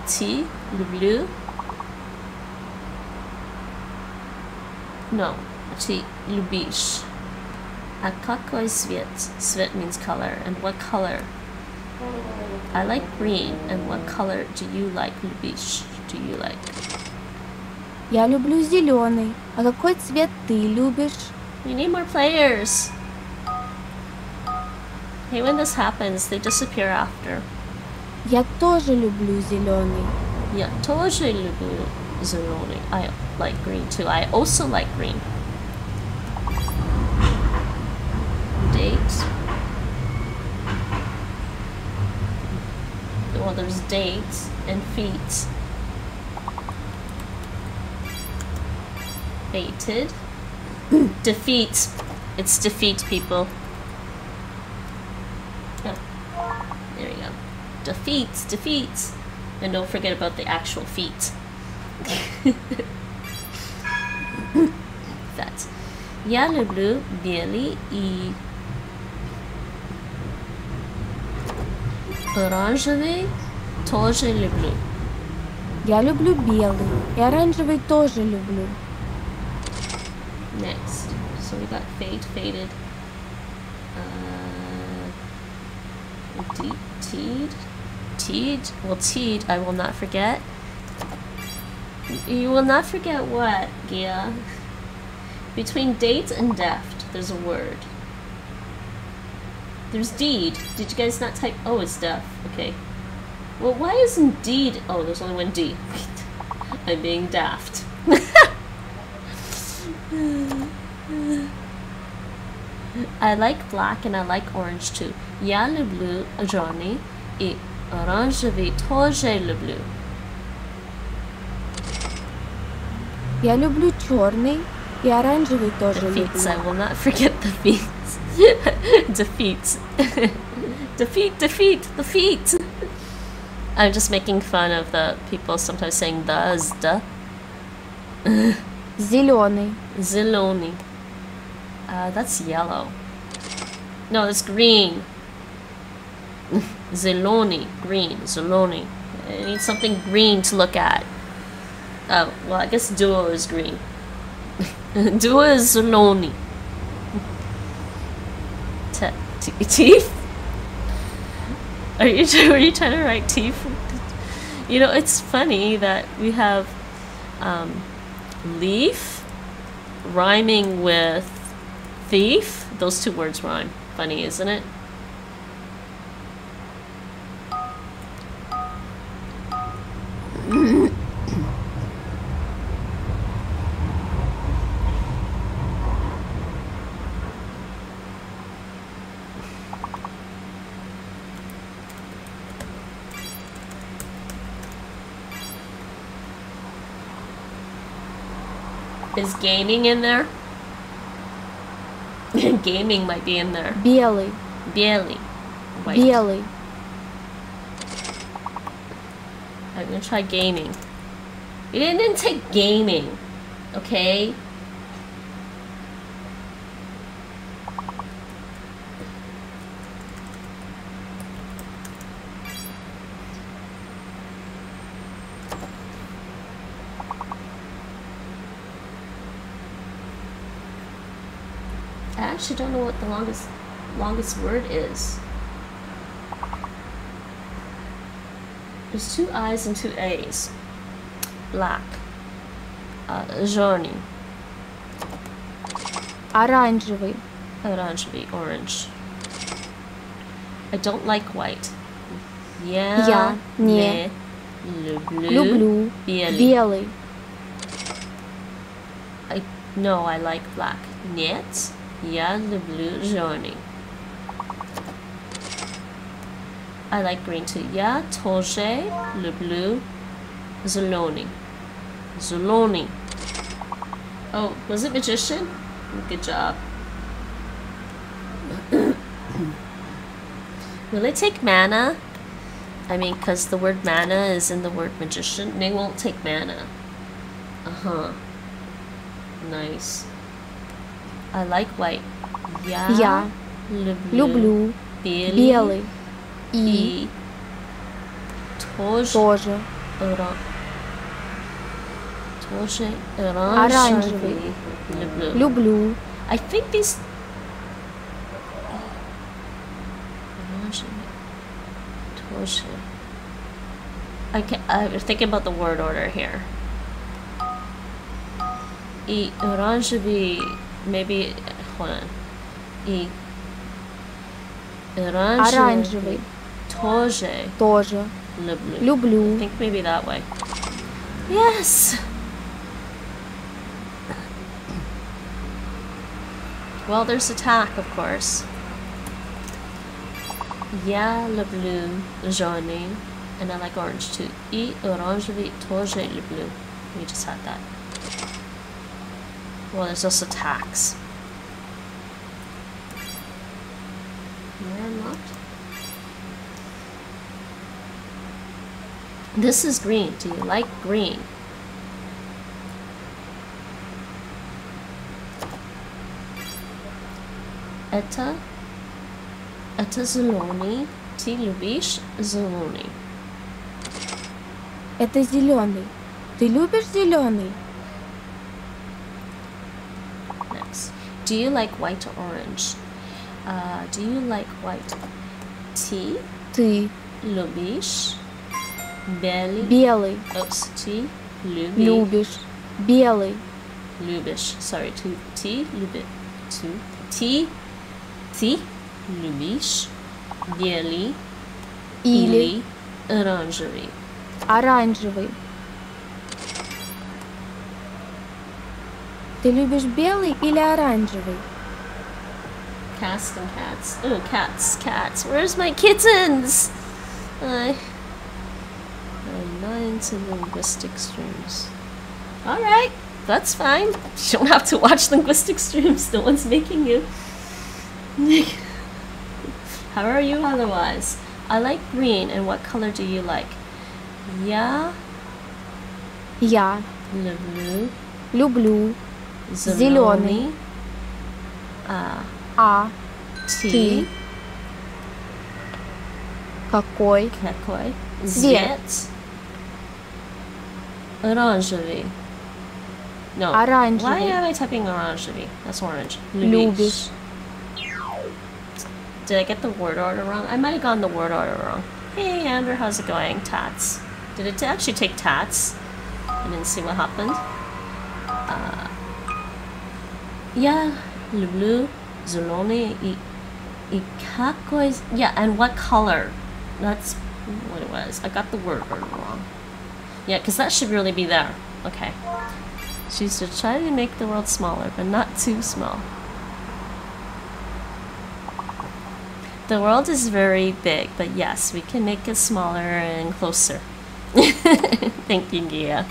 S1: Ты люблю? No, ты любишь. A какой цвет? Цвет means color. And what color? I like green. And what color do you like, любишь? Do you like?
S11: Я люблю зеленый. А какой цвет ты любишь?
S1: We need more players. Hey, when this happens, they disappear after.
S11: Я тоже люблю зеленый.
S1: Я тоже люблю зеленый. I like green too. I also like green. Date. Well, there's dates and feet. Fated. defeat. It's defeat, people. Defeats, defeats. And don't forget about the actual feet. that. Я люблю белый и оранжевый тоже люблю.
S11: Я люблю белый. И оранжевый тоже люблю.
S1: Next. So we got fade, faded. Uh, deep, teed. Teed? Well, Teed, I will not forget. You will not forget what, Gia? Between date and deft, there's a word. There's deed. Did you guys not type? Oh, it's def. Okay. Well, why isn't deed? Oh, there's only one D. I'm being daft. I like black and I like orange too. Yellow, blue, Johnny, jaune оранжевый тоже люблю.
S11: Я люблю черный. И оранжевый тоже
S1: Defeats. I
S11: люблю.
S1: will not forget the feats. defeats. defeat, defeat, defeat. I'm just making fun of the people sometimes saying the as the.
S11: Зеленый.
S1: Ziloni. Uh, that's yellow. No, it's green. Ziloni. Green. Zeloni. I need something green to look at. Oh, well, I guess duo is green. duo is Zeloni. Te- te- teeth? Are you, are you trying to write teeth? You know, it's funny that we have um, leaf rhyming with thief. Those two words rhyme. Funny, isn't it? Is gaming in there? gaming might be in there. Bieli. Bieli.
S11: Bieli.
S1: I'm gonna try gaming. You didn't take gaming, okay? I actually don't know what the longest longest word is. There's two I's and two A's. Black. Uh, journey.
S11: Оранжевый.
S1: Оранжевый. Orange. I don't like white. Я,
S11: Я не
S1: люблю,
S11: Люблю.
S1: белый.
S11: Белый.
S1: I, no, I like black. Нет, я люблю journey. I like green too. Я тоже люблю зеленый. Зеленый. Oh, was it magician? Good job. Will it take mana? I mean, because the word mana is in the word magician. They won't take mana. Uh huh. Nice. I like white. Я,
S11: Я
S1: люблю,
S11: люблю
S1: белый,
S11: белый. И
S1: и тоже
S11: тоже
S1: ора- тоже
S11: Оранжевый.
S1: оранжевый люблю.
S11: люблю.
S1: I think these Orangerie. Toje. I can I'm thinking about the word order here. E orangerie, maybe hold on. E
S11: Оранжевый.
S1: orangerie. Toje.
S11: Тоже.
S1: Люблю. I
S11: Люблю.
S1: think maybe that way. Yes. Well, there's attack, of course. Я люблю зеленый, and I like orange too. И оранжевый тоже люблю. We just had that. Well, there's also tax. Where not? This is green. Do you like green? Это это зеленый. Ты любишь зеленый?
S11: Это зеленый. Ты любишь зеленый?
S1: Next. Do you like white or orange? Uh, do you like white? Ты
S11: Ты
S1: любишь белый?
S11: белый.
S1: Oops. Ты любишь
S11: Любишь. Белый.
S1: любишь. Sorry. Ты ты любишь. Ты ты ты любишь белый
S11: Или
S1: или оранжевый?
S11: оранжевый. Ты любишь белый или оранжевый?
S1: Cats and cats. Oh, cats, cats. Where's my kittens? I. I'm not into linguistic streams. Alright, that's fine. You don't have to watch linguistic streams. No one's making you. How are you otherwise? I like green, and what color do you like? Я
S11: Я
S1: люблю
S11: люблю
S1: зеленый. А
S11: А
S1: ты
S11: Ты. какой
S1: какой
S11: Цвет.
S1: цвет? Orangey. No.
S11: Orange.
S1: Why am I typing orangey? That's orange.
S11: Lubish.
S1: Did I get the word order wrong? I might have gotten the word order wrong. Hey, Andrew, how's it going? Tats. Did it actually take tats? I didn't see what happened. Uh, yeah, Lulu, zoloni, I, Ikakoi. Yeah, and what color? That's what it was. I got the word order wrong. Yeah, because that should really be there. Okay. She's just trying to make the world smaller, but not too small. The world is very big, but yes, we can make it smaller and closer. Thank you, Gia.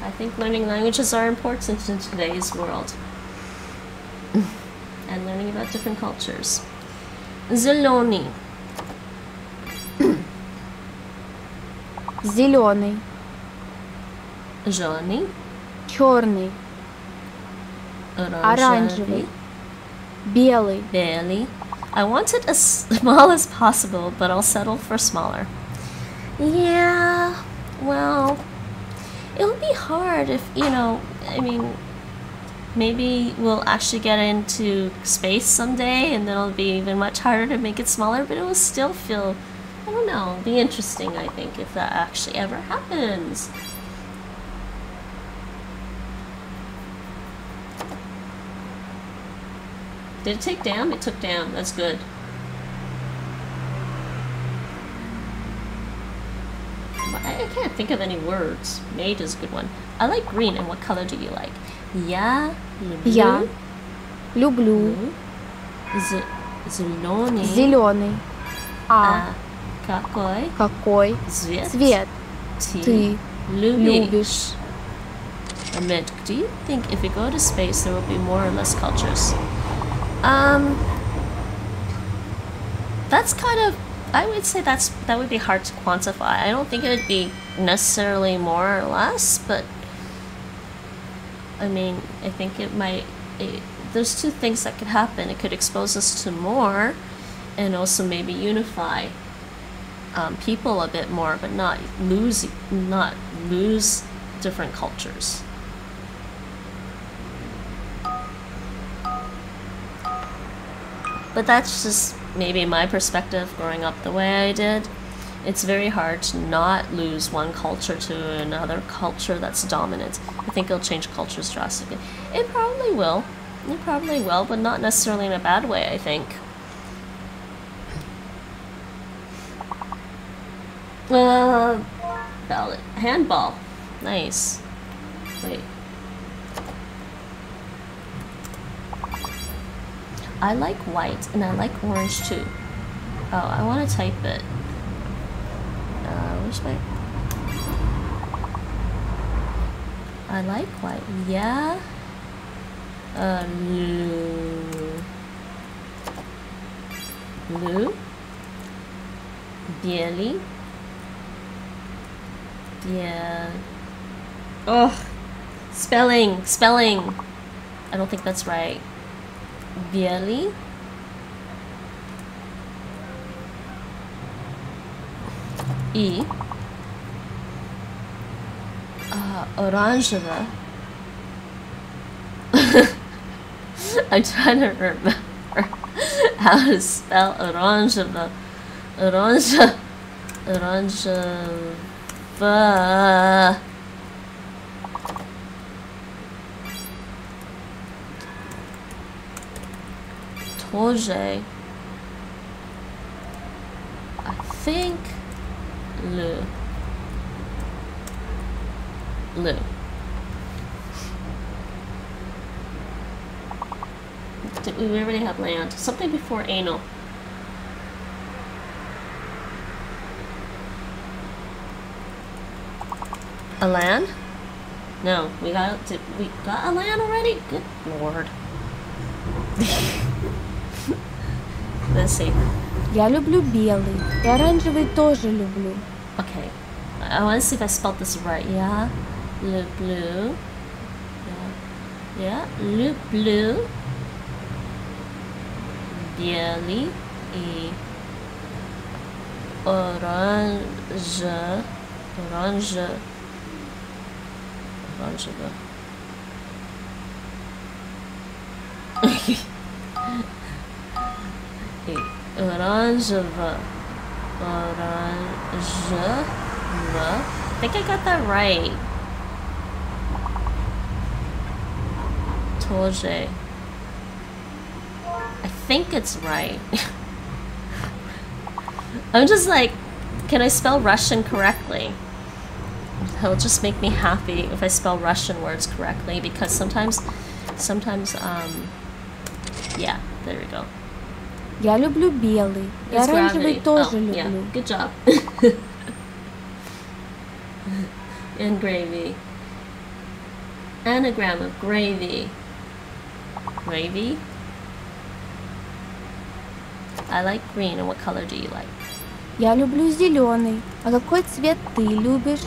S1: I think learning languages are important in today's world. and learning about different cultures. Zeloni.
S11: Зеленый,
S1: Johnny.
S11: черный, оранжевый, белый,
S1: Barely. I want it as small as possible, but I'll settle for smaller. Yeah, well, it would be hard if, you know, I mean, maybe we'll actually get into space someday and then it'll be even much harder to make it smaller, but it will still feel, I don't know, be interesting, I think, if that actually ever happens. Did it take down? It took down. That's good. I, can't think of any words. Made is a good one. I like green. And what color do you like? Я люблю
S11: Я люблю
S1: з- зеленый.
S11: зеленый. А
S1: А какой
S11: какой
S1: цвет,
S11: цвет
S1: ты
S11: ты
S1: любишь?
S11: любишь?
S1: Amit, do you think if we go to space there will be more or less cultures? Um, that's kind of, I would say that's that would be hard to quantify. I don't think it would be necessarily more or less, but I mean, I think it might. It, there's two things that could happen. It could expose us to more, and also maybe unify um, people a bit more, but not lose not lose different cultures. But that's just maybe my perspective growing up the way I did. It's very hard to not lose one culture to another culture that's dominant. I think it'll change cultures drastically. It probably will. It probably will, but not necessarily in a bad way, I think. Uh, ballot. Handball. Nice. Wait. I like white and I like orange too. Oh, I want to type it. Uh, where's my... I like white. Yeah. Uh, blue. Blue. Bieli. Yeah. Ugh. Spelling. Spelling. I don't think that's right. Bieli. E. Uh, orangeva. I'm trying to remember how to spell orange. Orangeva. Orangeva. Toge. I think le. Le. Did we already have land? Something before anal. A land? No, we got did we got a land already? Good lord. Let's see.
S11: Я люблю белый. И оранжевый тоже люблю.
S1: Okay, I want to see if I spelled this right. Yeah, le bleu. Yeah, yeah, le bleu. Bieli e orange, orange, orange. orange. orange. Orange. I think I got that right. Toje. I think it's right. I'm just like, can I spell Russian correctly? It'll just make me happy if I spell Russian words correctly because sometimes, sometimes, um, yeah, there we go.
S11: Я люблю белый. И оранжевый тоже
S1: oh, yeah,
S11: люблю.
S1: good job. and gravy. Anagram of gravy. Gravy? I like green, and what color do you like?
S11: Я люблю зеленый. А какой цвет ты любишь?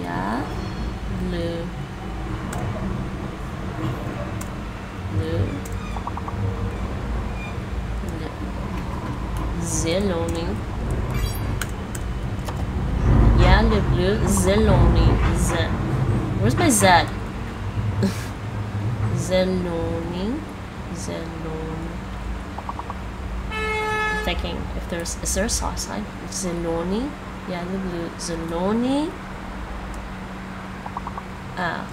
S1: Yeah? Blue. Zeloni. Yeah, le bleu. Zeloni. Z. Where's my Z? Zeloni. Zeloni. I'm thinking if there's is there a sauce sign? Zeloni. Yeah, le bleu. Zeloni. А,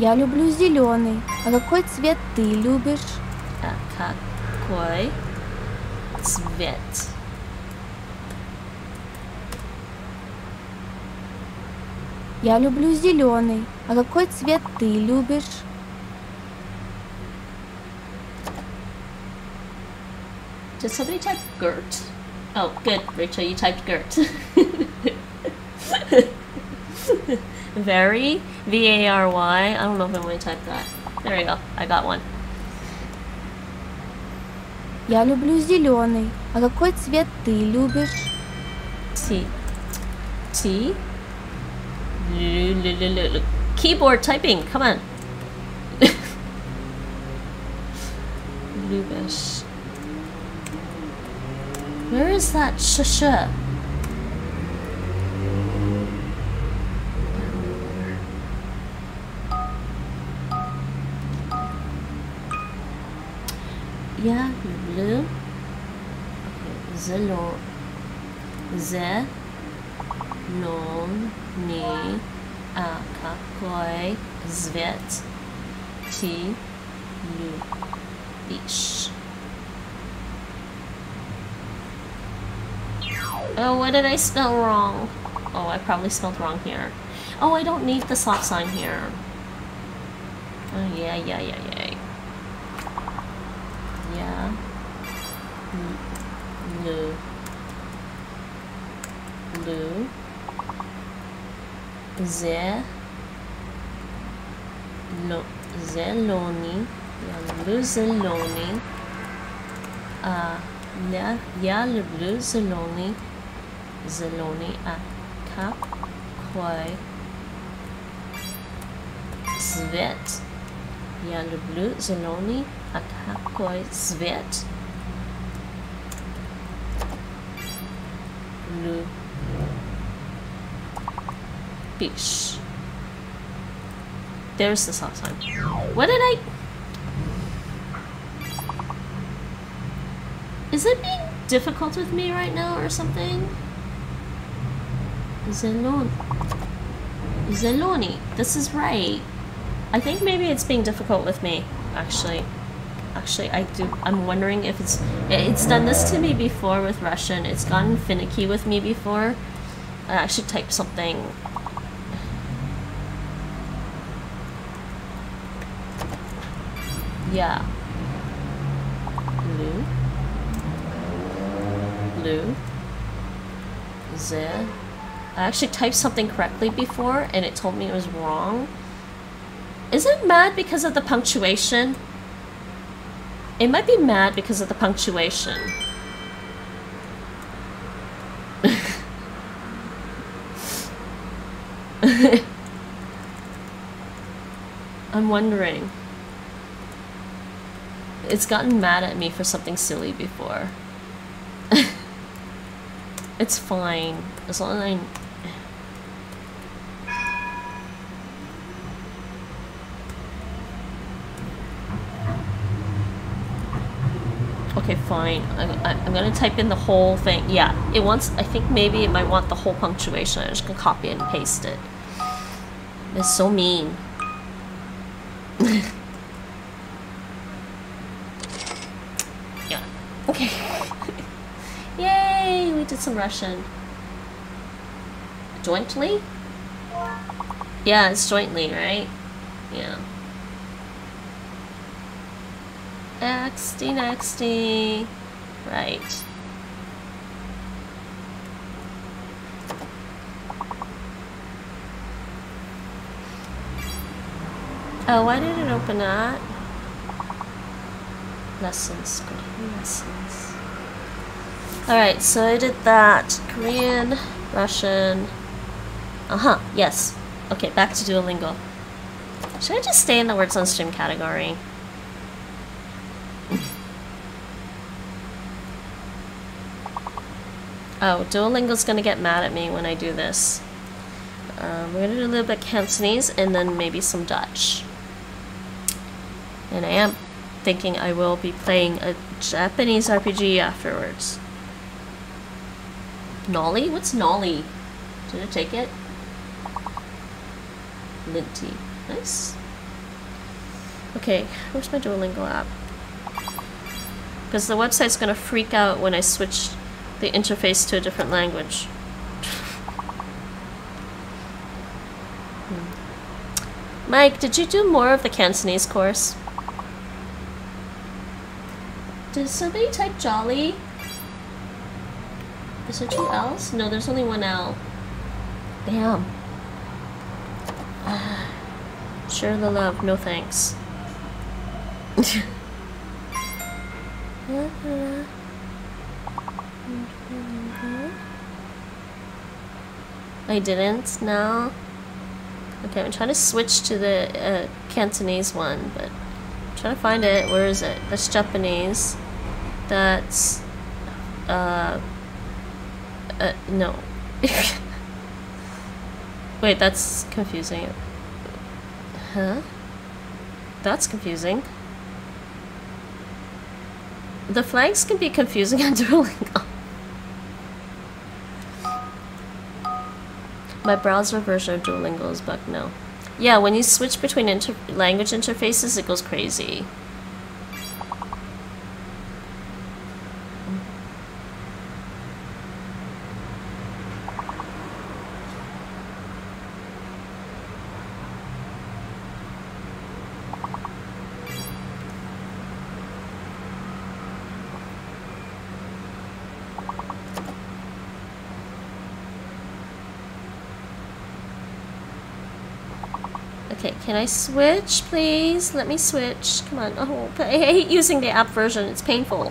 S11: Я люблю зеленый. А какой цвет ты любишь?
S1: а какой цвет?
S11: Я люблю зеленый. А какой цвет ты любишь?
S1: Did somebody type Gert? Oh, good, Rachel, you typed Gert. Very? V A R Y? I don't know if I'm going to type that. There we go, I got one.
S11: Я люблю зеленый. А какой цвет ты любишь?
S1: Lu- lu- Keyboard typing, come on. Lubish. Where is that sh? Zelon. Ze. Non. Ni. A. Oh, what did I spell wrong? Oh, I probably spelled wrong here. Oh, I don't need the stop sign here. Oh, yeah, yeah, yeah. Yeah. L- Lu. Lu. Ze. Lo. Zeloni. Lu Zeloni. Uh, le bleu Zeloni. Zeloni a Cap. Quai. Svet. Ja, bleu Zeloni a Kakoi Svet. Le Bish. There's the stop sign. What did I... Is it being difficult with me right now or something? Zelon. Zeloni. This is right. I think maybe it's being difficult with me, actually. Actually, I do. I'm wondering if it's it's done this to me before with Russian. It's gotten finicky with me before. I actually typed something. Yeah. Blue. Blue. Z. I actually typed something correctly before and it told me it was wrong. Is it mad because of the punctuation? It might be mad because of the punctuation. I'm wondering. It's gotten mad at me for something silly before. it's fine. As long as I Okay, fine. I, I, I'm gonna type in the whole thing. Yeah, it wants. I think maybe it might want the whole punctuation. I'm just gonna copy and paste it. It's so mean. yeah. Okay. Yay! We did some Russian. Jointly? Yeah, it's jointly, right? Yeah. Nexty, nexty. Right. Oh, why did it open that? Lessons, Korean lessons. Alright, so I did that. Korean, Russian. Uh-huh, yes. Okay, back to Duolingo. Should I just stay in the words on stream category? Oh, Duolingo's gonna get mad at me when I do this. Um, we're gonna do a little bit of Cantonese and then maybe some Dutch. And I am thinking I will be playing a Japanese RPG afterwards. Nolly? What's Nolly? Did I take it? Linty. Nice. Okay, where's my Duolingo app? Because the website's gonna freak out when I switch the interface to a different language. Hmm. Mike, did you do more of the Cantonese course? Did somebody type Jolly? Is there two L's? No, there's only one L. Damn. Share the love, no thanks. I didn't now. Okay, I'm trying to switch to the uh, Cantonese one, but I'm trying to find it. Where is it? That's Japanese. That's uh, uh no. Wait, that's confusing. Huh? That's confusing. The flags can be confusing on Duolingo. My browser version of Duolingo is bugged now. Yeah, when you switch between inter language interfaces, it goes crazy. Okay, can I switch, please? Let me switch. Come on. Oh, I hate using the app version. It's painful.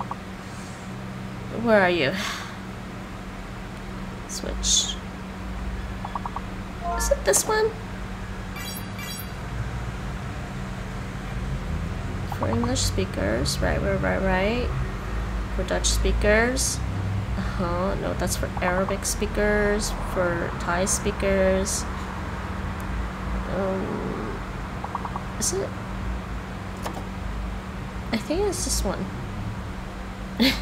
S1: Where are you? Switch. Is it this one? For English speakers. Right, right, right, right. For Dutch speakers. Uh-huh. No, that's for Arabic speakers. For Thai speakers. Um, is it? I think it's this one.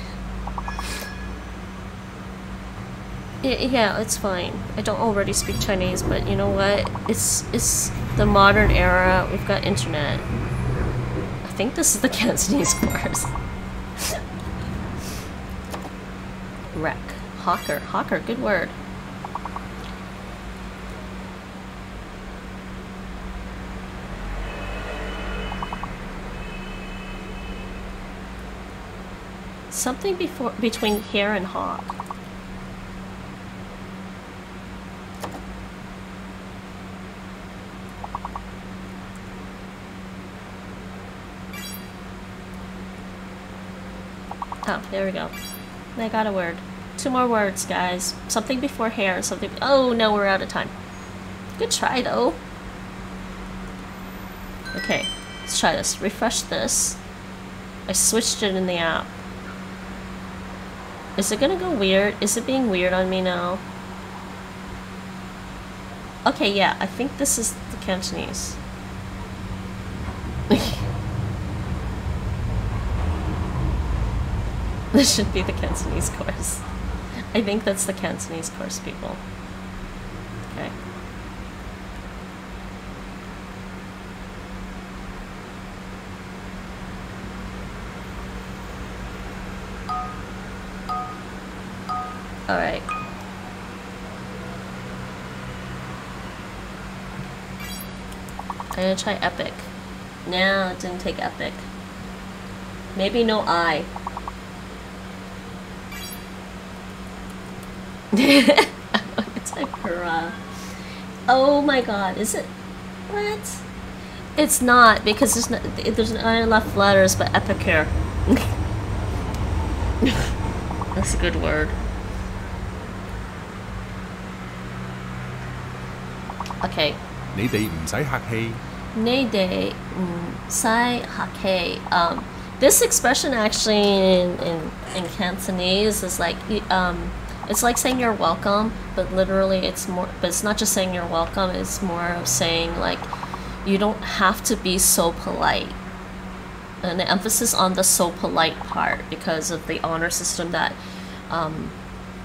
S1: yeah, it's fine. I don't already speak Chinese, but you know what? It's it's the modern era. We've got internet. I think this is the Cantonese course. Wreck. Hawker. Hawker, good word. Something before between hare and hawk. Oh, there we go. I got a word. Two more words, guys. Something before hair, something. Oh no, we're out of time. Good try, though. Okay, let's try this. Refresh this. I switched it in the app. Is it gonna go weird? Is it being weird on me now? Okay, yeah, I think this is the Cantonese. this should be the Cantonese course. I think that's the Cantonese course, people. Okay. Alright. I'm gonna try epic. No, it didn't take epic. Maybe no I. it's like hurrah. Oh my god, is it? What? It's not because there's not there's not enough letters, but epicure. That's a good word. Okay.
S10: 你哋唔使客气。
S1: Nede sai hake. Um, this expression actually in, in, in Cantonese is like um, it's like saying you're welcome, but literally it's more. But it's not just saying you're welcome. It's more of saying like you don't have to be so polite. And the emphasis on the so polite part because of the honor system that um,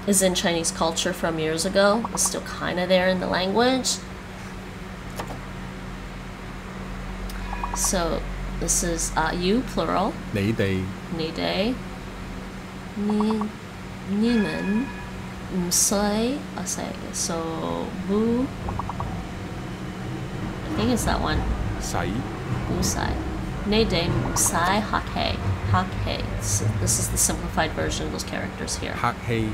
S1: is in Chinese culture from years ago. It's still kind of there in the language. So this is uh, you plural.
S10: 你哋
S1: 你哋你你们唔使 I say so boo. I think it's that one.
S10: 使
S1: 唔使你哋唔使客气客气 So This is the simplified version of those characters here.
S10: 客气。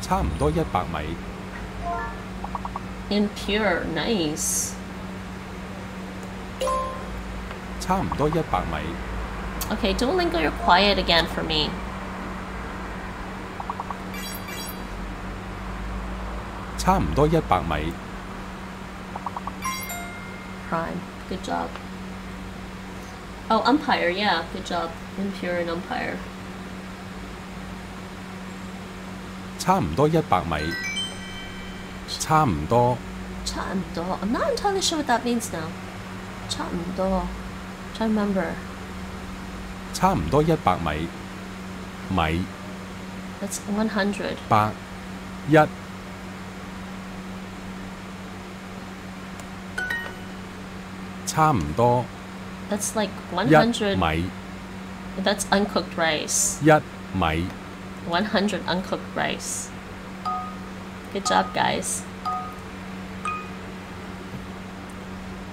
S10: 差唔多一百米，
S1: Impure, nice.
S10: 差唔多一百米，
S1: Okay, Duolingo, you're quiet again for me.
S10: 差唔多一百米，
S1: Prime. Good job. Oh, umpire, yeah, good job. Impure and umpire.
S10: 差唔多一百米， 差唔多
S1: Chaando. I'm not entirely sure what that means now. Chaando. Try to remember.
S10: 差唔多一百米。米
S1: That's 100.
S10: 百一差唔多
S1: That's like
S10: 一
S1: 100.
S10: 米
S1: That's uncooked rice.
S10: 一米
S1: 100 uncooked rice. Good job, guys.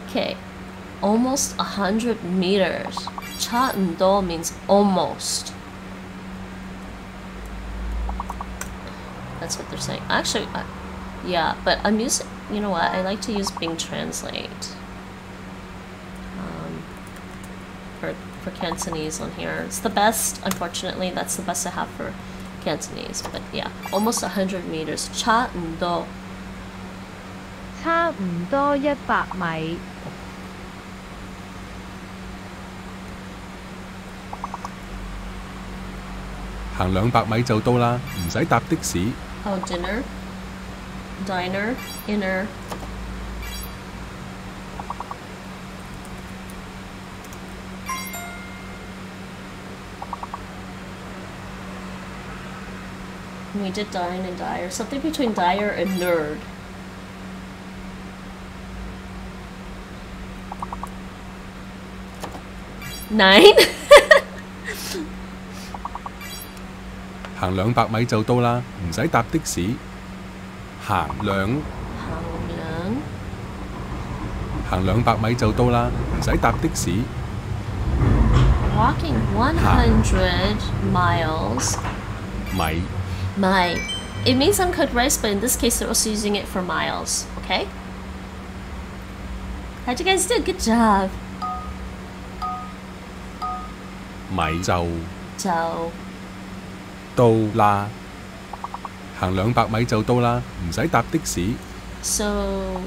S1: Okay. Almost a 100 meters. Cha and do means almost. That's what they're saying. Actually, I, yeah, but I'm using, you know what? I like to use Bing Translate. Um, for, for Cantonese on here. It's the best, unfortunately, that's the best I have for Cantonese. But yeah, almost 100 meters. Cha do.
S12: 差唔多一百米。
S10: 行兩百米就到啦，唔使搭的士。
S1: Oh, dinner. Diner. Inner. We did dine and dire. Something between dire and nerd. Nine?
S10: 行两百米就到啦，唔使搭的士。行两
S1: Hang lang.
S10: 行两百米就到啦，唔使搭的士。
S1: Walking 100 miles.
S10: 米
S1: My. It means uncooked rice, but in this case, they're also using it for miles. Okay? How'd you guys do? Good job.
S10: 米就
S1: So,
S10: 到啦。行两百米就到啦，唔使搭的士。
S1: so.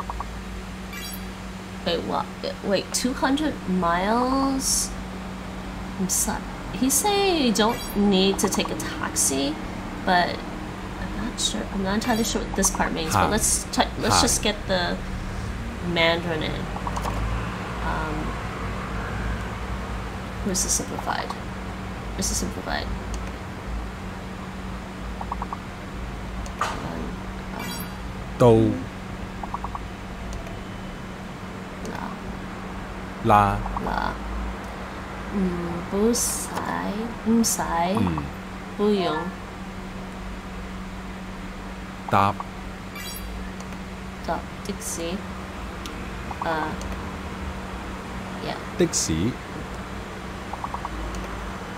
S1: Wait, what? Wait, 200 miles? I'm sorry. He's saying you don't need to take a taxi, but I'm not sure. I'm not entirely sure what this part means.
S10: Ha.
S1: But let's t- let's
S10: Ha.
S1: just get the Mandarin in. Um, where's the simplified? Where's the simplified? Um,
S10: 到
S1: uh,
S10: 啦，
S1: la. Mm, 不使,唔使,
S10: 嗯，
S1: 不用,
S10: 搭
S1: 搭的士. Uh, yeah.
S10: 的士。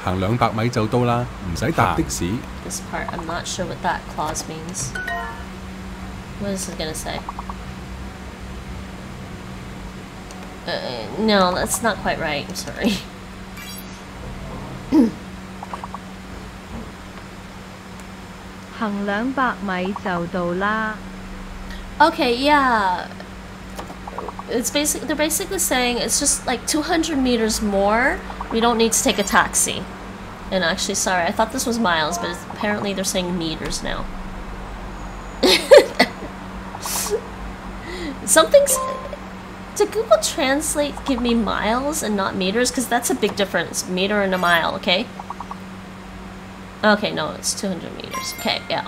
S10: 行两百米就到啦，唔使搭的士。
S1: This part, I'm not sure what that clause means. What is it gonna say? Uh, no, that's not quite right. I'm sorry.
S12: 行两百米就到啦。
S1: Okay, yeah. It's basic. They're basically saying it's just like 200 meters more. We don't need to take a taxi. And actually, sorry, I thought this was miles, but it's, apparently they're saying meters now. Something's. Did Google Translate give me miles and not meters? Because that's a big difference. Meter and a mile, okay? Okay, no, it's 200 meters. Okay, yeah.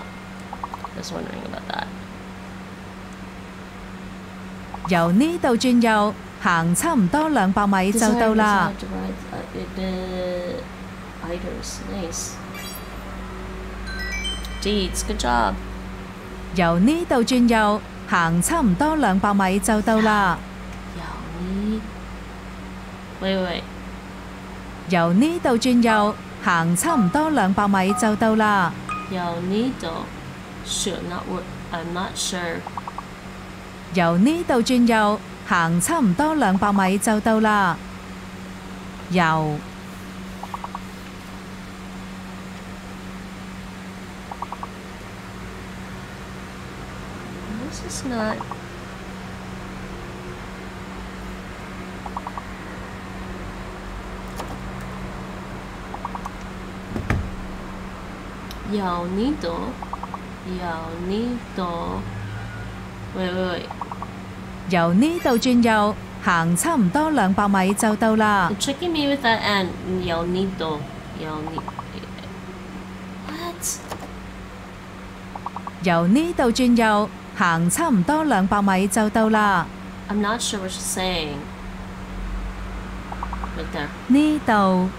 S1: I was wondering about that.
S13: 由呢度轉右，行差唔多兩百米就到啦。
S1: Desire, desire, divide, uh, uh, Iders, nice. Deeds, good job.
S13: 由呢度轉右，行差唔多兩百米就到啦。
S1: Yaoi. Wait, wait, wait.
S13: 由呢度轉右， 行差唔多兩百米就到啦。
S1: Yaonido. Sure, not what. I'm not sure.
S13: 由呢度轉右，行差唔多兩百米就到啦。由
S1: This is not. Yaonido. Yaonido. Wait, wait, wait.
S13: 由呢度轉右， 行差唔多兩百米就到啦。
S1: You're tricking me with that and yo nito. Yo ni. What?
S13: 由呢度轉右，行差唔多兩百米就到啦。
S1: I'm not sure what she's saying. Right there.
S13: 呢度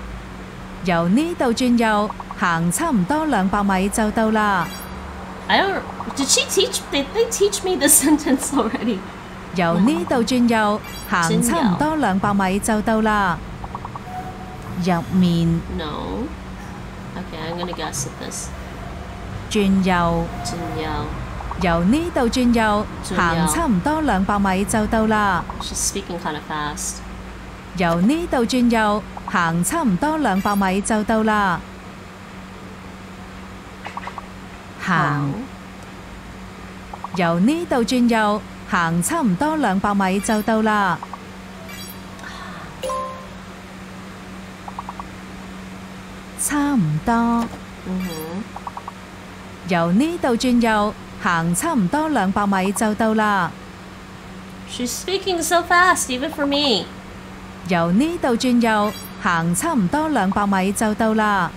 S13: 由呢度轉右， 行差唔多兩百米就到啦。
S1: I don't. Did she teach? Did they teach me this sentence already?
S13: 由呢度轉右，行
S1: 轉右
S13: 差唔多兩百米就到啦。入面
S1: No. Okay, I'm gonna guess at this.
S13: 轉右，
S1: Jinyo.
S13: 由呢度轉右，
S1: 轉右
S13: 行差唔多兩百米就到啦。
S1: She's speaking kind of fast.
S13: 由呢度轉右，行差唔多兩百米就到啦。 行，由呢度轉右，行差唔多兩百米就到啦。差唔多，
S1: Mm-hmm.
S13: 由呢度轉右，行差唔多兩百米就到啦。
S1: She's speaking so fast, even for me.
S13: 由呢度轉右，行差唔多兩百米就到啦。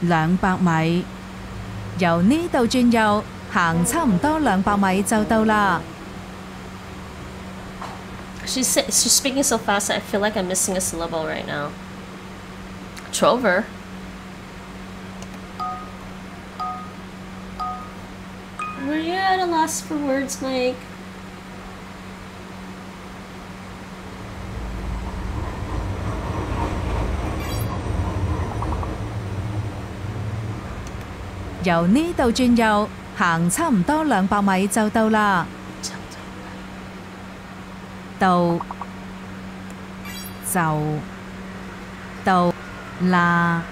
S13: 兩百米， 由呢度转右，行差唔多两百米就到啦。
S1: She's sa- she's speaking so fast. I feel like I'm missing a syllable right now. Trover. Were you at a loss for words, Mike?
S13: 由呢度转右，行差唔多两百米就到啦。到就到啦。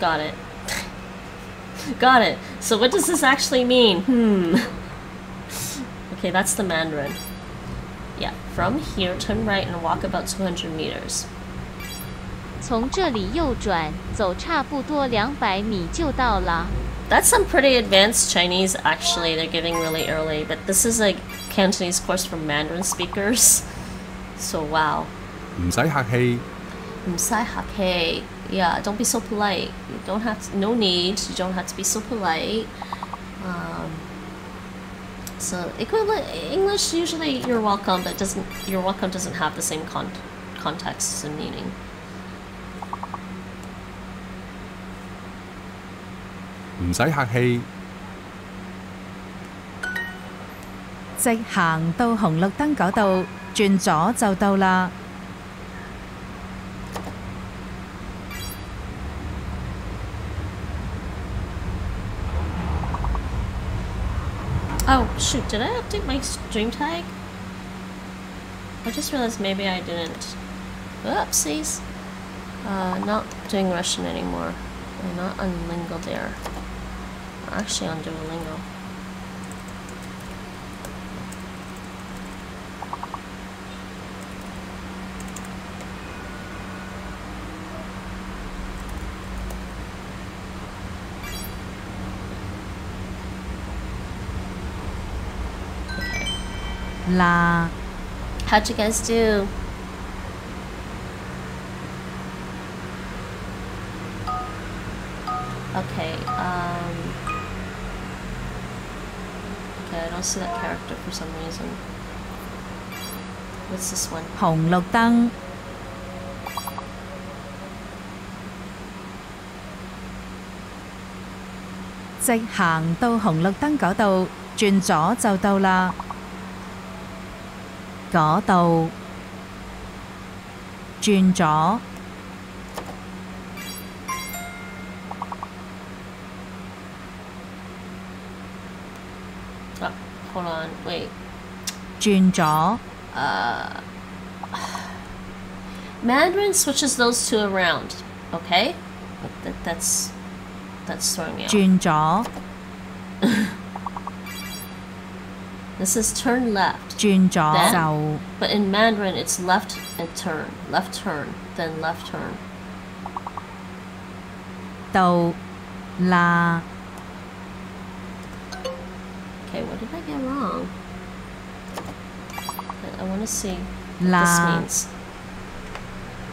S1: Got it. Got it. So what does this actually mean? Hmm. Okay, that's the Mandarin. Yeah, from here, turn right and walk about 200 meters.
S12: 从这里右转，走差不多两百米就到了。
S1: That's some pretty advanced Chinese, actually. They're giving really early, but this is a Cantonese course for Mandarin speakers. So, wow.
S10: 唔使客气，
S1: Msai hake. Yeah, don't be so polite. You don't have to, no need. You don't have to be so polite. Um, so equivalent English usually you're welcome, but doesn't you're welcome doesn't have the same con- context and meaning.
S10: 唔使客氣，
S13: 直行到紅綠燈嗰度，轉左就到啦。
S1: Oh shoot! Did I update my stream tag? I just realized maybe I didn't. Oopsies. Uh, not doing Russian anymore. I'm not on Lingo there. Actually on Duolingo.
S13: La.
S1: How'd you guys do? Okay, I don't see that character for some reason. What's this one?
S13: 紅綠燈，直行到紅綠燈嗰度，轉左就到啦。嗰度轉左，
S1: hold on, wait.
S13: 转左，
S1: Uh. Mandarin switches those two around, okay? That, that's. That's throwing me off.
S13: 转左，
S1: This is turn left.
S13: 转左
S1: Then-
S13: 就
S1: But in Mandarin, it's left and turn, left turn, then left turn.
S13: 到啦。
S1: Okay, what did I get wrong? I want to see what this
S13: 嗱，
S1: means.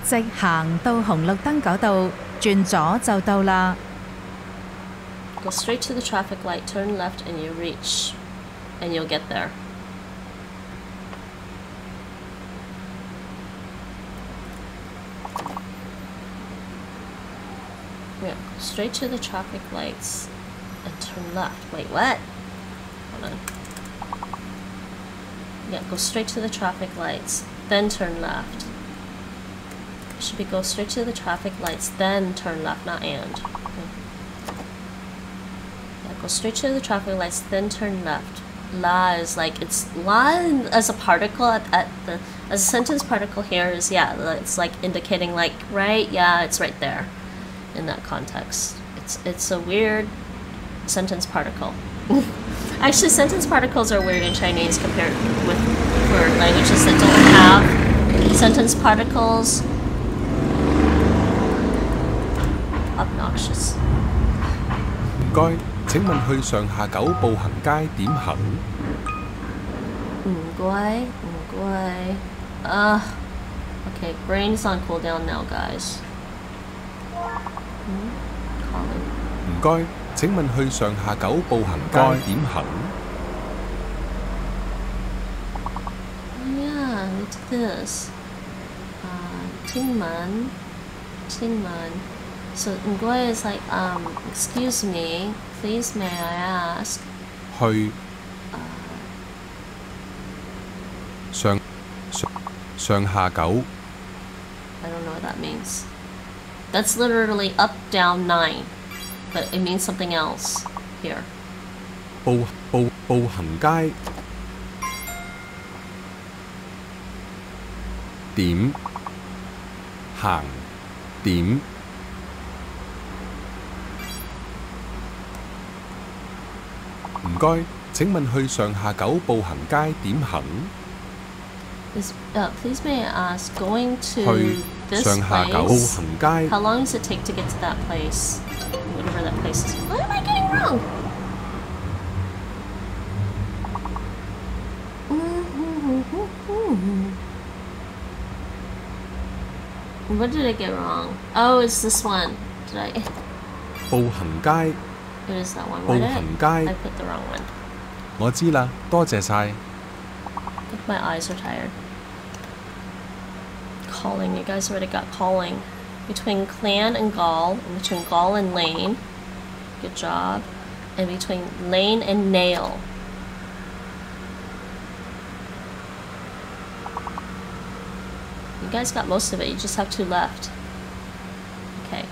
S13: 直行到红绿灯嗰度，转左就到啦。
S1: Go straight to the traffic light, turn left, and you reach, and you'll get there. Yeah, go straight to the traffic lights and turn left. Wait, what? Hold on. Yeah, go straight to the traffic lights, then turn left. Should be go straight to the traffic lights, then turn left, not and. Okay. Yeah, go straight to the traffic lights, then turn left. La is like it's la as a particle at, at the as a sentence particle here is yeah it's like indicating like right yeah it's right there in that context. It's it's a weird sentence particle. Actually, sentence particles are weird in Chinese compared with for languages that don't have sentence particles. Obnoxious.
S10: 唔该，请问去上下九步行街点行？
S1: 唔该，唔该。Uh, okay, brain's on cooldown now, guys. Hmm? Calling.
S10: 唔该， 請問去上下九步行街點行？
S1: Oh, yeah, let's do this. Uh, 清门，清门. So, 唔該 is like, um, excuse me, please may I ask,
S10: 去上上上下九
S1: I don't know what that means. That's literally up, down, nine. But it means something else here.
S10: 步步步行街点行点唔该，请问去上下九步行街点行？
S1: Is, uh, please may I ask, going to
S10: 去
S1: this
S10: 上下九步
S1: place,
S10: 行街
S1: how long does it take to get to that place? Whatever that place is. What am I getting wrong? What did I get wrong? Oh, it's this one. Did I?
S10: 步行街，
S1: It is that one.
S10: 步
S1: Why did
S10: 行
S1: I, I
S10: 街，
S1: put the wrong one?
S10: 我知啦，多谢晒。
S1: I think my eyes are tired. Calling, you guys already got calling. Between Clan and Gall, and between Gall and Lane. Good job. And between Lane and Nail. You guys got most of it, you just have two left. Okay.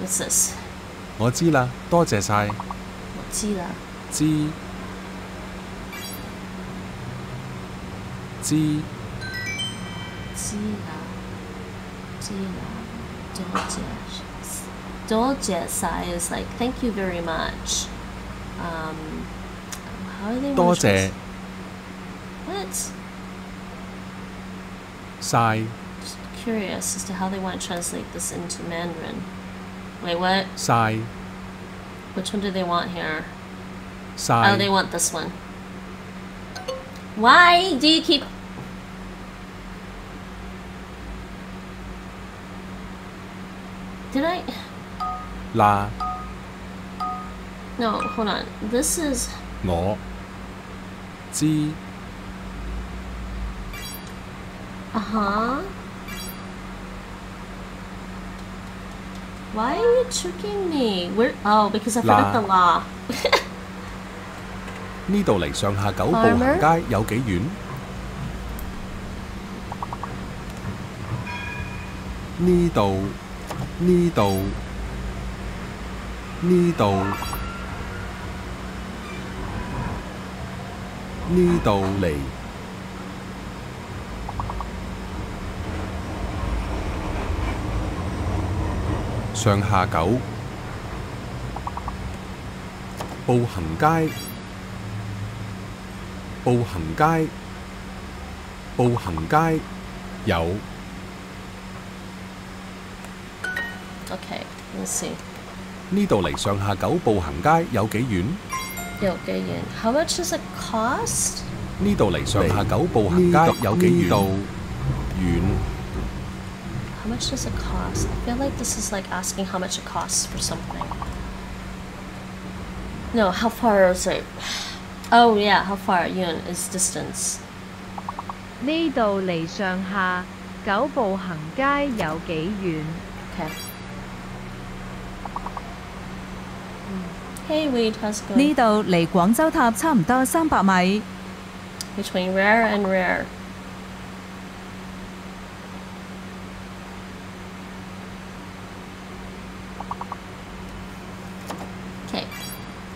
S1: What's this?
S10: 我知啦，多谢晒。
S1: 我知啦。
S10: 知知
S1: 知啦， 知啦，多谢，多谢晒 is like thank you very much. Um, how do they
S10: 多
S1: want to
S10: 谢
S1: trans- What?
S10: 晒
S1: Just curious as to how they want to translate this into Mandarin. Wait, what?
S10: 晒
S1: Which one do they want here? Oh,
S10: 晒
S1: they want this one. Why do you keep? Did I?
S10: 啦
S1: No, hold on. This is
S10: 我知
S1: uh huh. Why are you tricking me? Where? Oh, because I forgot
S10: La.
S1: the law.
S10: 呢度离上下九步
S1: Farmer？
S10: 行街有几远？呢度 呢度呢度呢度離上下九步行街。步行街，步行街有
S1: Okay, let's see.
S10: 呢度離上下九步行街有幾遠？
S1: Yo, Gayan. How much does it cost?
S10: 呢度離上下九步行街有幾遠？遠
S1: How much does it cost? I feel like this is like asking how much it costs for something. No, how far is it? Oh yeah, how far yun is distance.
S12: 呢度離上下九步行街有幾遠？
S1: Okay.
S13: 呢
S1: going?
S13: 度離廣州塔差唔多三百米。
S1: Between rare and rare. Okay.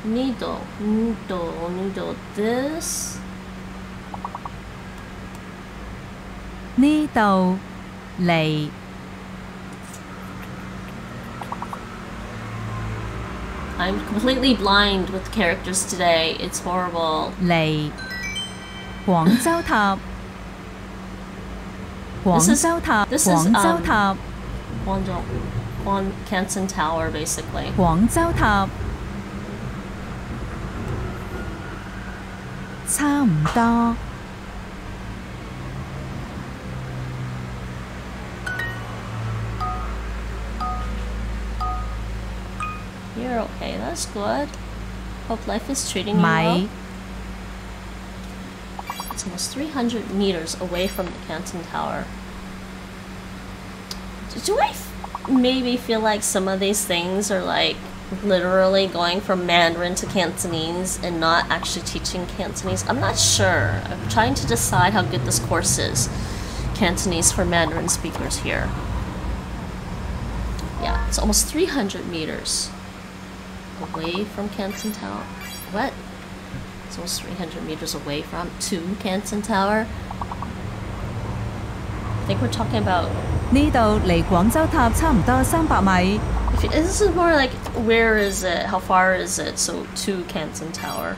S1: Needle, needle, needle. This.
S13: 呢度離
S1: I'm completely blind with characters today. It's horrible.
S13: 离广州塔，
S1: This
S13: 广
S1: is-
S13: 州塔，
S1: this is,
S13: 广州
S1: um,
S13: 塔，
S1: Guangdong, Guan Canton Tower, basically.
S13: 广州塔，差唔多。
S1: You're okay. That's good. Hope life is treating you well.
S13: 米
S1: It's almost 300 meters away from the Canton Tower. Do I f- maybe feel like some of these things are like literally going from Mandarin to Cantonese and not actually teaching Cantonese? I'm not sure. I'm trying to decide how good this course is. Cantonese for Mandarin speakers here. Yeah, it's almost 300 meters away from Canton Tower. What? It's almost 300 meters away from to Canton Tower. I think we're talking about.
S13: 呢度离广州塔差唔多三百米。
S1: If you- this is more like where is it? How far is it? So to Canton Tower.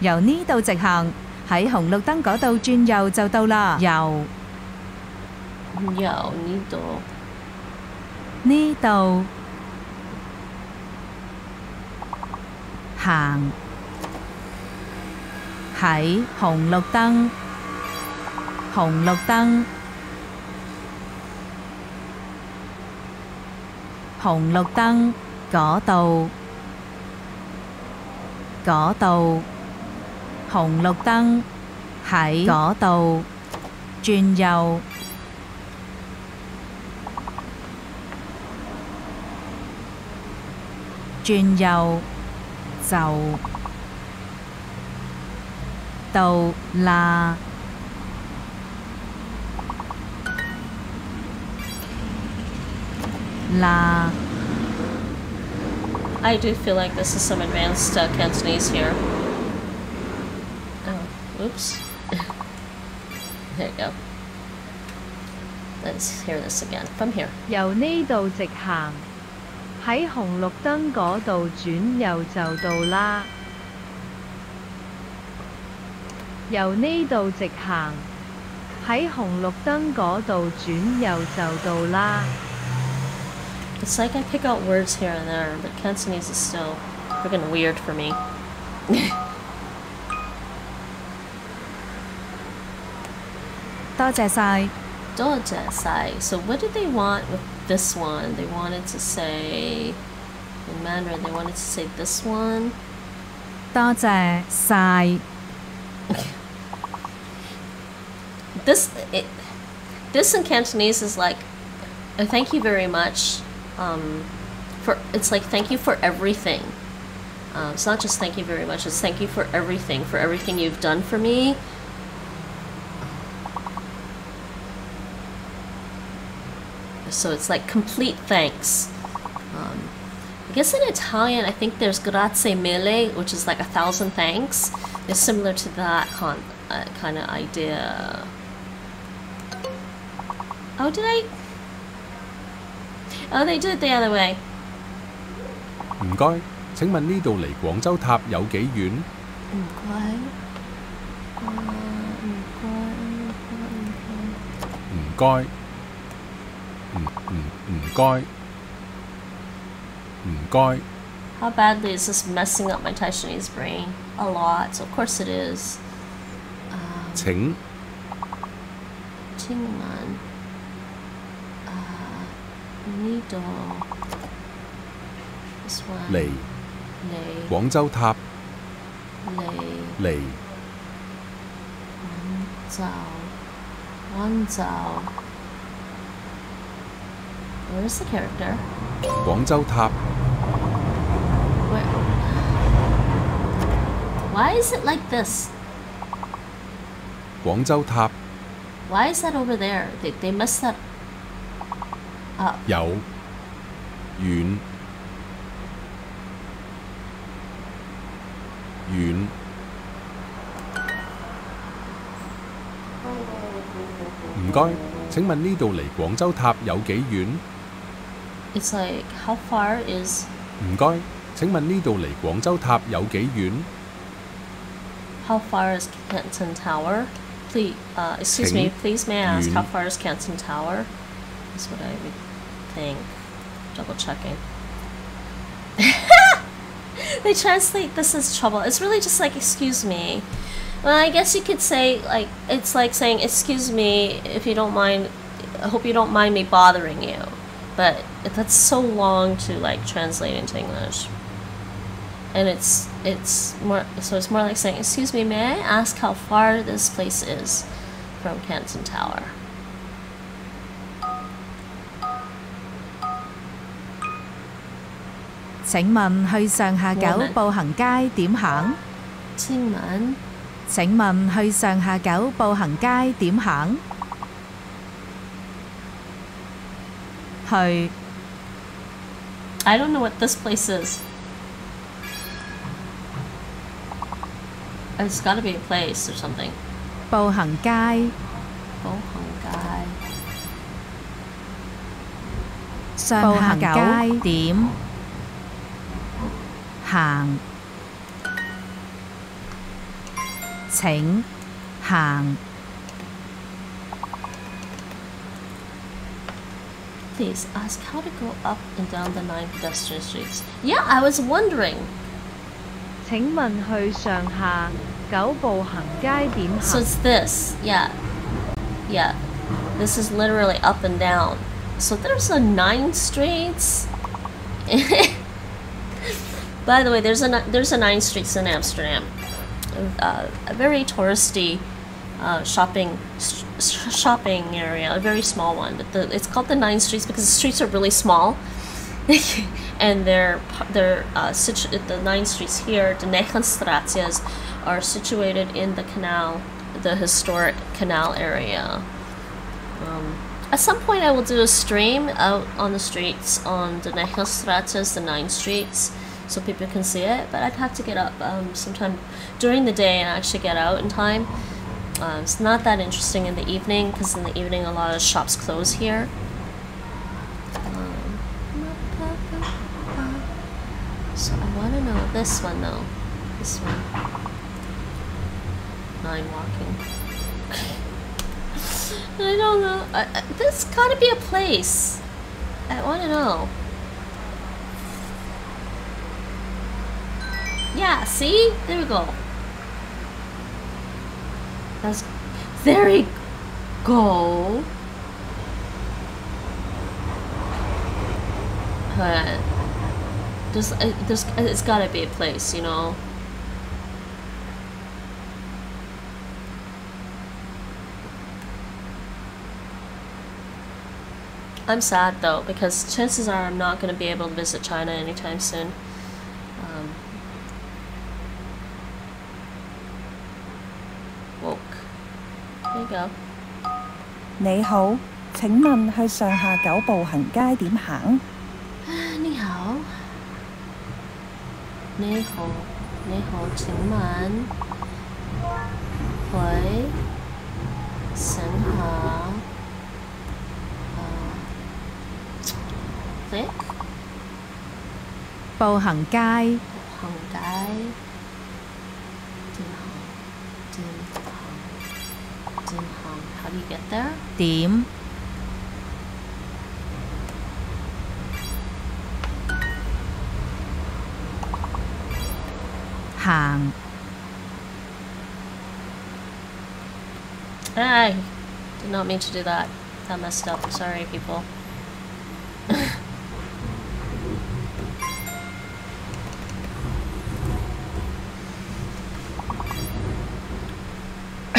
S13: 由呢度直行，喺红绿灯嗰度转右就到啦。由
S1: Yo, Nido.
S13: 呢度 行，喺紅綠燈，紅綠燈，紅綠燈嗰度，嗰度，紅綠燈喺嗰度，轉右。轉右 就到啦。啦
S1: I do feel like this is some advanced uh, Cantonese here. Oh, whoops. there you go. Let's hear this again from here.
S12: 由呢度直行， 喺紅綠燈嗰度轉右就到啦。由呢度直行，喺紅綠燈嗰度轉右就到啦。
S1: It's like I pick out words here and there, but Cantonese is still freaking weird for me.
S13: 多謝晒。
S1: Dojasai. So what did they want with this one? They wanted to say in Mandarin. They wanted to say this one.
S13: 多谢晒。
S1: This it, this in Cantonese is like, uh, thank you very much. Um, for it's like thank you for everything. Um, it's not just thank you very much. It's thank you for everything, for everything you've done for me. So it's like complete thanks. Um, I guess in Italian, I think there's grazie mille, which is like a thousand thanks. It's similar to that con- uh, kind of idea. Oh, did I? Oh, they did it the other way.
S10: 唔该，请问呢度离广州塔有几远？
S1: 唔该。Uh, 唔该，唔该， 唔該。
S10: 唔該，唔唔唔該，唔該。
S1: How badly is this messing up my Taiwanese brain? A lot. Of course it is. Um,
S10: 請
S1: 清晚。Uh, needle. This one.
S10: 嚟
S1: 嚟
S10: 廣州塔
S1: 嚟
S10: 嚟
S1: 找灣 找。Where's the character?
S10: 廣州塔
S1: Where? Why is it like this?
S10: 廣州塔
S1: Why is that over there? They, they messed that up.
S10: 有遠遠唔該，請問呢度離廣州塔有幾遠？
S1: It's like, how far is,
S10: 唔该，请问呢度离广州塔有几远？
S1: how far is Canton Tower? Please, uh, excuse me,
S10: King
S1: please may I ask how
S10: Yun.
S1: far is Canton Tower? That's what I would think. Double checking. they translate this as trouble. It's really just like, excuse me. Well, I guess you could say, like, it's like saying, excuse me, if you don't mind, I hope you don't mind me bothering you. But that's so long to, like, translate into English. And it's, it's more, so it's more like saying, excuse me, may I ask how far this place is from Canton Tower?
S13: "请问去上下九
S1: Woman
S13: 步行街点行？
S1: 清晚
S13: 请问去上下九步行街点行？ 去
S1: I don't know what this place is. It's got to be a place or something.
S13: 步行街，
S1: 步行街
S13: 上下九点行。请行
S1: Please ask how to go up and down the nine pedestrian streets. Yeah, I was wondering.
S12: 请问去上下九步行街点
S1: So
S12: 行？
S1: it's this. Yeah. Yeah. This is literally up and down. So there's a nine streets. By the way, there's a ni- there's a nine streets in Amsterdam. Uh, a very touristy uh, shopping sh- sh- shopping area, a very small one. But the, it's called the nine streets because the streets are really small. and they're they're uh, situ- the nine streets here, the Negenstraatjes, are situated in the canal, the historic canal area. Um, at some point, I will do a stream out on the streets on the Negenstraatjes, the nine streets, so people can see it. But I'd have to get up um, sometime during the day and actually get out in time. Um, it's not that interesting in the evening because in the evening a lot of shops close here. Um, so I want to know this one though. This one. Nine walking. I don't know. I, I, there's got to be a place. I want to know. Yeah, see? There we go. That's there we go. But there's, uh, there's, it's gotta be a place, you know. I'm sad though because chances are I'm not going to be able to visit China anytime soon. There you go.
S14: 你好，請問去上下九步行街點行？
S1: 你好，你好，你好，請問回上下誒 click
S13: 步行街，
S1: 行街 How do you get there?
S13: Team. Hang.
S1: I did not mean to do that. That messed up. Sorry, people.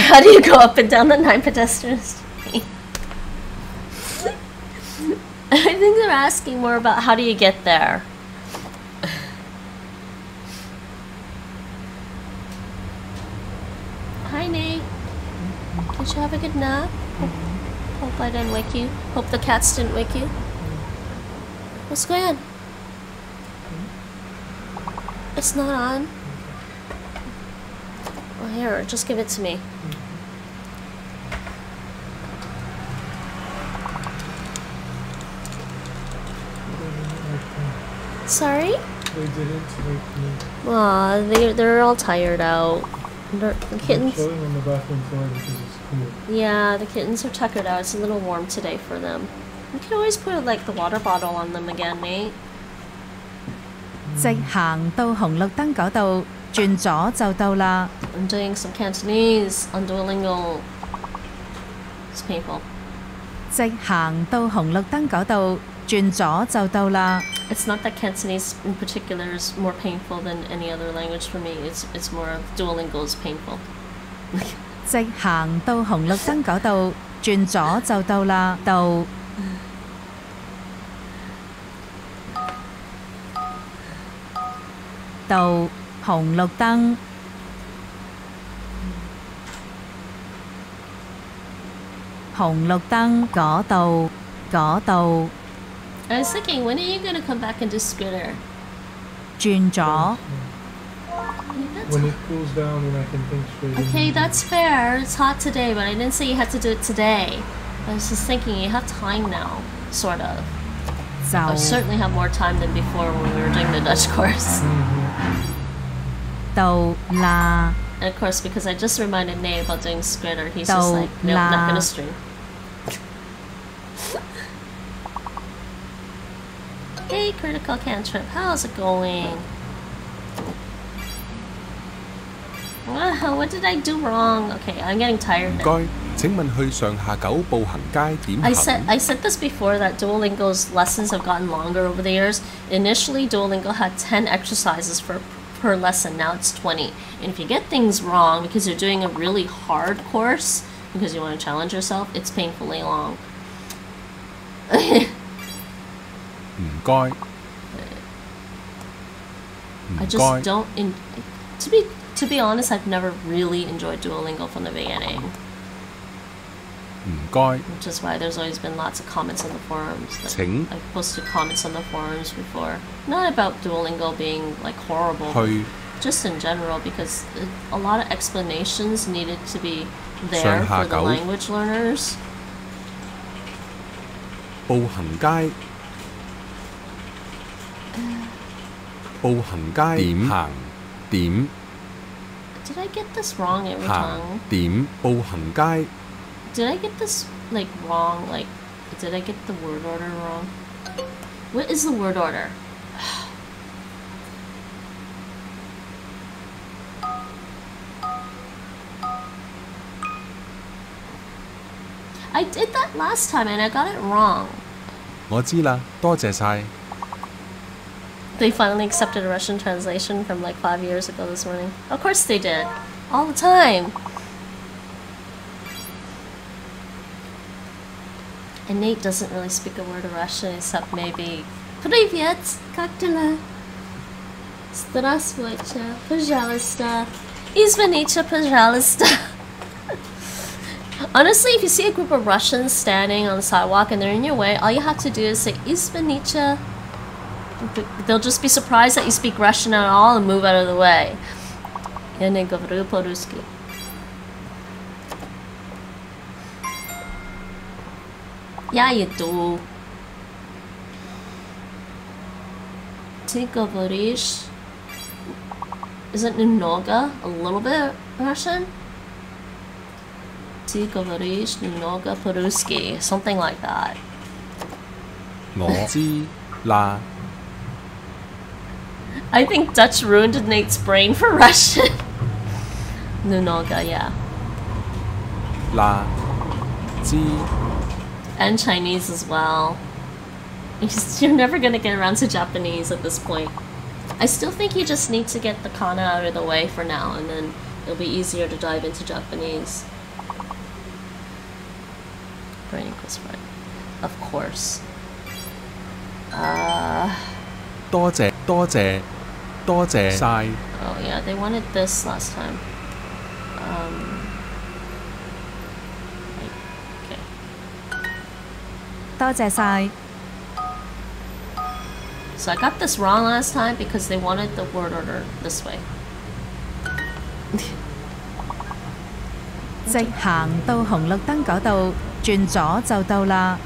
S1: How do you go up and down the nine pedestrian street? I think they're asking more about how do you get there. Hi, Nate. Did you have a good nap? Hope, hope I didn't wake you. Hope the cats didn't wake you. What's going on? It's not on. Oh, here, just give it to me. Sorry?
S4: They didn't wake me.
S1: Aw, they, they're all tired out. They're, the
S4: I'm
S1: kittens.
S4: chilling on the bathroom floor because it's cool.
S1: Yeah, the kittens are tuckered out. It's a little warm today for them. You can always put like the water bottle on them again, Nate.
S13: 直行到红绿灯嗰度，转左就到啦。
S1: I'm doing some Cantonese on Duolingo. It's painful.
S13: 直行到红绿灯嗰度， 轉左就到啦。
S1: It's not that Cantonese in particular is more painful than any other language for me. It's it's more of Duolingo is painful.
S13: 直行到紅綠燈嗰度，轉左就到啦。到到紅綠燈，紅綠燈嗰度嗰度
S1: I was thinking, when are you gonna come back and Scooter?
S13: June Jaw.
S4: When it cools down and I can think straight.
S1: Okay, that's fair. It's hot today, but I didn't say you had to do it today. I was just thinking you have time now, sort of. So.
S13: I
S1: certainly have more time than before when we were doing the Dutch course.
S13: Mm-hmm. Though la.
S1: And of course, because I just reminded Nate about doing Skritter, he's just like, no, nope, not gonna stream. hey, Critical Cantrip, how's it going? Wow, what did I do wrong? Okay, I'm getting tired
S10: 唔
S1: now.
S10: 该，请问去上下九步行街点
S1: I said
S10: 行？
S1: I said this before that Duolingo's lessons have gotten longer over the years. Initially, Duolingo had 10 exercises for per lesson. Now it's 20. And if you get things wrong because you're doing a really hard course because you want to challenge yourself, it's painfully long.
S10: 唔该，
S1: I
S10: 唔
S1: just
S10: 该，
S1: don't in to be to be honest, I've never really enjoyed Duolingo from the beginning,
S10: 唔该，
S1: which is why there's always been lots of comments on the forums. That
S10: 请
S1: I've posted comments on the forums before, not about Duolingo being like horrible, but
S10: 去
S1: just in general because it, a lot of explanations needed to be there
S10: 上下
S1: for the
S10: 九
S1: language learners.
S10: 步行街， 步行街点行点
S1: Did I get this wrong every
S10: 行
S1: time?
S10: 点步行街
S1: Did I get this like wrong? Like, did I get the word order wrong? What is the word order? I did that last time and I got it wrong.
S10: 我知啦，多谢晒。
S1: They finally accepted a Russian translation from like five years ago this morning. Of course they did. All the time. And Nate doesn't really speak a word of Russian except maybe Привет, как дела? Здравствуйте, пожалуйста. Извините, пожалуйста. Honestly, if you see a group of Russians standing on the sidewalk and they're in your way, all you have to do is say Извините. They'll just be surprised that you speak Russian at all and move out of the way. Я не говорю по-русски. Я иду. Ты говоришь... Isn't немного a little bit Russian? Ты говоришь немного по-русски. Something like that.
S10: 我知啦，
S1: I think Dutch ruined Nate's brain for Russian. Nunoga, yeah.
S10: 啦，知
S1: And Chinese as well. You're never gonna get around to Japanese at this point. I still think you just need to get the kana out of the way for now, and then it'll be easier to dive into Japanese. Brain equals friend. Of course. Uh,
S10: 多謝多謝多謝晒
S1: oh yeah, they wanted this last time. Um, okay.
S13: 多謝晒。
S1: So I got this wrong last time because they wanted the word order this way.
S13: 直行到紅綠燈嗰度，轉左就到啦。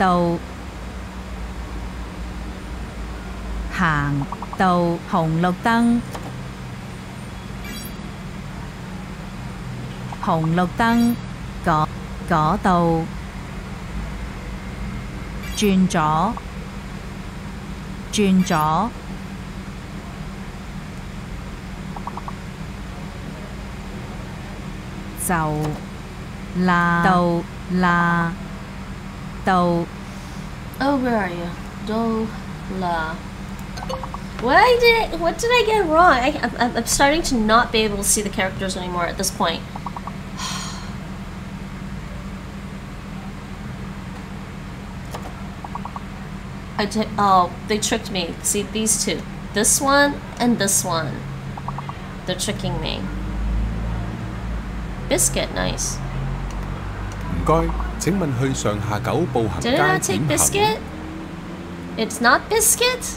S13: 到行到紅綠燈，紅綠燈嗰嗰度轉左。轉左，就啦到啦
S1: Oh, where are you? Dola. What I did? What did I get wrong? I, am I'm starting to not be able to see the characters anymore at this point. I did. Oh, they tricked me. See these two, this one and this one. They're tricking me. Biscuit, nice
S10: 请问去上下九步行
S1: Did
S10: 街
S1: it not take
S10: 点
S1: biscuit?
S10: 行？
S1: It's not biscuit?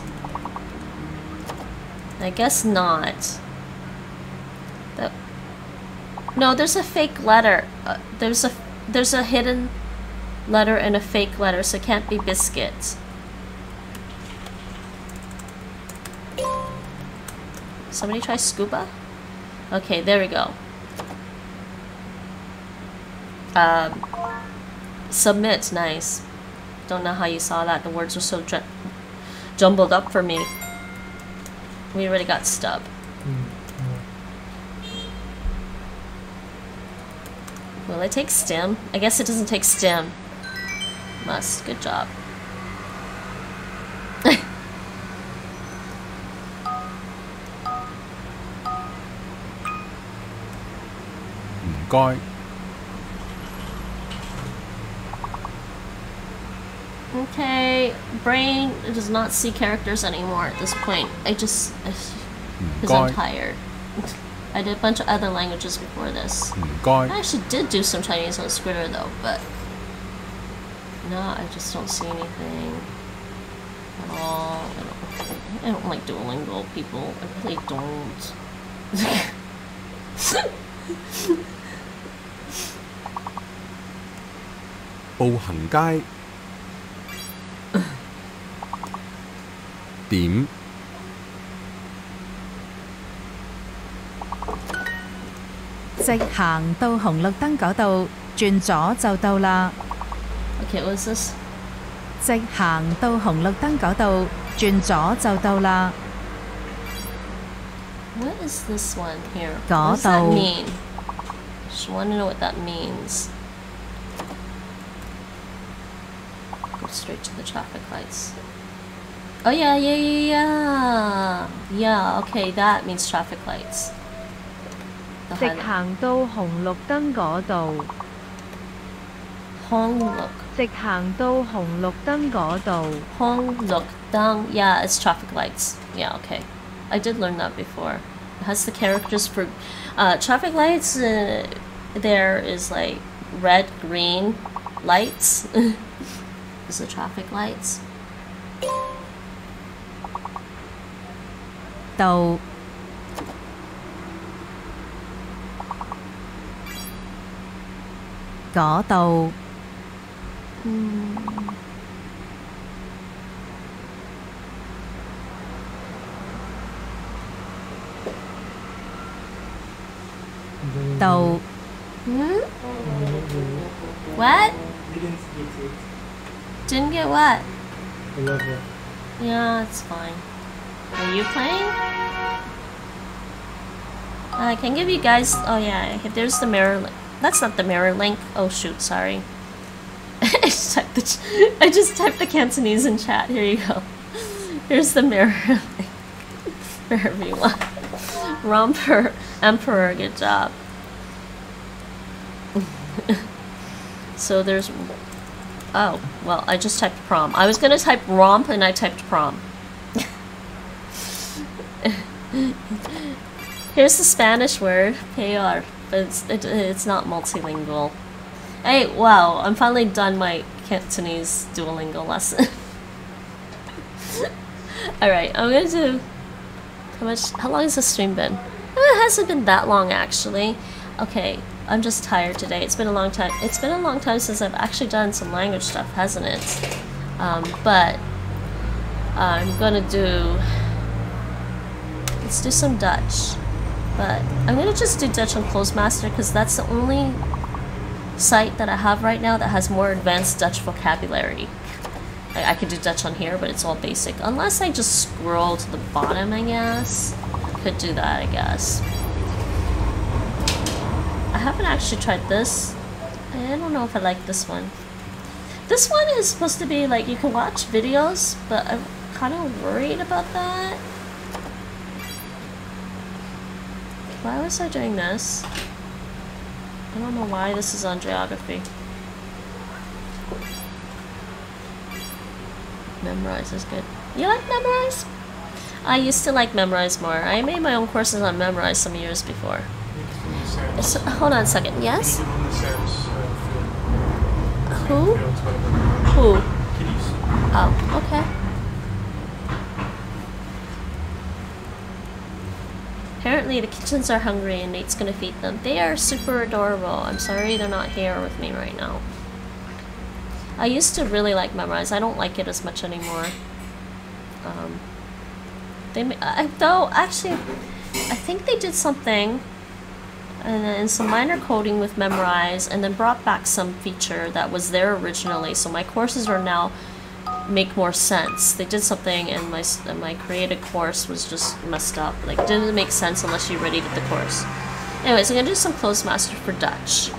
S1: I guess not. The- no, there's a fake letter. Uh, there's a there's a hidden letter and a fake letter, so it can't be biscuit. Somebody try scuba? Okay, there we go. Um, submit, nice. Don't know how you saw that. The words were so jumbled up for me. We already got stub. Will it take stem? I guess it doesn't take stem. Must. Good job.
S10: Ừ, 唔該。
S1: Okay, brain does not see characters anymore at this point. I just, because I'm tired. I did a bunch of other languages before this. I actually did do some Chinese on Skritter though, but no, I just don't see anything at all. I don't, I don't like Duolingo people. I really don't.
S10: 步行街 點
S13: 直行到紅綠燈嗰度，轉左就到啦。
S1: Okay, what is this?
S13: 直行到紅綠燈嗰度，轉左就到啦。
S1: What is this one here? What does that
S13: 嗰度。
S1: mean? Just want to know what that means. Go straight to the traffic lights. Oh yeah, yeah, yeah, yeah. Yeah, okay, that means traffic lights. The
S12: 直
S1: highlight.
S12: 行到红绿灯嗰度，
S1: Hong look.
S12: 直行到红绿灯嗰度，
S1: Hong look down. Yeah, it's traffic lights. Yeah, okay. I did learn that before. It has the characters for uh, traffic lights. Uh, there is like red, green lights. is the traffic lights.
S13: 到嗰度
S1: Hmm.
S13: 到
S1: Hmm? What?
S4: You didn't get it.
S1: Didn't get what?
S4: The level.
S1: Yeah, it's fine. Are you playing? I can give you guys. Oh yeah, if there's the mirror. Li- That's not the mirror link. Oh shoot, sorry. I just typed the. Ch- I just typed the Cantonese in chat. Here you go. Here's the mirror link for everyone. Romper Emperor, good job. so there's. Oh well, I just typed prom. I was gonna type romp and I typed prom. Here's the Spanish word, peor, but it's, it, it's not multilingual. Hey, wow, I'm finally done my Cantonese Duolingo lesson. Alright, I'm gonna do... How much... How long has the stream been? Eh, It hasn't been that long, actually. Okay, I'm just tired today. It's been a long time. It's been a long time since I've actually done some language stuff, hasn't it? Um, but... I'm gonna do... Let's do some Dutch. But I'm gonna just do Dutch on Clozemaster because that's the only site that I have right now that has more advanced Dutch vocabulary. I, I could do Dutch on here, but it's all basic. Unless I just scroll to the bottom, I guess. Could do that, I guess. I haven't actually tried this. I don't know if I like this one. This one is supposed to be like you can watch videos, but I'm kind of worried about that. Why was I doing this? I don't know why this is on geography. Memrise is good. You like Memrise? I used to like Memrise more. I made my own courses on Memrise some years before. So, hold on a second. Yes? Who? Who? Oh, okay. Apparently the kitchens are hungry and Nate's gonna feed them. They are super adorable. I'm sorry they're not here with me right now. I used to really like Memrise. I don't like it as much anymore. Um, they, I, though, actually, I think they did something and then some minor coding with Memrise and then brought back some feature that was there originally. So my courses are now make more sense. They did something and my my created course was just messed up. Like didn't make sense unless you already the course. Anyways, I'm gonna do some Clozemaster for Dutch.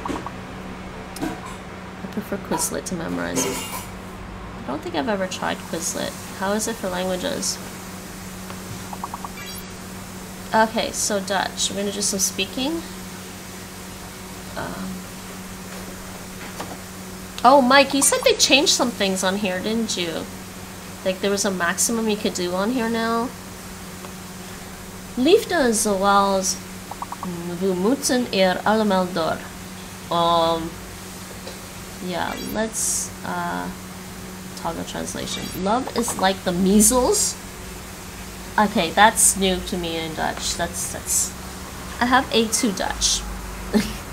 S1: I prefer Quizlet to Memrise. I don't think I've ever tried Quizlet. How is it for languages? Okay, so Dutch. We're gonna do some speaking. Um, oh, Mike, you said they changed some things on here, didn't you? Like there was a maximum you could do on here now. Liefde zoals we moeten er allemaal door. Um, yeah, let's uh, toggle translation. Love is like the measles. Okay, that's new to me in Dutch. That's that's. I have A2 Dutch.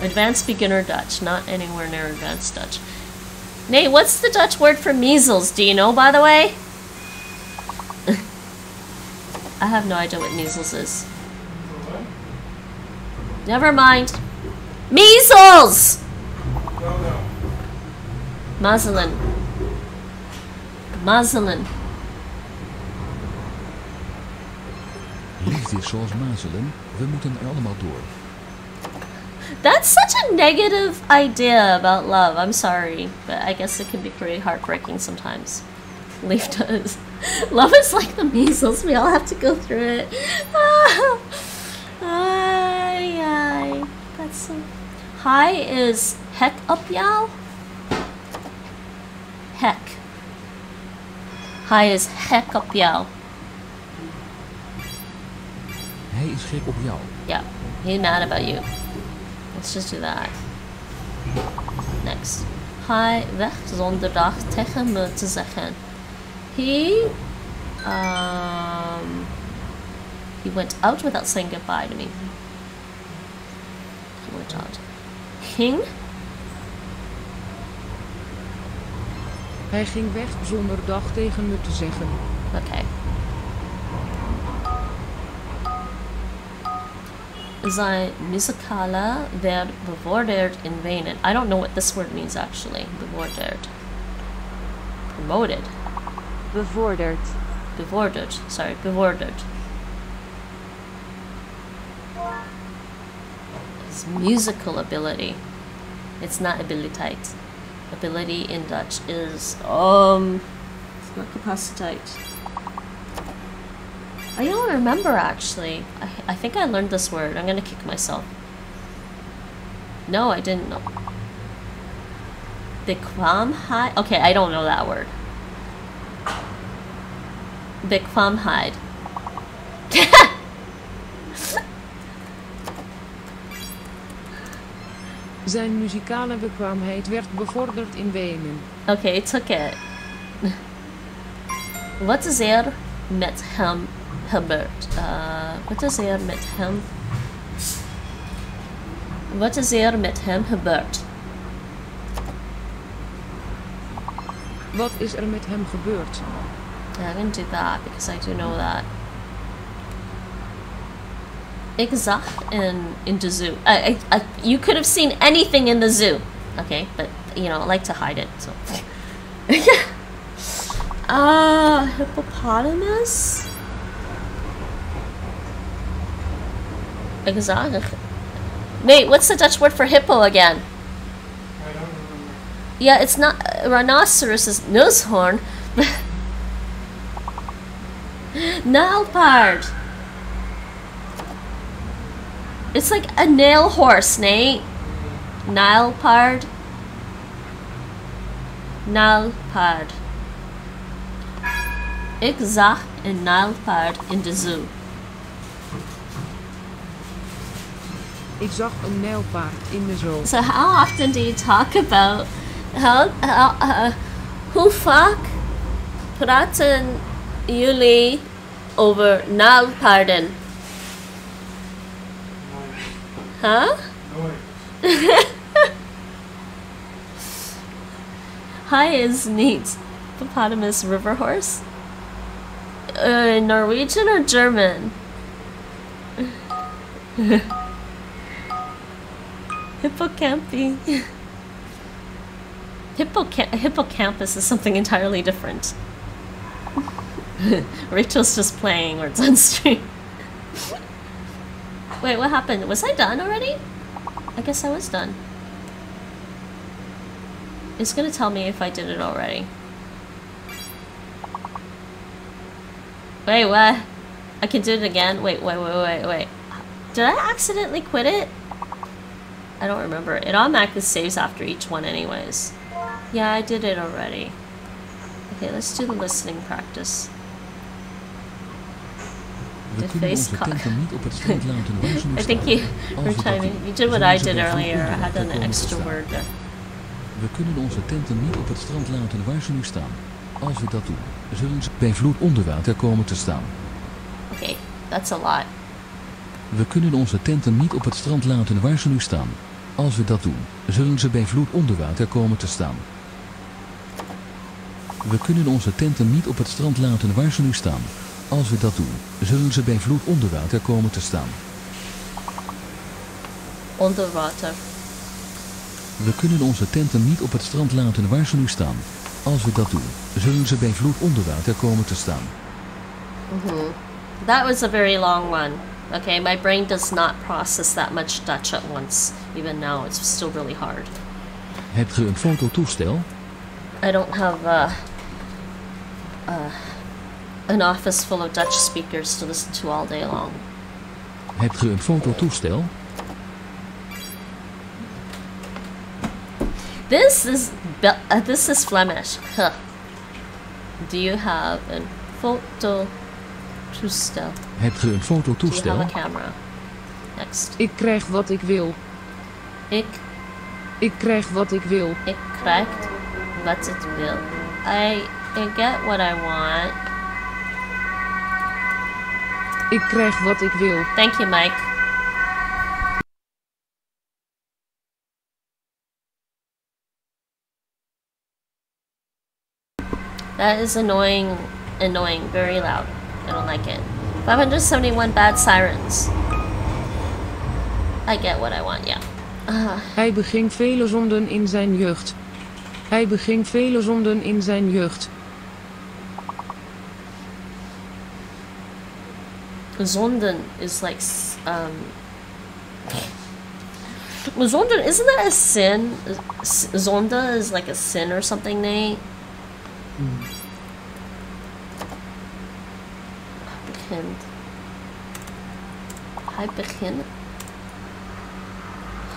S1: Advanced beginner Dutch, not anywhere near advanced Dutch. Nate, what's the Dutch word for measles? Do you know, by the way? I have no idea what measles is. Never mind. Measles! Mazelen. Mazelen.
S15: Liefde is zoals mazelen, we moeten er allemaal door.
S1: That's such a negative idea about love. I'm sorry, but I guess it can be pretty heartbreaking sometimes. Leaf does. Love is like the measles. We all have to go through it. Ay, ay. That's so. Hi is heck up y'all? Heck. Hi is heck up y'all.
S15: Hij is gek op jou.
S1: Yeah, he's mad about you. Let's just do that. Next. Hij weg zonder dag tegen me te zeggen. He, um, he went out without saying goodbye to me. He went out. Ging
S8: Hij ging weg zonder dag tegen me te zeggen.
S1: Okay. Sein Musikale wird bewundert in Venen. I don't know what this word means actually. Bewundert. Promoted.
S12: Bevorderd.
S1: Bewundert. Sorry, bewundert. His musical ability. It's not abiliteit. Ability in Dutch is um it's not capacitite. I don't remember actually. I, I think I learned this word. I'm gonna kick myself. No, I didn't know. Bekwaamheid? Okay, I don't know that word. Bekwaamheid.
S8: Zijn muzikale bekwaamheid werd bevorderd in Wenen.
S1: Okay, took it. Wat is er met hem gebeurd? Uh, wat is er met hem? Wat is er met hem gebeurd?
S8: Wat is er met hem gebeurd?
S1: Yeah, I'm gonna do that because I do know that. Ik zag in in the zoo. I, I, I, you could have seen anything in the zoo. Okay, but you know, I like to hide it. So. Ah, hippopotamus. Exotic. Wait, what's the Dutch word for hippo again?
S4: I don't remember.
S1: Yeah, it's not rhinoceros is neushoorn. Nilpard. It's like a nail horse, Nate. Nilpard. Nilpard. Zag een nijlpaard in de zoo.
S8: Ik zag een nijlpaard in de zoo.
S1: So how often do you talk about how, how uh, hoe vaak praten jullie over nijlpaarden? Huh? Hi is neat. Hippopotamus river horse? Uh, Norwegian or German? Hippocampi. Hippocam- hippocampus is something entirely different. Rachel's just playing words on stream. Wait, what happened? Was I done already? I guess I was done. It's gonna tell me if I did it already. Wait, what? I can do it again? Wait, wait, wait, wait, wait. Did I accidentally quit it? I don't remember. It automatically saves after each one anyways. Yeah, I did it already. Okay, let's do the listening practice. The face
S15: onze
S1: co-
S15: tenten niet op het strand laten waar ze nu
S1: I think you were
S15: we
S1: trying
S15: dat
S1: to,
S15: doen,
S1: you did what I did earlier. I had an extra word there.
S15: We kunnen onze tenten niet op het strand laten waar ze nu staan. Als we dat doen, zullen ze bij vloed onder water komen te staan.
S1: Okay, that's a lot.
S15: We kunnen onze tenten niet op het strand laten waar ze nu staan. Als we dat doen, zullen ze bij vloed onder water komen te staan. We kunnen onze tenten niet op het strand laten waar ze nu staan. Als we dat doen, zullen ze bij vloed onder water komen te staan.
S1: Onder water.
S15: We kunnen onze tenten niet op het strand laten waar ze nu staan. Als we dat doen, zullen ze bij vloed onder water komen te staan.
S1: hmm That was a very long one. Okay, my brain does not process that much Dutch at once. Even now, it's still really hard.
S15: Hebt ge een fototoestel?
S1: I don't have uh, uh, an office full of Dutch speakers to listen to all day long.
S15: Hebt ge een fototoestel?
S1: This is uh, this is Flemish. Huh. Do you have a photo
S15: Hebt ge een fototoestel?
S1: Next.
S8: Ik krijg wat ik wil.
S1: Ik
S8: Ik krijg wat ik wil.
S1: ik krijg wat het wil. I, I get what I want.
S8: Ik krijg wat ik wil.
S1: Thank you, Mike. That is annoying, annoying, very loud. I don't like it. 571 bad sirens. I get what I want, yeah. Uh,
S8: Hij beging vele zonden in zijn jeugd. Hij beging vele zonden in zijn jeugd.
S1: Zonden is like, um... Zonden, isn't that a sin? S- Zonda is like a sin or something, Nate? Begint. Hij begint.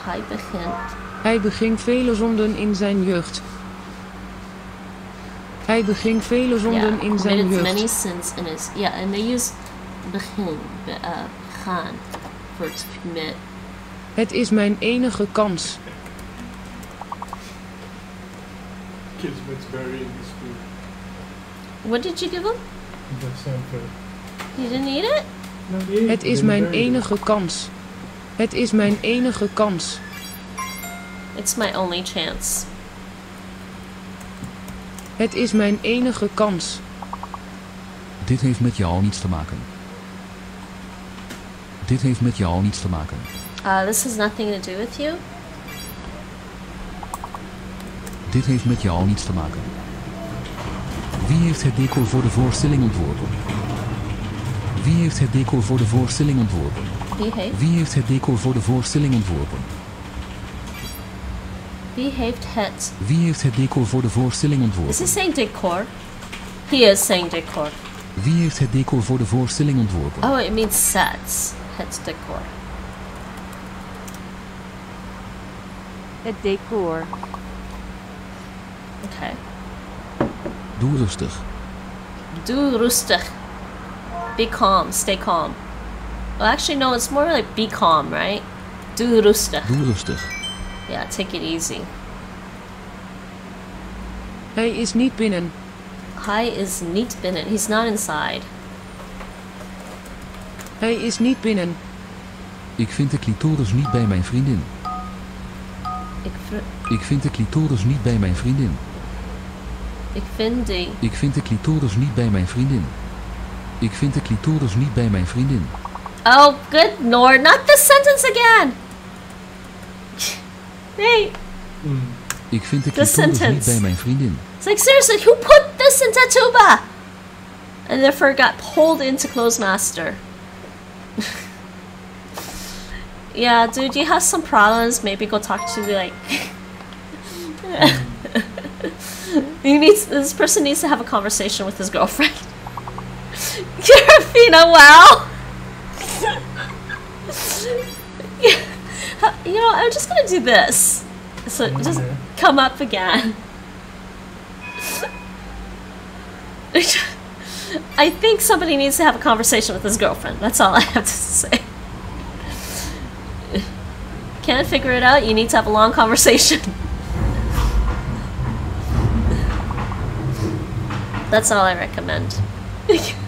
S1: Hij begint.
S8: Hij beging vele zonden in zijn jeugd. Hij beging vele zonden in zijn
S1: committed many
S8: jeugd.
S1: sins in his yeah, and they use begin, be- uh, gaan for to commit.
S8: Het is mijn enige kans.
S4: Kids very in the school.
S1: What did you give him?
S4: The sample.
S1: You didn't eat it?
S8: Het is mijn enige kans. Het is mijn enige kans.
S1: It's my only chance.
S8: Het is mijn enige kans.
S15: Dit heeft met jou niets te maken. Dit heeft met jou niets te maken.
S1: Uh, this has nothing to do with you.
S15: Dit heeft met jou niets te maken. Wie heeft het decor voor de voorstelling ontworpen? Wie heeft het decor voor de voorstelling ontworpen?
S1: Behave.
S15: Wie heeft het decor voor de voorstelling ontworpen?
S1: Behaved het.
S15: Wie heeft het decor voor de voorstelling
S1: Is
S15: ontworpen?
S1: he saying decor? He is saying decor.
S15: Wie heeft het decor voor de voorstelling ontworpen?
S1: Oh, it means sets. Het decor.
S16: Het decor.
S1: Okay.
S15: Doe rustig.
S1: Doe rustig. Be calm. Stay calm. Well, actually, no. It's more like be calm, right? Doe rustig.
S15: Doe rustig.
S1: Yeah, take it easy.
S8: Hij is niet binnen.
S1: Hij is niet binnen. He's not inside.
S8: Hij is niet binnen.
S15: Ik vind de clitoris niet bij mijn vriendin.
S1: Ik,
S15: Ik vind de clitoris niet bij mijn vriendin.
S1: ik vind die.
S15: Ik vind de clitoris niet bij mijn vriendin. Ik vind de clitoris niet bij mijn vriendin.
S1: Oh, good lord! Not this sentence again. Hey,
S15: Ik vind de clitoris niet bij mijn vriendin.
S1: it's like seriously, who put this in Tatoeba? And therefore got pulled into Clozemaster. yeah, dude, you have some problems. Maybe go talk to like. you need this person needs to have a conversation with his girlfriend. Serafina, wow. you know, I'm just gonna do this. So it just come up again. I think somebody needs to have a conversation with his girlfriend. That's all I have to say. Can't figure it out? You need to have a long conversation. That's all I recommend.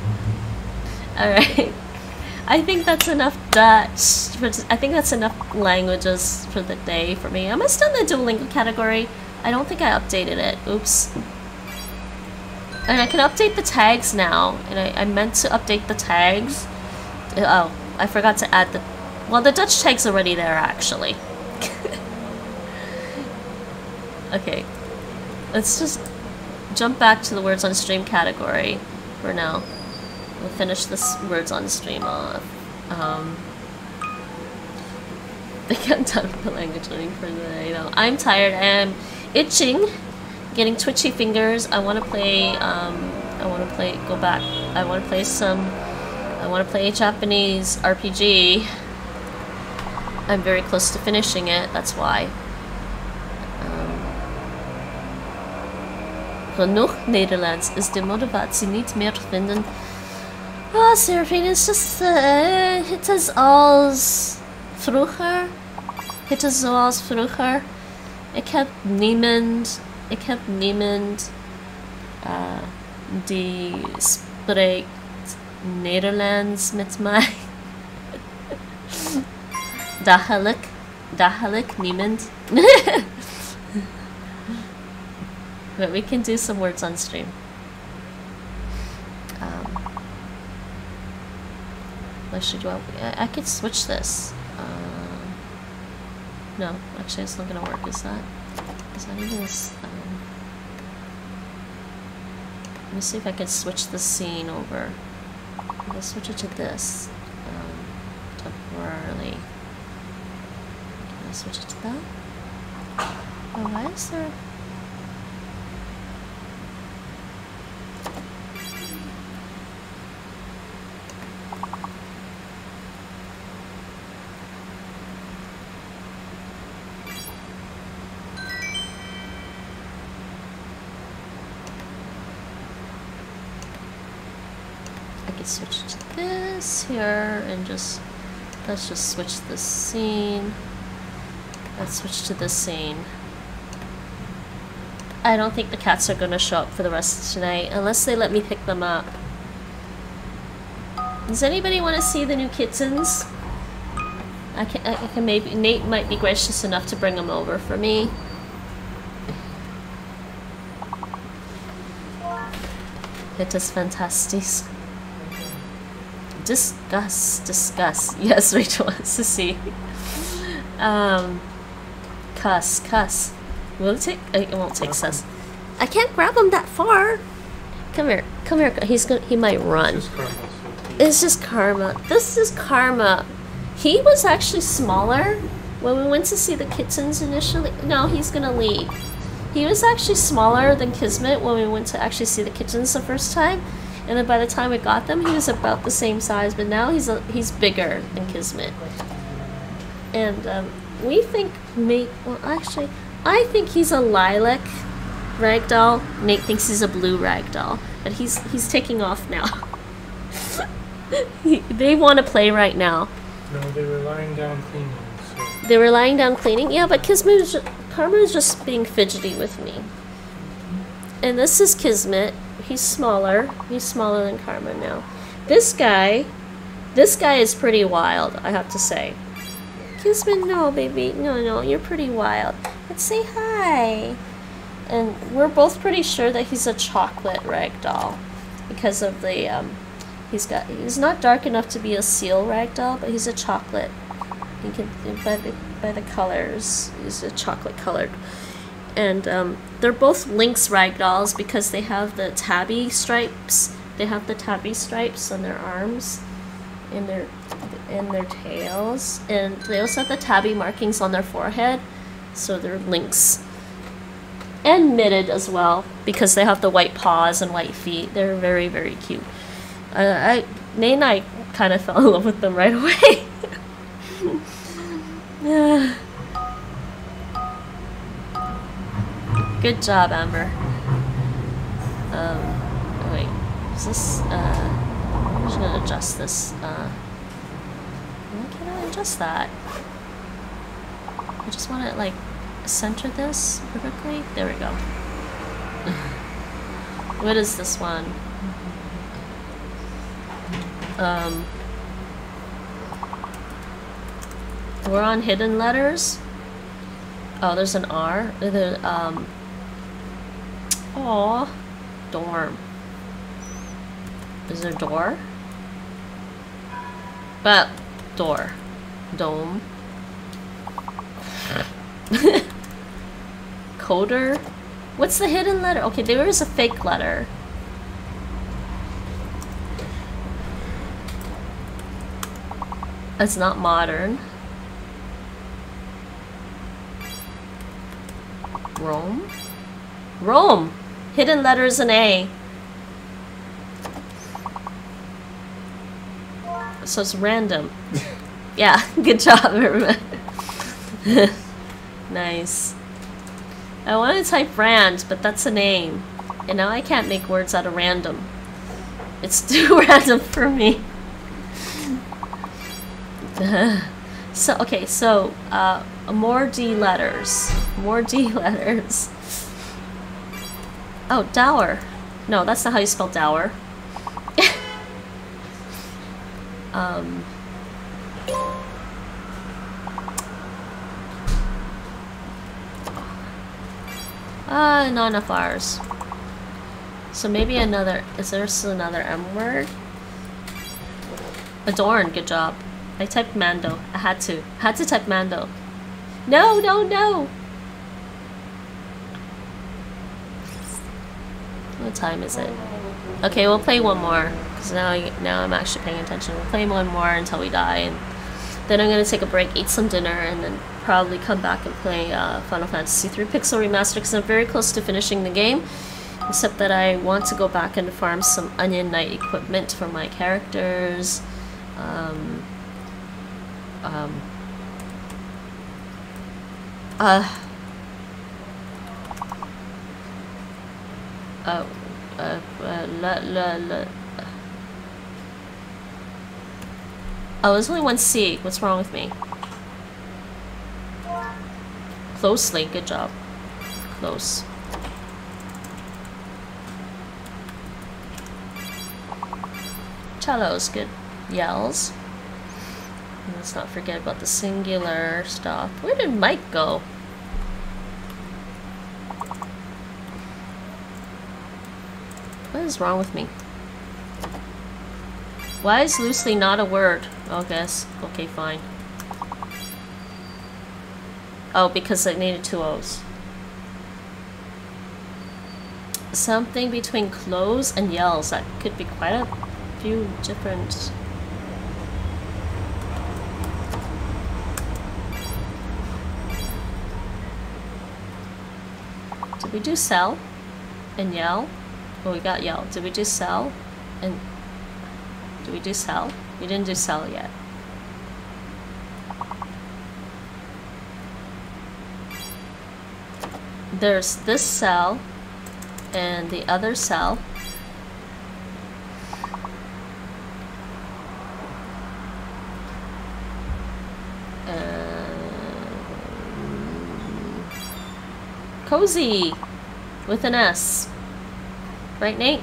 S1: Alright. I think that's enough Dutch. For I think that's enough languages for the day for me. I'm still in the Duolingo category? I don't think I updated it. Oops. And I can update the tags now. And I, I meant to update the tags. Uh, Oh, I forgot to add the... Well, the Dutch tag's already there, actually. okay. Let's just jump back to the words on stream category for now. We'll finish this words on stream off. Um, I done with the language learning for the day, though. I'm tired. I am itching, getting twitchy fingers. I want to play. Um, I want to play. Go back. I want to play some. I want to play a Japanese RPG. I'm very close to finishing it. That's why. Genoeg Nederlands is de motivatie niet meer vinden. Ah, Seraphine, it's just uh, het is als vroeger. Het is zoals vroeger. Ik heb niemand, ik heb niemand uh, die spreekt Nederlands met mij. Dagelijk, dagelijk niemand. But we can do some words on stream. What should I? I- I could switch this. Uh, No, actually it's not gonna work, is that? Is that even this, um, Let me see if I can switch the scene over. I'll switch it to this, um, temporarily. Can I switch it to that? Oh, why is there... Could switch to this here and just let's just switch the scene. Let's switch to this scene. I don't think the cats are gonna show up for the rest of tonight unless they let me pick them up. Does anybody want to see the new kittens? I can, I can maybe Nate might be gracious enough to bring them over for me. It is fantastic. Discuss, discuss. Yes, Rachel wants to see. Um, cuss, cuss. Will it take? uh, It won't take sus. I can't grab him that far. Come here, come here. He's gonna. He might run. It's just karma. This is karma. He was actually smaller when we went to see the kittens initially. No, he's gonna leave. He was actually smaller than Kismet when we went to actually see the kittens the first time. And then by the time we got them, he was about the same size, but now he's a, he's bigger than Kismet. And um, we think, may, well, actually, I think he's a lilac ragdoll. Nate thinks he's a blue ragdoll, but he's he's taking off now. He- they want to play right now.
S4: No, they were lying down cleaning, so
S1: They were lying down cleaning. Yeah, but Kismet is Karma is just being fidgety with me. And this is Kismet. He's smaller. He's smaller than Karma now. This guy, this guy is pretty wild. I have to say. Kismet, no, baby, no, no, you're pretty wild. Let's say hi. And we're both pretty sure that he's a chocolate ragdoll because of the um, he's got he's not dark enough to be a seal ragdoll, but he's a chocolate. You can by the by the colors, he's a chocolate colored. And um, they're both Lynx ragdolls because they have the tabby stripes. They have the tabby stripes on their arms, and their and their tails, and they also have the tabby markings on their forehead. So they're Lynx. And mitted as well because they have the white paws and white feet. They're very very cute. I, I Nate and I kind of fell in love with them right away. Yeah. Good job, Amber. Um, wait, is this, uh, I'm just gonna adjust this, uh, why can't I adjust that? I just want to, like, center this perfectly. There we go. what is this one? Um, we're on hidden letters. Oh, there's an R. The um. Aw, dorm. Is there a door? But door, dome. Coder. What's the hidden letter? Okay, there is a fake letter. It's not modern. Rome? Rome! Hidden letters an A. So it's random. yeah, good job, everyone. nice. I wanted to type rand, but that's a name. And now I can't make words out of random. It's too random for me. so, okay, so, uh, more D letters. More D letters. Oh, dower. No, that's not how you spell dower. um. Ah, not enough R's. So maybe another. Is there still another M word? Adorn, good job. I typed Mando. I had to. I had to type Mando. No, no, no! What time is it? Okay, we'll play one more. Because now, I- now I'm actually paying attention. We'll play one more until we die. And then I'm going to take a break, eat some dinner, and then probably come back and play uh, Final Fantasy 3 Pixel Remaster because I'm very close to finishing the game. Except that I want to go back and farm some Onion Knight equipment for my characters. Um, um, uh, uh, uh, la, la, la. Oh, there's only one C. What's wrong with me? Closely. Good job. Close. Cellos. Good. Yells. Let's not forget about the singular stuff. Where did Mike go? Is wrong with me? Why is loosely not a word? Oh, guess. Okay, fine. Oh, because I needed two O's. Something between close and yells. That could be quite a few different... Did we do sell and yell? We got yell. Did we do sell and do we do sell? We didn't do sell yet. There's this cell and the other cell. Um, cozy with an S. Right, Nate?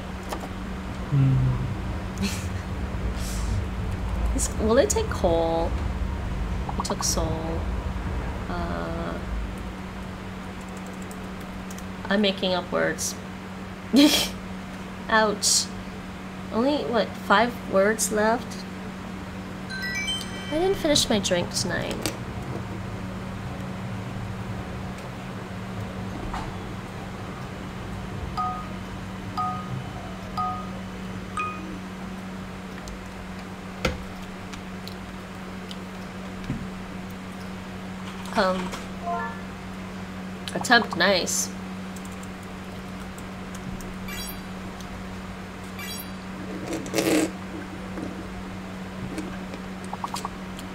S1: Is- Will it take coal? It took soul. Uh, I'm making up words. Ouch. Only, what, five words left? I didn't finish my drink tonight. Um, attempt nice.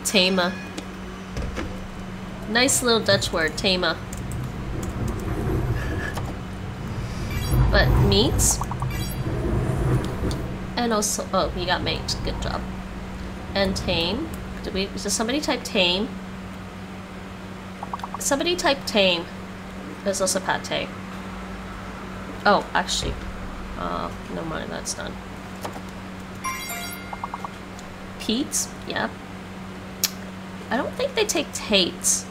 S1: Tama. Nice little Dutch word, Tama. But meat. And also, oh, you got mate. Good job. And tame. Did we? Did somebody type tame? Somebody type tame. There's also pate. Oh, actually. Uh, no mind, that's done. Pete? Yeah. I don't think they take Tate's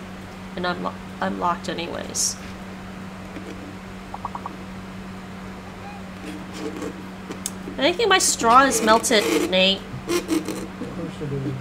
S1: And I'm, lo I'm locked anyways. I think my straw is melted, Nate.
S4: Of course it is.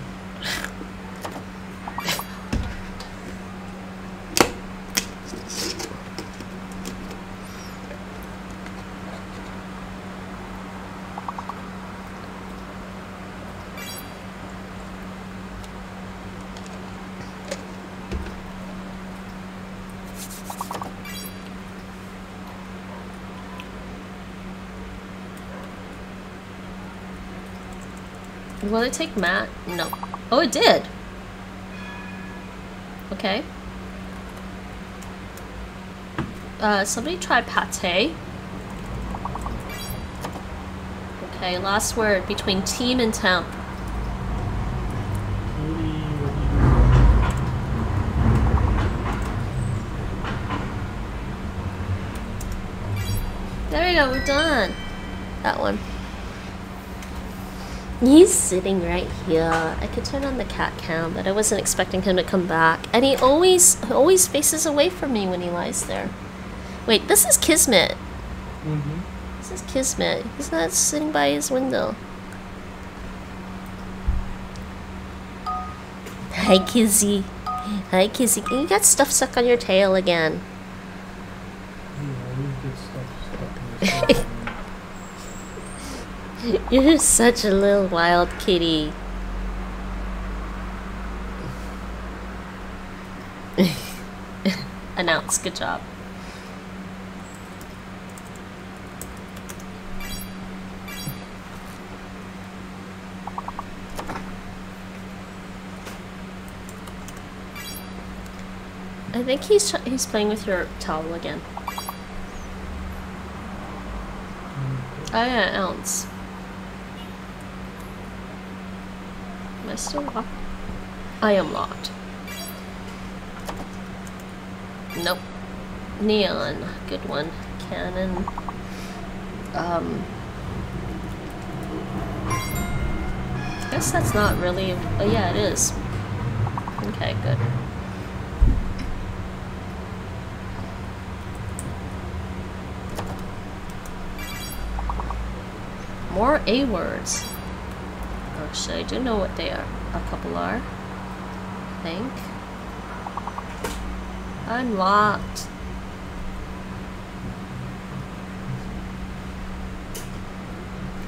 S1: Will it take Matt? No. Oh, it did. Okay. Uh, somebody try pate. Okay, last word between team and temp. There we go, we're done. That one. He's sitting right here. I could turn on the cat cam, but I wasn't expecting him to come back. And he always always faces away from me when he lies there. Wait, this is Kismet.
S4: Mm-hmm.
S1: This is Kismet. He's not sitting by his window. Hi, Kizzy. Hi, Kizzy. You got stuff stuck on your tail again. You're such a little wild kitty. Announce. Good job. I think he's he's playing with your towel again. Oh yeah, ounce. Am I still locked? I am locked. Nope. Neon, good one. Cannon. Um. I guess that's not really. Oh yeah, it is. Okay, good. More A words. Actually, I do know what they are. A couple are. I think. Unlocked.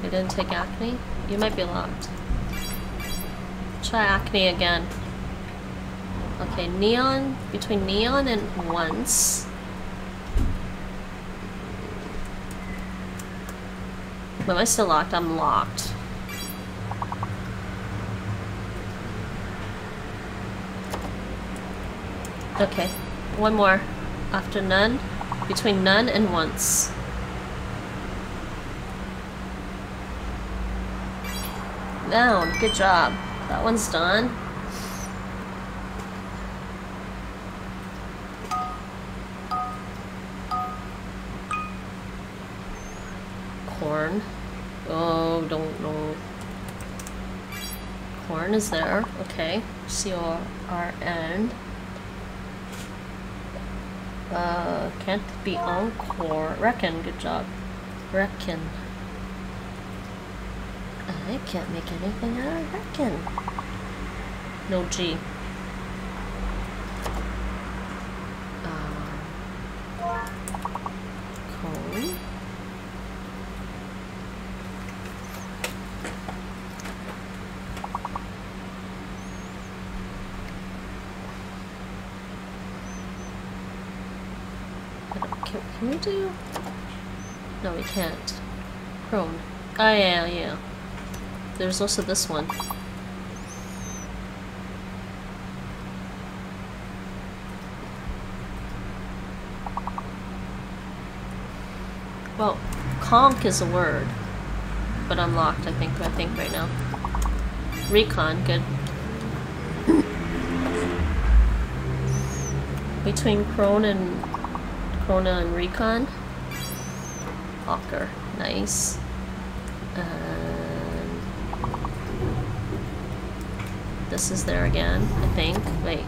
S1: You didn't take acne? You might be locked. Try acne again. Okay, neon, between neon and once. Am I still locked? I'm locked. Okay, one more. After none, between none and once. Down, good job. That one's done. Corn. Oh, don't know. Corn is there. Okay. C-O-R-N. Uh, can't be encore. Reckon, good job. Reckon. I can't make anything out of reckon. No G. Um, cone. Can, can we do? No, we can't. Chrome. Oh yeah, yeah. There's also this one. Well, conk is a word, but I'm locked. I think. I think right now. Recon, good. Between Crone and Krona and Recon. Nice. And this is there again, I think. Wait.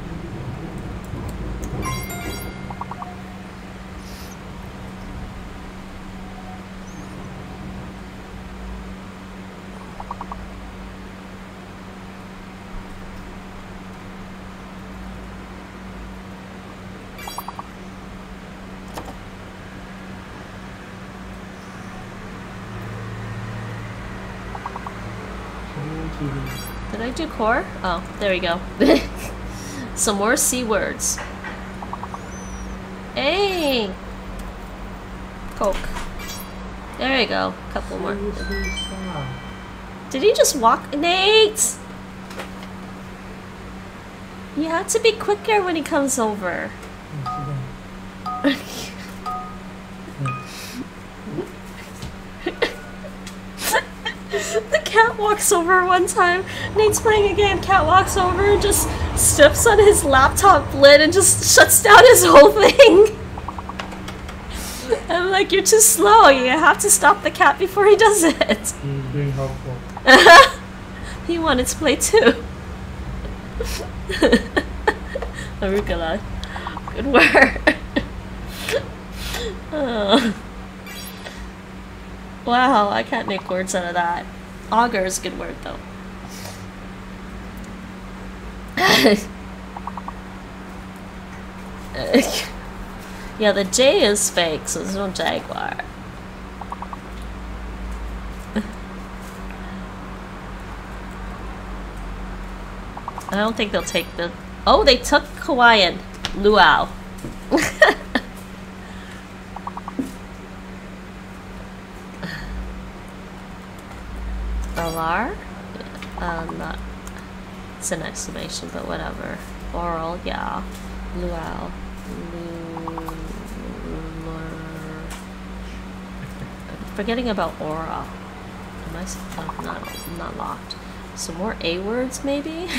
S1: Mm-hmm. Did I do core? Oh, there we go. Some more C words. Hey! Coke. There we go. Couple more. Did he just walk? Nate! You have to be quicker when he comes over. Walks over one time. Nate's playing a game. Cat walks over and just steps on his laptop lid and just shuts down his whole thing. I'm like, you're too slow. You have to stop the cat before he does it.
S4: He's being helpful.
S1: he wanted to play too. Arugula. Good work. oh. Wow, I can't make words out of that. Auger is a good word though. yeah, the J is fake, so there's no Jaguar. I don't think they'll take the... Oh, they took Hawaiian. Luau. Alar? Uh, not... It's an exclamation, but whatever. Oral, yeah. Luau. Forgetting about aura. Am I... Oh, not, not locked. Some more A words, maybe?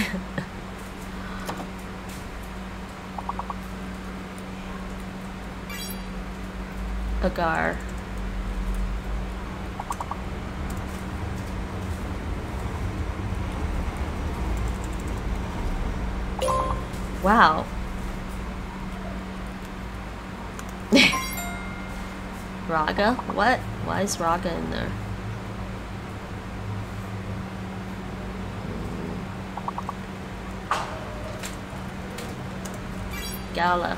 S1: Agar. Wow. Raga? What? Why is Raga in there? Gala.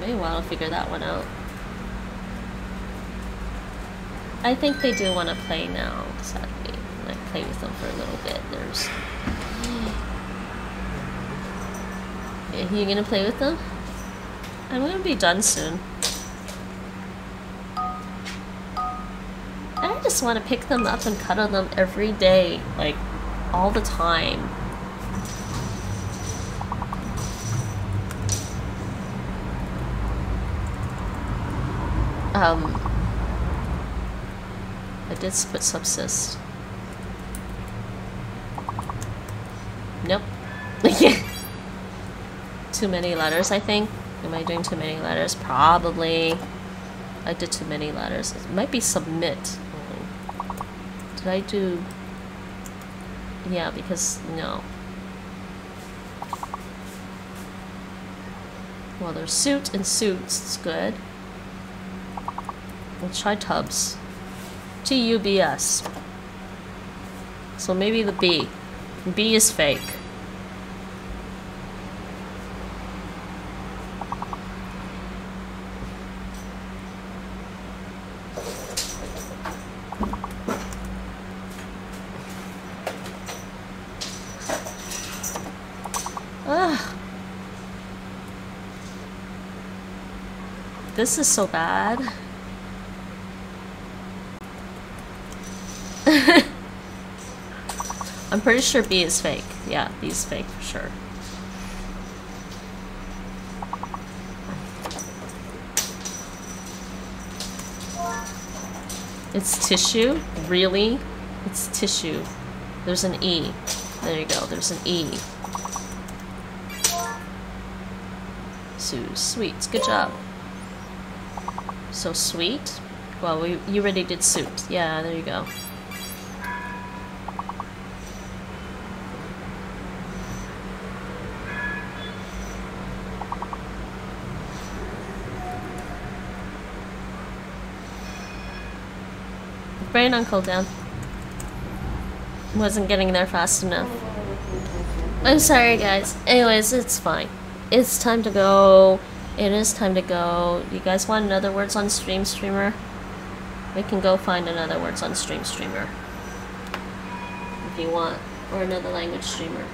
S1: Me a while to figure that one out. I think they do want to play now, sadly. Like, play with them for a little bit. There's... Are you gonna play with them? I'm gonna be done soon. I just want to pick them up and cuddle them every day, like, all the time. Um, I did put subsist. Nope. too many letters, I think. Am I doing too many letters? Probably. I did too many letters. It might be submit. Did I do... Yeah, because... No. Well, there's suit and suits. It's good. We'll try tubs. T-U-B-S. So maybe the B. B is fake. This is so bad. I'm pretty sure B is fake. Yeah, B is fake for sure. It's tissue? Really? It's tissue. There's an E. There you go, there's an E. So sweet. Good job. So sweet? Well, we, you already did suit. Yeah, there you go. Brain on cooldown. Wasn't getting there fast enough. I'm sorry, guys. Anyways, it's fine. It's time to go. It is time to go. You guys want another words on stream streamer? We can go find another words on stream streamer. If you want. Or another language streamer.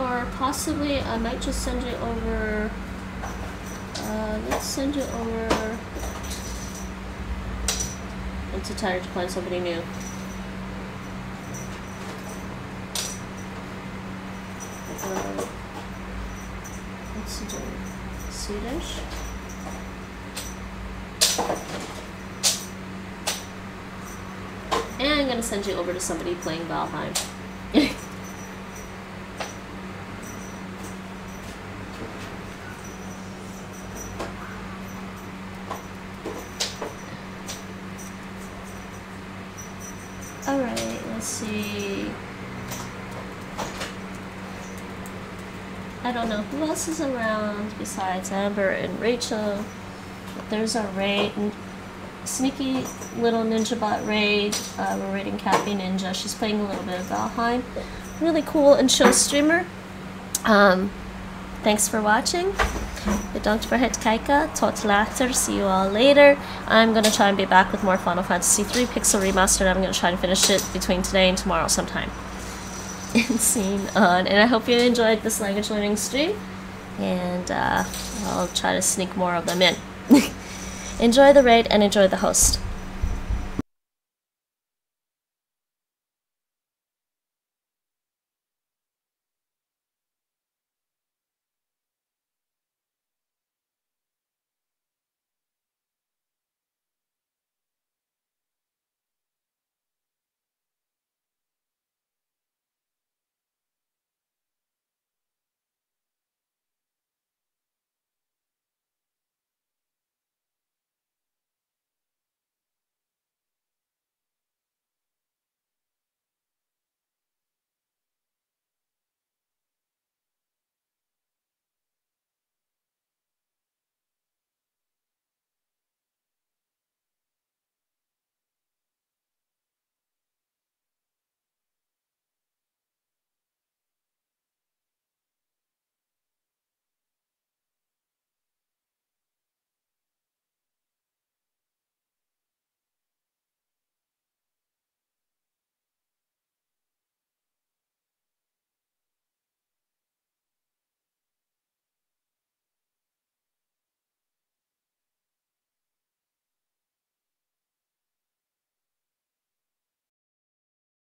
S1: or possibly I might just send it over. Uh, let's send it over. I'm too tired to find somebody new. Uh, let's do Swedish. And I'm gonna send you over to somebody playing Valheim. Alright, let's see. I I don't know who else is around besides Amber and Rachel. There's our raid. Sneaky little ninja bot raid. Uh, we're raiding Cappy Ninja. She's playing a little bit of Valheim. Really cool and show streamer. Um, thanks for watching. Bedankt voor het kijken. Tot later. See you all later. I'm gonna try and be back with more Final Fantasy 3 Pixel Remastered. I'm gonna try and finish it between today and tomorrow sometime. And scene on. And I hope you enjoyed this language learning stream. And uh, I'll try to sneak more of them in. enjoy the raid and enjoy the host.